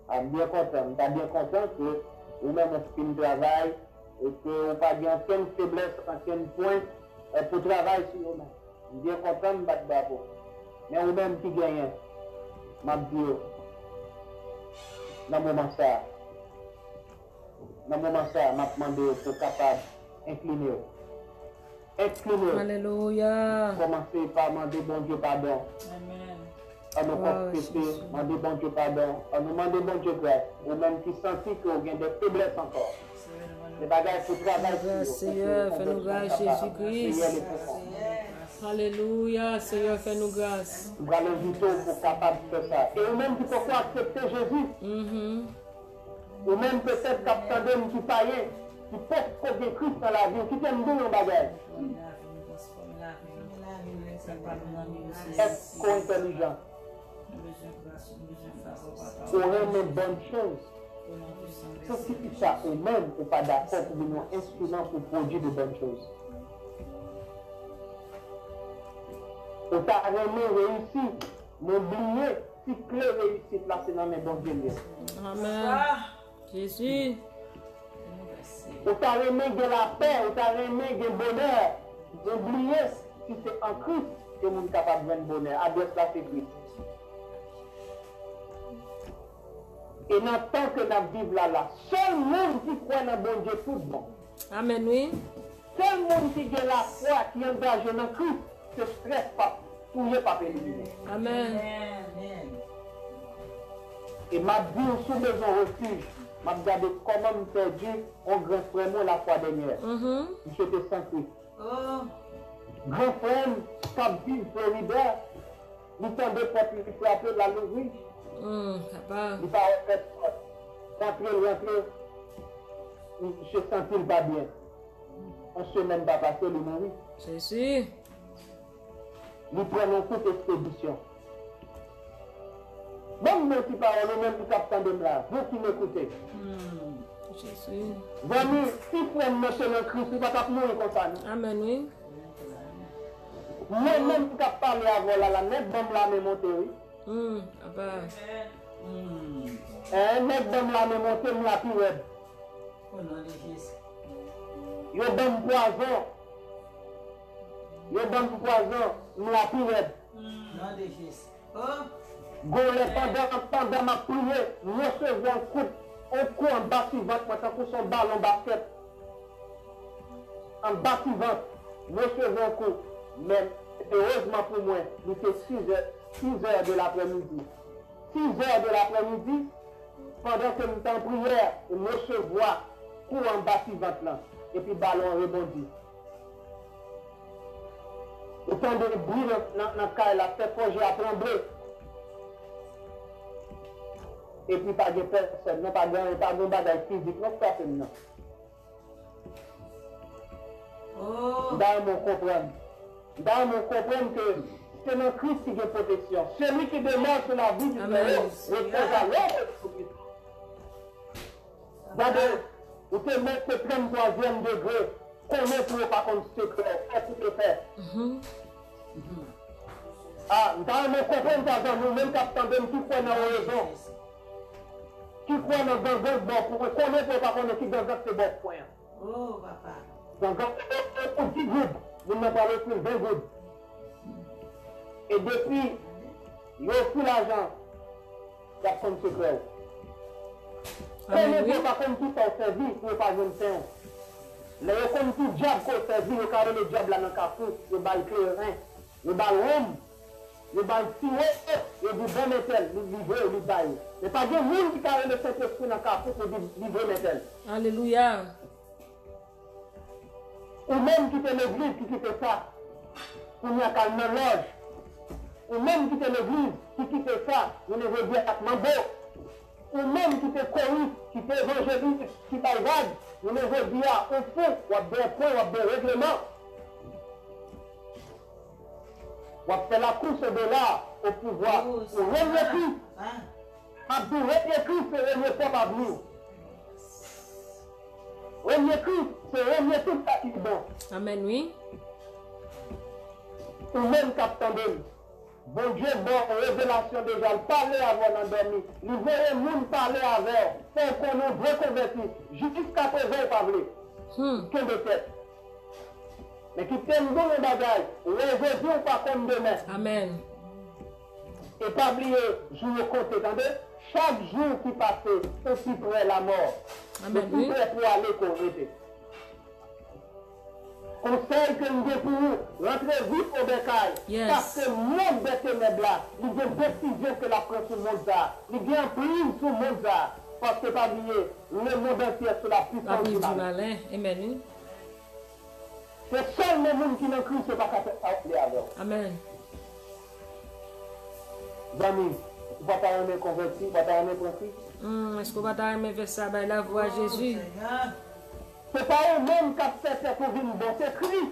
A byen kontan, mwen ta byen kontan ke ou mwen mwen spin travay, e ke ou pa gen anken febles, anken point, e pou travay sou ou mwen. Mwen byen kontan mwen bat bako. Men ou mwen mwen genyen, mwen byen, nan mouman sa, nan mouman sa, mwen pwende pou kapab inkline ou. Inclinez-vous. Alléluia. Commencez par demander bon Dieu pardon. Amen. On nous confesser, demander bon Dieu pardon. On nous demander bon Dieu grâce. Ou même qui sentit que vous avez des faiblesses encore. Des bagages sur vous. Seigneur, fais-nous grâce. Jésus-Christ. Les. Alléluia. Seigneur, fais-nous grâce. Vous allez inviter pour capable de faire ça. Et vous-même qui pouvez accepter Jésus, ou même peut-être qu'attendez qui païen, qui peut trouver Christ dans la vie, qui t'aime bien un bagage. Est co-intelligent? Ou aimer bonne chose. Ça signifie ça, même ou pas d'accord pour venir un instrument pour produire de bonnes choses. Ou t'as aimé réussir, mais oublier si clé réussite là, c'est dans mes bons. Amen. Jésus. Ou ta remè gen la pè, ou ta remè gen bonè. Oubliye ki se an kris ke moun kapab gen bonè. Adres la se kris. E nan tan ke nan viv la la, sol moun ki kwen nan bon Dje tout bon. Amen, oui. Sol moun ki gen la fwa ki engaje nan kris, se stres pa, touye pa pe elimine. Amen. Amen. E ma di ou sou bezon refuj, m'a regardé comment me perdu on grand frère moi la fois dernière. J'étais sans Christ. Grand frère, quand il Florida, il tendait pour qu'il soit appelé la louise. Il va fait rentrer, rentrer. Je sens qu'il va bien. On se même pas passer le mourir. C'est sûr. Nous prenons toute expédition. Mèm mè ki parol ou mèm ki kap tandem la, vè ki mè koute. Vè mè, si fwen mè chè mè kris, mè kap nou yon kontan. Amen, oui. Mè mèm ki kap parle avò la la, mè bèm la mè monte, oui. Abè. Mè bèm la mè monte, mè la pi web. Yo bèm poazon. Yo bèm poazon, mè la pi web. Nan de fis. Oh! Gole, pandan ma priye, resevo an kout, an kou an bati vant, mwen tan kou son bal an basket. An bati vant, resevo an kout, men, heurezman pou mwen, nou te 6 er de l'apremidi. 6 er de l'apremidi, pandan ke mwen tan priye, resevo an kou an bati vant lan, epi balon rebondi. Ou tan de bri nan kaj la, te fonje a tremble, e pi pa gen person, nan pa gen, pa gen bagay fizik, nan kwa se mnen. Dan moun kompren. Dan moun kompren ke se nan kris ki gen proteksyon. Semi ki deman se la vi di mwen yo, repos a lè. Dan de, ou te mwen se pren toazyen degre, konen pou yo pa kon se kre, se ti te fè. A, dan moun kompren toazyen, nou men kap tande mtou kwen nan ou rezon. Ki konen gangak bon pou mwen, konen pou pa konen ki gangak se bon pou mwen. Oh, papa. Gangak se bon e, pou e, pou e, di goud, nou mwen pale pou 20 goud. E depi, yo sou l'ajan, la son se krew. Konen pou pa konen ki sa ou servi, pou pa jen ten ou. Le yo konen ki diab ko servi, yo kare le diab la nan kafou, yo bal kre ren, yo bal oum. yo bay tiwe, yo di ben metel, li livre yo li bay. E pa gen moun ki kare le sent espri nan kapou, yo di livre metel. Aleluya. Ou men ki te l'eglise ki kite sa, ou ni akal nan loj. Ou men ki te l'eglise ki kite sa, ou ne ve di akman bo. Ou men ki te kori, ki te evanjelik, ki te gade, ou ne ve di a, ou fou, wap de pou, wap de regleman. wap fè la kous de la ou pouvoi. Ou rèm le kous. Abdou rèm le kous se rèm le pep avnou. Rèm le kous se rèm le tout ah. sa ki bon. Amen, oui. Ou mèm kap tandèm. Bon Dieu, bon, révélation déjà, parler avant l'endormi. Nous verrons nous parler avant, pour qu'on nous reconvertisse. Jusqu'à présent, il parlait. Hmm. Qu'est-ce de tête men ki ten bon yon bagay, rejezi ou pa kon demen. Amen. E pa bliye, jou yo kote, tande, chak jou ki pase, se si pre la mor. Amen. Se si pre pou ale kon rete. Konsey ke mge pou ou, rentre vip ou bekay. Yes. Paske moun bete nebla, li gen desisyon ke la pren sou moun za, li gen prim sou moun za. Paske pa bliye, le moun bete sou la pwisan du malin. Amen. Se sol men moun ki nan kri se pa kape le avon. Amen. Zami, ou pa ta ane konverti, ou pa ta ane pronsi? Hmm, esko pa ta ane versa bay la vwa Jezu? Oh, se pa ou men kap se se pou vin bon se kri,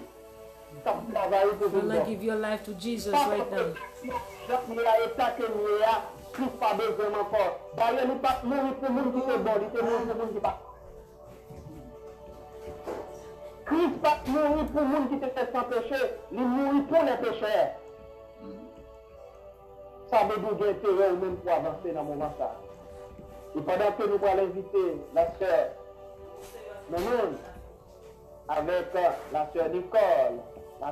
tap travaye pou vin bon. Fela give your life to Jesus right now. Jok mi a etake mi a, kri pa bezon anpon. Baye mi pa moun ki se bon, li te moun ki pa. Kris pat mouri pou moun ki te fè san peche, li mouri pou le peche. Sa mè dou gen terè ou mèm pou avansè nan mouman sa. E padan ke nou wè l'invité, la sè, Moumoun, avèk la sè Nicole, la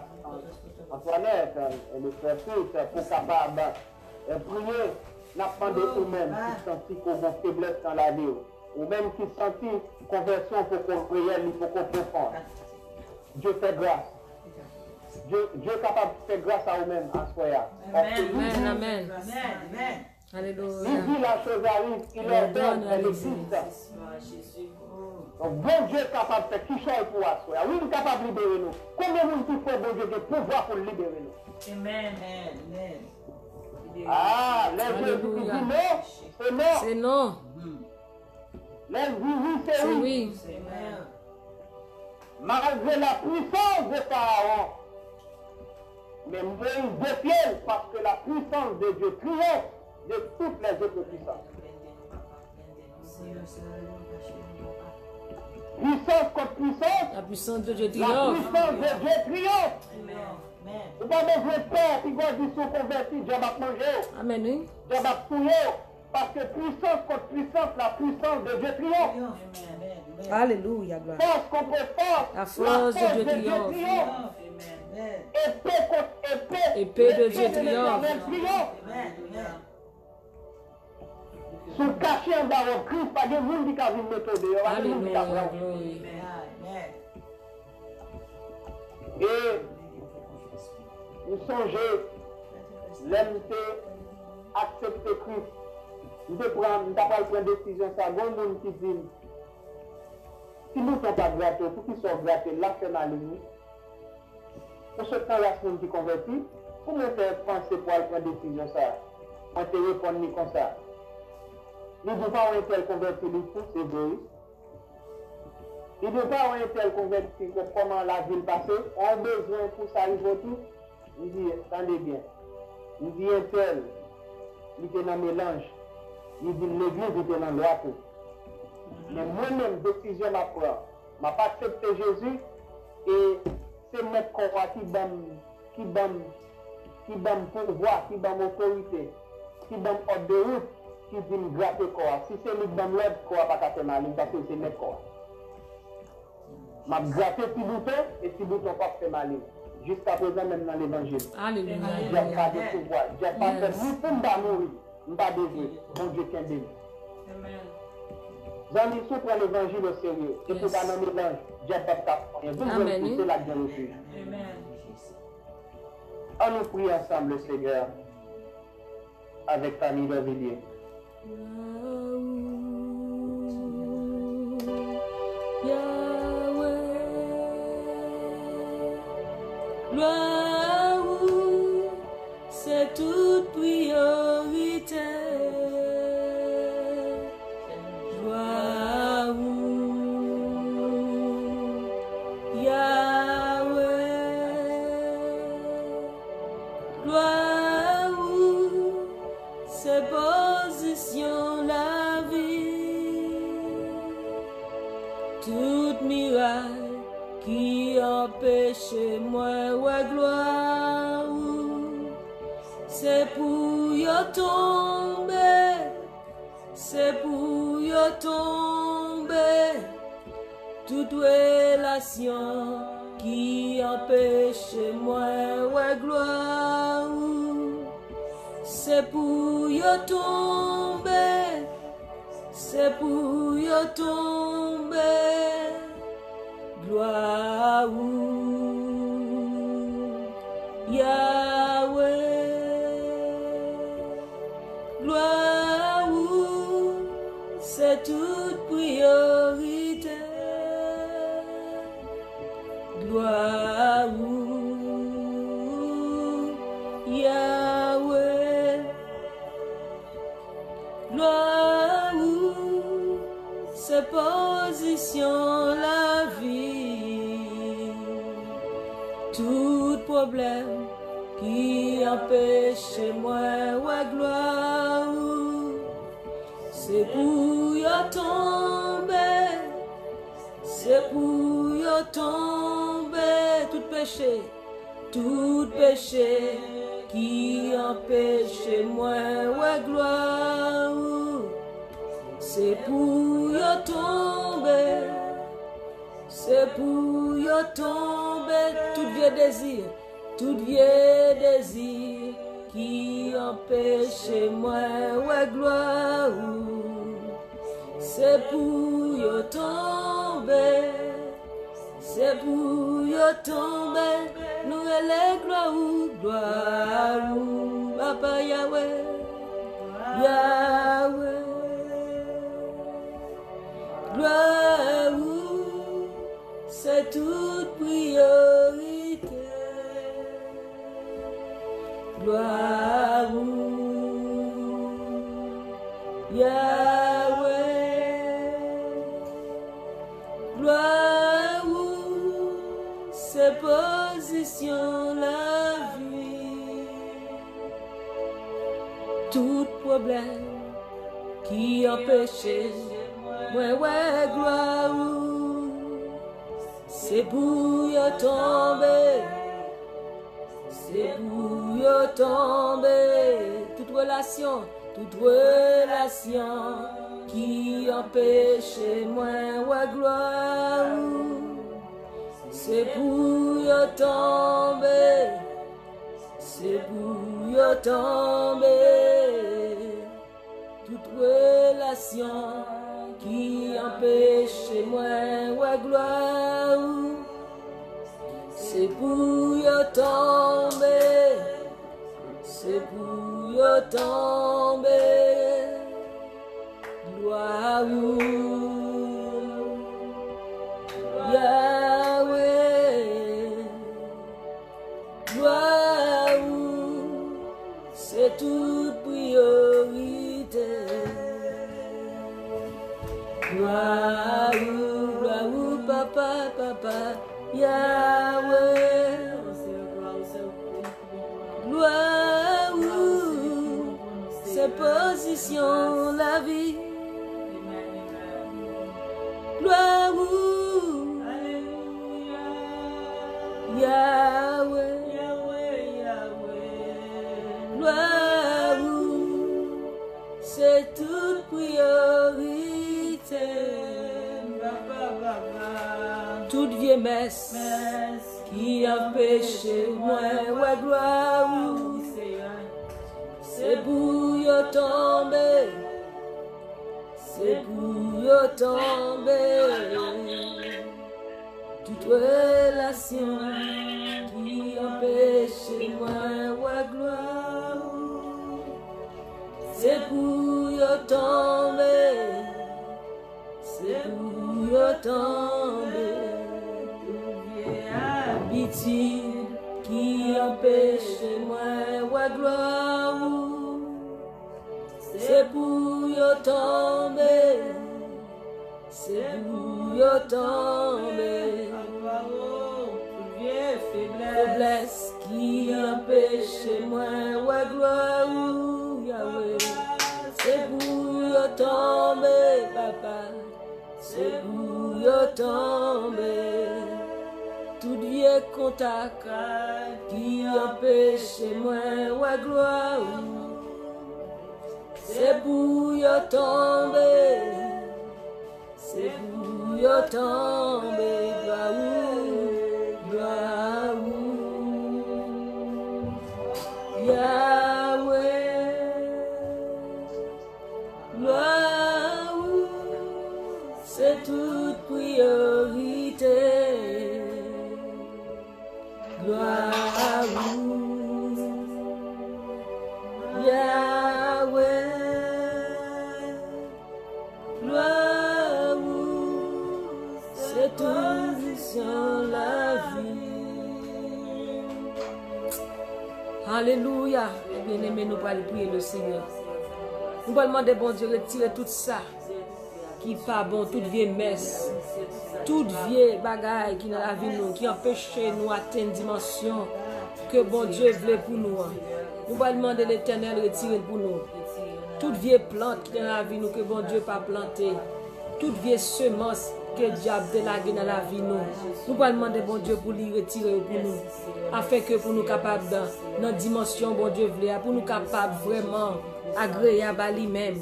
Antoinette, le sè Fils, pou kabab priye, napande ou mèm si santi kon bon febles kan la li ou. ou même qui sentit conversion pour qu'on prière, pour qu'on profonde. Dieu fait grâce. Dieu, Dieu est capable de faire grâce à vous-même, à soi. Amen, amen, amen. amen. Alléluia. Il dit la chose arrive, il leur donne, bon, elle existe. Donc bon Dieu est capable de faire qui chose pour soi. Oui, il est capable de libérer nous. Combien de qui faut bon Dieu de pouvoir pour libérer nous? Amen, amen. Ah, les Dieu dit non, c'est non. C'est non. Mais oui, oui, c'est oui. Malgré la puissance de Pharaon, mais Moïse défiait parce que la puissance de Dieu triomphe de toutes les autres puissances. Puissance contre puissance. La puissance de Dieu triomphe. La puissance de Dieu triomphe. Amen. Vous pas besoin de peur, tu vas dire sont convertis, Dieu va manger. Amen. Dieu va fouiller. Parce que puissance contre puissance, la puissance de Dieu triomphe. Alléluia, gloire. Force contre force. La force, la force de Dieu triomphe. Épée contre épée. Épée de Dieu triomphe. Sou kache an davon kris, pa gen moun di ka vin metode yo, pa gen moun di ka pran. E, ou sonje, lèm te aksepte kris. Mwen te pran, mwen ta pral pren desijon sa, goun moun ki zin, ki nou son pa grate, pou ki son grate, la fè nan lini, pou se pran la smoun ki konverti, pou mwen te panse pral pren desijon sa, an te repon ni kon sa. Li di pa ou entel konverti li pou, se veri. Li di pa ou entel konverti pou koman la vil pase, an bezwen pou sa li voti, li di, tande bien, li di entel, li di nan melange, Li di l'Eglise di nan lè apè. Men mwen men dekizyon la kwa. Ma pa septe Jezi, e se mè konwa ki bèm, ki bèm, ki bèm pouvoi, ki bèm otorite, ki bèm obdeout, ki di m'grape konwa. Si se mè bèm lèd konwa pa kate malin, kate se mè konwa. Ma grape ti bouton, e ti bouton pa kate malin. Jiska prezant men nan l'Evangil. Alléluia. Jè pa de pouvoi. Jè pa se mou pou mba mouri. Pas besoin. Mon Dieu est béni. Amen. J'en ai sous pour l'évangile au sérieux. Et pour dans le mélange, j'ai pas de cap. Et vous Amen. allez pousser la bien refuge. Amen. On nous prie ensemble, Seigneur, avec Camille Villiers. Yahweh, Gloire, c'est toute priorité. Toute miracle qui empêche moi tomber c'est pour yo tomber toute relation qui empêche moi ouais gloire. C'est pour yo tomber c'est pour yo tomber gloire problem Ki empèche mwen wè gloa ou Se pou yo tombe Se pou yo tombe Tout peche Tout peche Ki empèche mwen wè gloa ou Se pou yo tombe Se pou yo tombe Tout vie dezir tout vieux désir qui empêche moi ouais gloire. C'est pour y tomber, c'est pour y tomber, nous les gloire, gloire, Papa Yahweh, Yahweh. Gloire, c'est toute priorité. Gloire, Yahweh. Gloire, c'est position la vie. Tout problème qui empêchait Ouais, ouais, gloire, c'est pour y tomber, c'est pour y tomber. Toute relation, toute relation qui empêche moi, ouais, gloire, c'est pour y tomber, c'est pour y tomber. Toute relation qui empêche moi ouais gloire c'est pour y tomber c'est pour y tomber gloire Yahweh gloire c'est toute priorité. Gloire, gloire, papa, papa, Yahweh. Position la vie. Gloire, Yahweh. Gloire, c'est toute priorité. Toute vieille messe qui empêche moi, ouais, gloire, c'est y tomber, c'est y tomber. Toute relation qui empêche moi, ouais, gloire, c'est y tomber, c'est y tomber. Habitude qui empêche moi, ouais, gloire, Se pou yo tombe, se pou yo tombe, Febles ki empèche mwen wè gloa ou yawè, Se pou yo tombe, papa, se pou yo tombe, Tout vie kontak ki empèche mwen wè gloa ou, C'est y tomber. C'est y tomber, gloire, gloire. Yahweh, gloire, c'est toute priorité. Yahweh, Seigneur la vie. Alléluia. Eh bien aimé, nous allons prier le Seigneur. Nous allons demander, bon Dieu, retirer tout ça qui pas bon, toute vieille messe, toute vieille bagaille qui dans la vie nous, qui empêche nous atteindre dimension que bon Dieu voulait pour nous. Nous allons demander l'éternel retirer pour nous. Toute vieille plante qui dans la vie nous, que bon Dieu pas planté. Toute vieille semence ke diab delage nan la vi nou. Nou pal mande bon Diyo pou li retire pou nou. Afen ke pou nou kapab dan, nan dimensyon bon Diyo vle, pou nou kapab vreman agreyab a li men.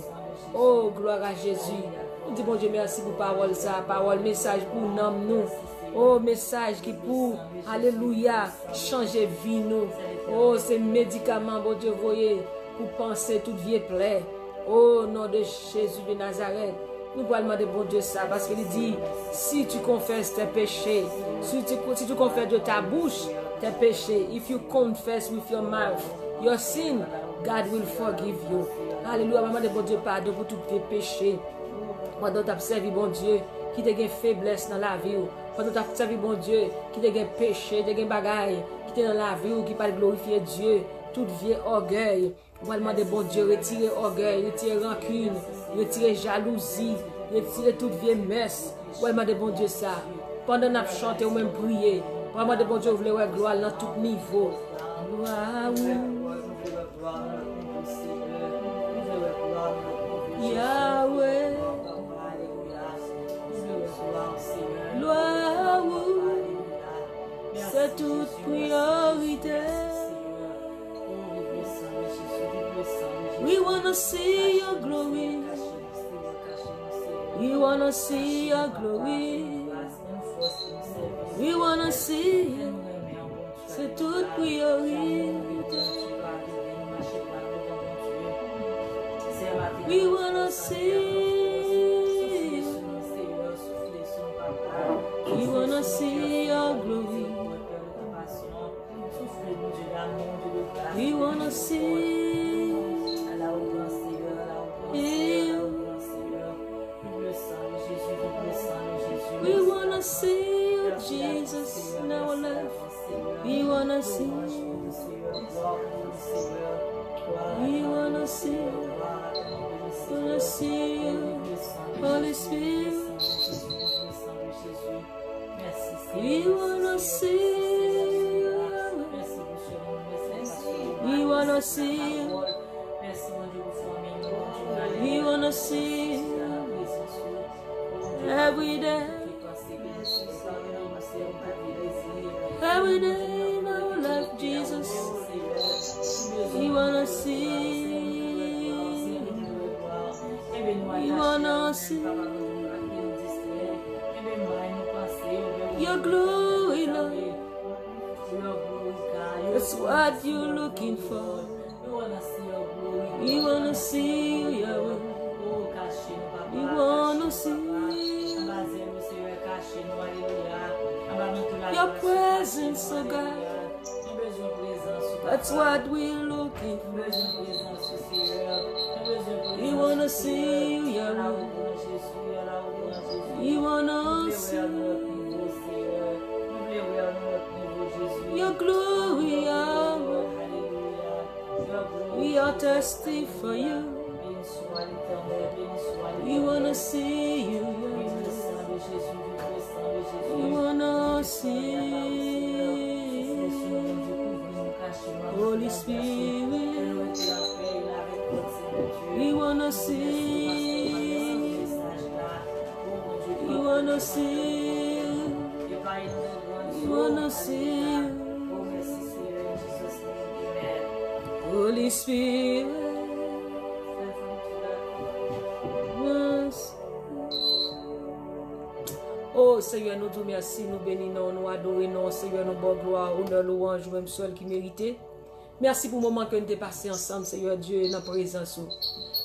Oh, gloire a Jezu. Nou di bon Diyo mersi pou parol sa, parol mesaj pou nanm nou. Oh, mesaj ki pou, aleluya, chanje vi nou. Oh, se medikaman bon Diyo voye, pou panse tout vie ple. Oh, nan de Jezu de Nazaret. Nou pou alman de bon Diyo sa, paske li di, si tu konfes te peche, si tu, si tu konfes de ta bouche, te peche, if you confess with your mouth, your sin, God will forgive you. Aleluya, maman de bon Diyo pardon pou tout te peche. Wadon tap servi bon Diyo, ki te gen febles nan la vi ou. Wadon tap servi bon Diyo, ki te gen peche, te gen bagay, ki te nan la vi ou, ki pa glorifiye Diyo. Tout vie orgueil, wadman de bon Diyo, retire orgueil, retire rancune, retire jalouzi, retire tout vie mes, wè mwen de bon Diyo sa, Pendan ap chante ou men priye, wè mwen de bon Diyo vle wè gloal nan tout nivou. Gloa ou, Yahweh, gloa ou, se tout priorite, we wanna see your glory, We wanna see your glory. We wanna see you. C'est toute priorité. We wanna see. We wanna see your glory. We wanna see wanna see you. We wanna see you. Wanna see you, Holy Spirit. We wanna see you. We wanna see you. We wanna see you every day. Every day wanna your glory, Lord. That's what you're looking for. We wanna see you, Yahweh. We wanna see your presence, oh God. That's what we're looking for. We wanna see you, Yahweh. We are thirsty for you. We wanna see you. We wanna see Holy Spirit. We wanna see. wanna see you. Wanna see Holy Spirit. Yes. Oh, Seigneur, nous te merci, nous bénissons, nous adorons, Seigneur, nous bon gloire, honneur, louange, même seul qui méritait. Merci pour le moment que nous avons passé ensemble, Seigneur Dieu, dans la présence.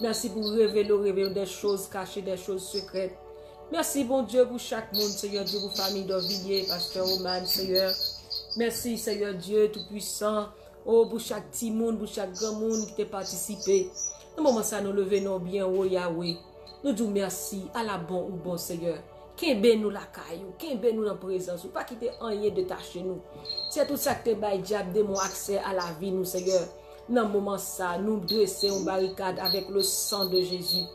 Merci pour révéler, révéler des choses cachées, des choses secrètes. Mersi bon Diyo pou chak moun, Seigneur Diyo pou fami Dovillier, Pastor Oman, Seigneur. Mersi Seigneur Diyo tout puissant, oh pou chak ti moun, pou chak gran moun ki te patisipe. Nan mouman sa nou leve nou bien, oh Yahweh. Nou djou mersi ala bon ou bon Seigneur. Kenbe nou lakay ou, kenbe nou nan prezans ou, pa ki te anye detache nou. Se tout sa ki te bay diap de moun akse a la vi nou, Seigneur. Nan mouman sa, nou dwese yon barikade avek le san de Jezu.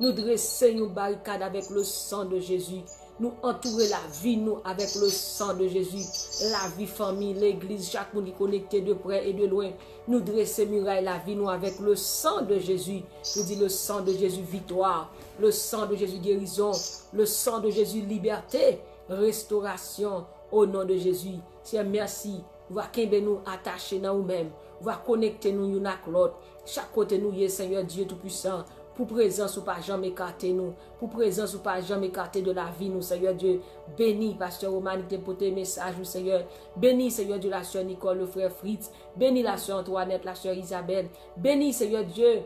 Nous dresser une barricade avec le sang de Jésus. Nous entourer la vie, nous, avec le sang de Jésus. La vie, famille, l'église, chaque monde connecté de près et de loin. Nous dresser muraille la vie, nous, avec le sang de Jésus. Nous dit le sang de Jésus, victoire. Le sang de Jésus, guérison. Le sang de Jésus, liberté. Restauration. Au nom de Jésus. Seigneur, merci. Va kembe nous attacher dans nous-mêmes. Va connecter nous une avec l'autre. Chaque côté nous, Seigneur Dieu Tout-Puissant. pou prezans ou pa jam ekate nou, pou prezans ou pa jam ekate de la vi nou, Seigneur Dieu, beni, Pasteur Romani, te pote mesaj nou, Seigneur, beni, Seigneur Dieu, la Sœur Nicole, le frère Fritz, beni la Sœur Antoinette, la Sœur Isabelle, beni, Seigneur Dieu,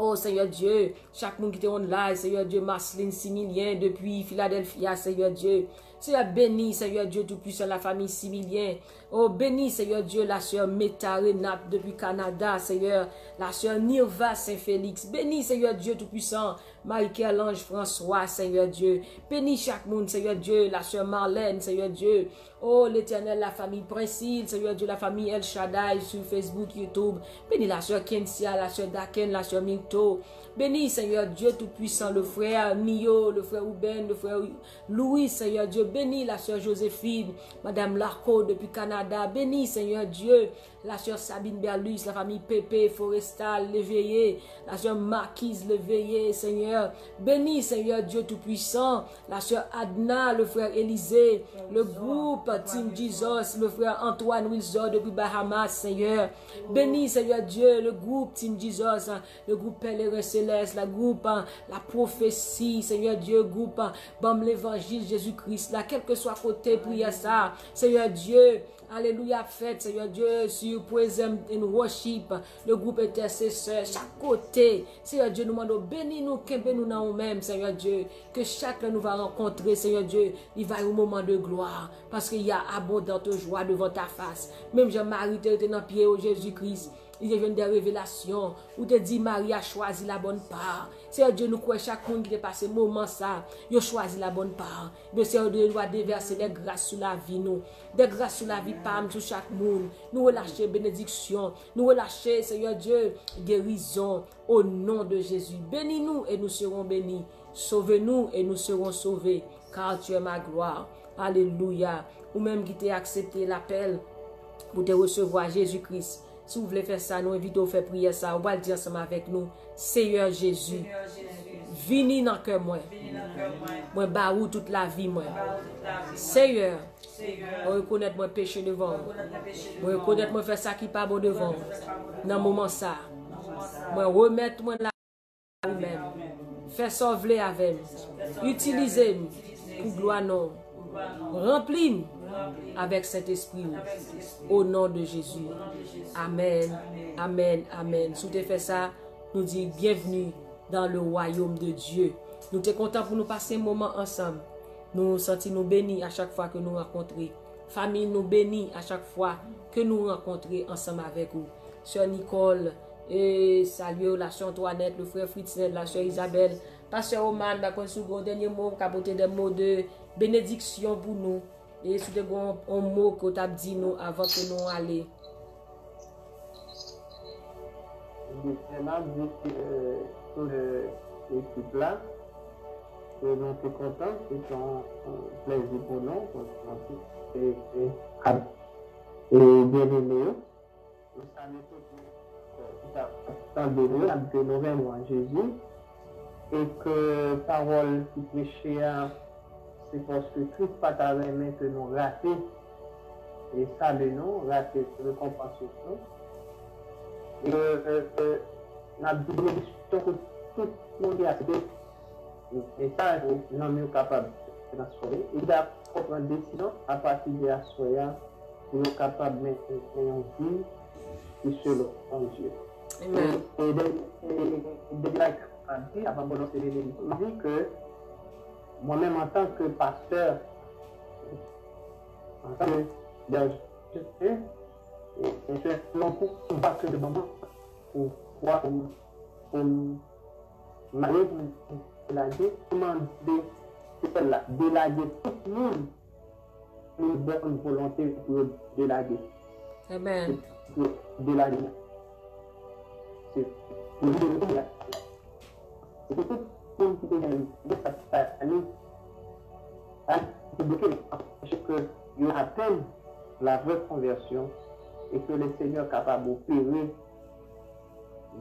Oh, Seigneur Dieu, chak moun ki te on live, Seigneur Dieu, Marceline Similien, depi Philadelphia, Seigneur Dieu, Seigneur, bénis, Seigneur Dieu Tout-Puissant, la famille Similien. Oh, bénis, Seigneur Dieu, la sœur Métarenap depuis Canada, Seigneur. La sœur Nirva Saint-Félix. Bénis, Seigneur Dieu Tout-Puissant, Marie-Claire François, Seigneur Dieu. Bénis chaque monde, Seigneur Dieu, la sœur Marlène, Seigneur Dieu. Oh, l'éternel, la famille Princile, Seigneur Dieu, la famille El Shaddai sur Facebook, YouTube. Bénis la sœur Kensia, la sœur Daken, la sœur Minto. Bénis, Seigneur Dieu Tout-Puissant, le frère Mio, le frère Ruben, le frère Louis, Seigneur Dieu. Bénis la sœur Joséphine, Madame Larco depuis Canada. Bénis, Seigneur Dieu, la sœur Sabine Berlus, la famille Pépé, Forestal, l'éveillé, la sœur Marquise, l'éveillé, Seigneur. Bénis, Seigneur Dieu Tout-Puissant, la sœur Adna, le frère Élisée, le groupe Team Jesus, le frère Antoine Wilson depuis Bahamas, Seigneur. Bénis, Seigneur Dieu, le groupe Team Jesus, le groupe Pèlerin Céleste, le groupe La Prophétie, Seigneur Dieu, groupe Bam l'Évangile Jésus-Christ, là, quel que soit côté, prière ça, Seigneur Dieu. Alléluia, fête, Seigneur Dieu, sur Poésem and Worship, le groupe intercesseur, chaque côté. Seigneur Dieu, nous demandons, bénis-nous, qu'aimez-nous dans nous-mêmes, Seigneur Dieu, que chacun nous va rencontrer, Seigneur Dieu, il va au moment de gloire, parce qu'il y a abondante joie devant ta face. Même Jean-Marie, tu dans le pied au Jésus-Christ. li te jwen de revelasyon, ou te di Maria chwazi la bon par, se yo Diyo nou kwe chakoun ki te pase mouman sa, yo chwazi la bon par, be se yo Diyo nou a deverse de grase sou la vi nou, de grase sou la vi pam sou chak moun, nou relache benediksyon, nou relache se yo Diyo gerizon, o nan de Jezu, beni nou e nou seron beni, sauve nou e nou seron sauve, kar tu e ma gloar, aleluya, ou menm ki te aksepte la pel, pou te resevo a Jezu Christ, Si vous voulez faire ça, nous invitons à faire prier ça. On va le dire ensemble avec nous. Seigneur Jésus, vini dans cœur moi. Moi baou toute la vie moi. Seigneur, moi reconnaître mon péché devant. Moi reconnaître moi faire ça qui pas bon devant. Dans moment ça, moi remettre moi la même. Fais sauver avec. Utilisez-nous pour gloire non. Remplis-nous avec cet esprit au nom de Jésus. Amen, amen, amen. Si tu fait ça, nous dit bienvenue dans le royaume de Dieu. Nous sommes contents pour nous passer un moment ensemble. Nous sentons nous bénis à chaque fois que nous rencontrons. Famille nous bénit à chaque fois que nous rencontrons ensemble avec vous. Sœur Nicole, et salut la sœur Antoinette, le frère Fritz, la sœur Isabelle, pasteur Roman, bah, un dernier mot, capoter des mots de bénédiction pour nous. E sou te gon on mou ko tap di nou avan ke nou ale. Di seman di sou le ekip la, se nou te kontan, se son plezi pou nou, e bebe nou, sa ne te pou. sa veni ap de nouvel ou an Jezi e ke parol ki preche a parce que Christ pas ta main que nous raté et ça de nous, raté récompense nous. Et euh, euh, la bénédiction que tout le monde a accepté, et ça, nous sommes capables de transformer. Il va prendre une décision à partir de la soya pour être capable de mettre une vie qui selon en Dieu. Amen. Et déjà, avant de il dit que moi-même en tant que pasteur, en tant que je fais mon cours parce que de moment pour pouvoir pour m'aller pour délager, demander délager tout le monde une bonne volonté pour délager. Amen. Délager. C'est tout. C'est pour délaguer. C'est tout satanique a bloqué que ils atteignent la vraie conversion et que le Seigneur est capable d'opérer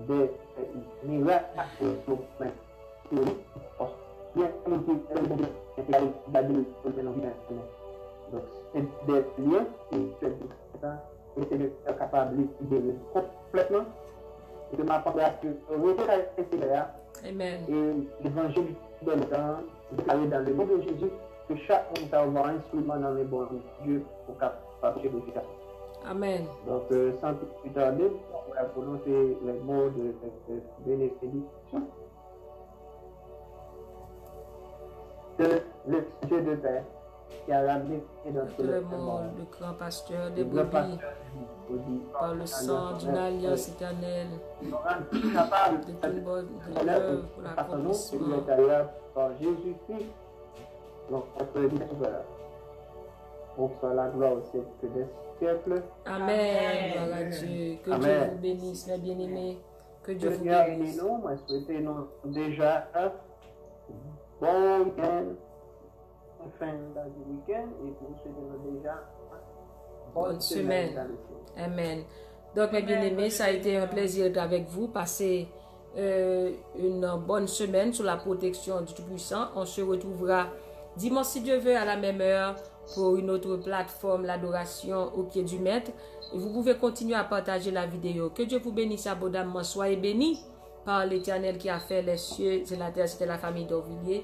des miracles donc, c'est c'est de complètement. Amen. Et l'évangile de temps, d'aller dans le nom de Jésus, que chaque monde va avoir un instrument dans les bons Dieu pour de faire. Amen. Donc, euh, sans plus tarder, on va prononcer les mots de cette bénédiction. De le Dieu de paix qui a ramené dans tout le monde, le grand pasteur des brebis, par le sang d'une alliance éternelle, de toute bonne œuvre pour l'accomplissement. Par Jésus-Christ, notre Sauveur. Pour la gloire au siècle des siècles. Amen. Gloire à Dieu. Que Dieu vous bénisse, mes bien-aimés. Que Dieu vous bénisse. Nous, moi, souhaitons déjà bon week-end fin du week-end et pour souhaiter déjà bonne semaine. Amen. Donc, mes bien-aimés, ça a été un plaisir d'être avec vous. Passer euh, une bonne semaine sous la protection du Tout-Puissant. On se retrouvera dimanche, si Dieu veut, à la même heure pour une autre plateforme, l'adoration au pied du Maître. Vous pouvez continuer à partager la vidéo. Que Dieu vous bénisse abondamment. Soyez bénis par l'Éternel qui a fait les cieux et la terre. C'était la famille d'Orvilliers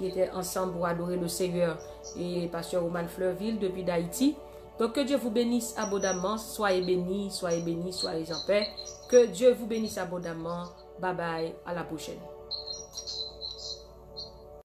qui étaient ensemble pour adorer le Seigneur et Pasteur Roman Fleurville depuis d'Haïti. Donc que Dieu vous bénisse abondamment. Soyez bénis, soyez bénis, soyez en paix. Que Dieu vous bénisse abondamment. Bye bye, à la prochaine.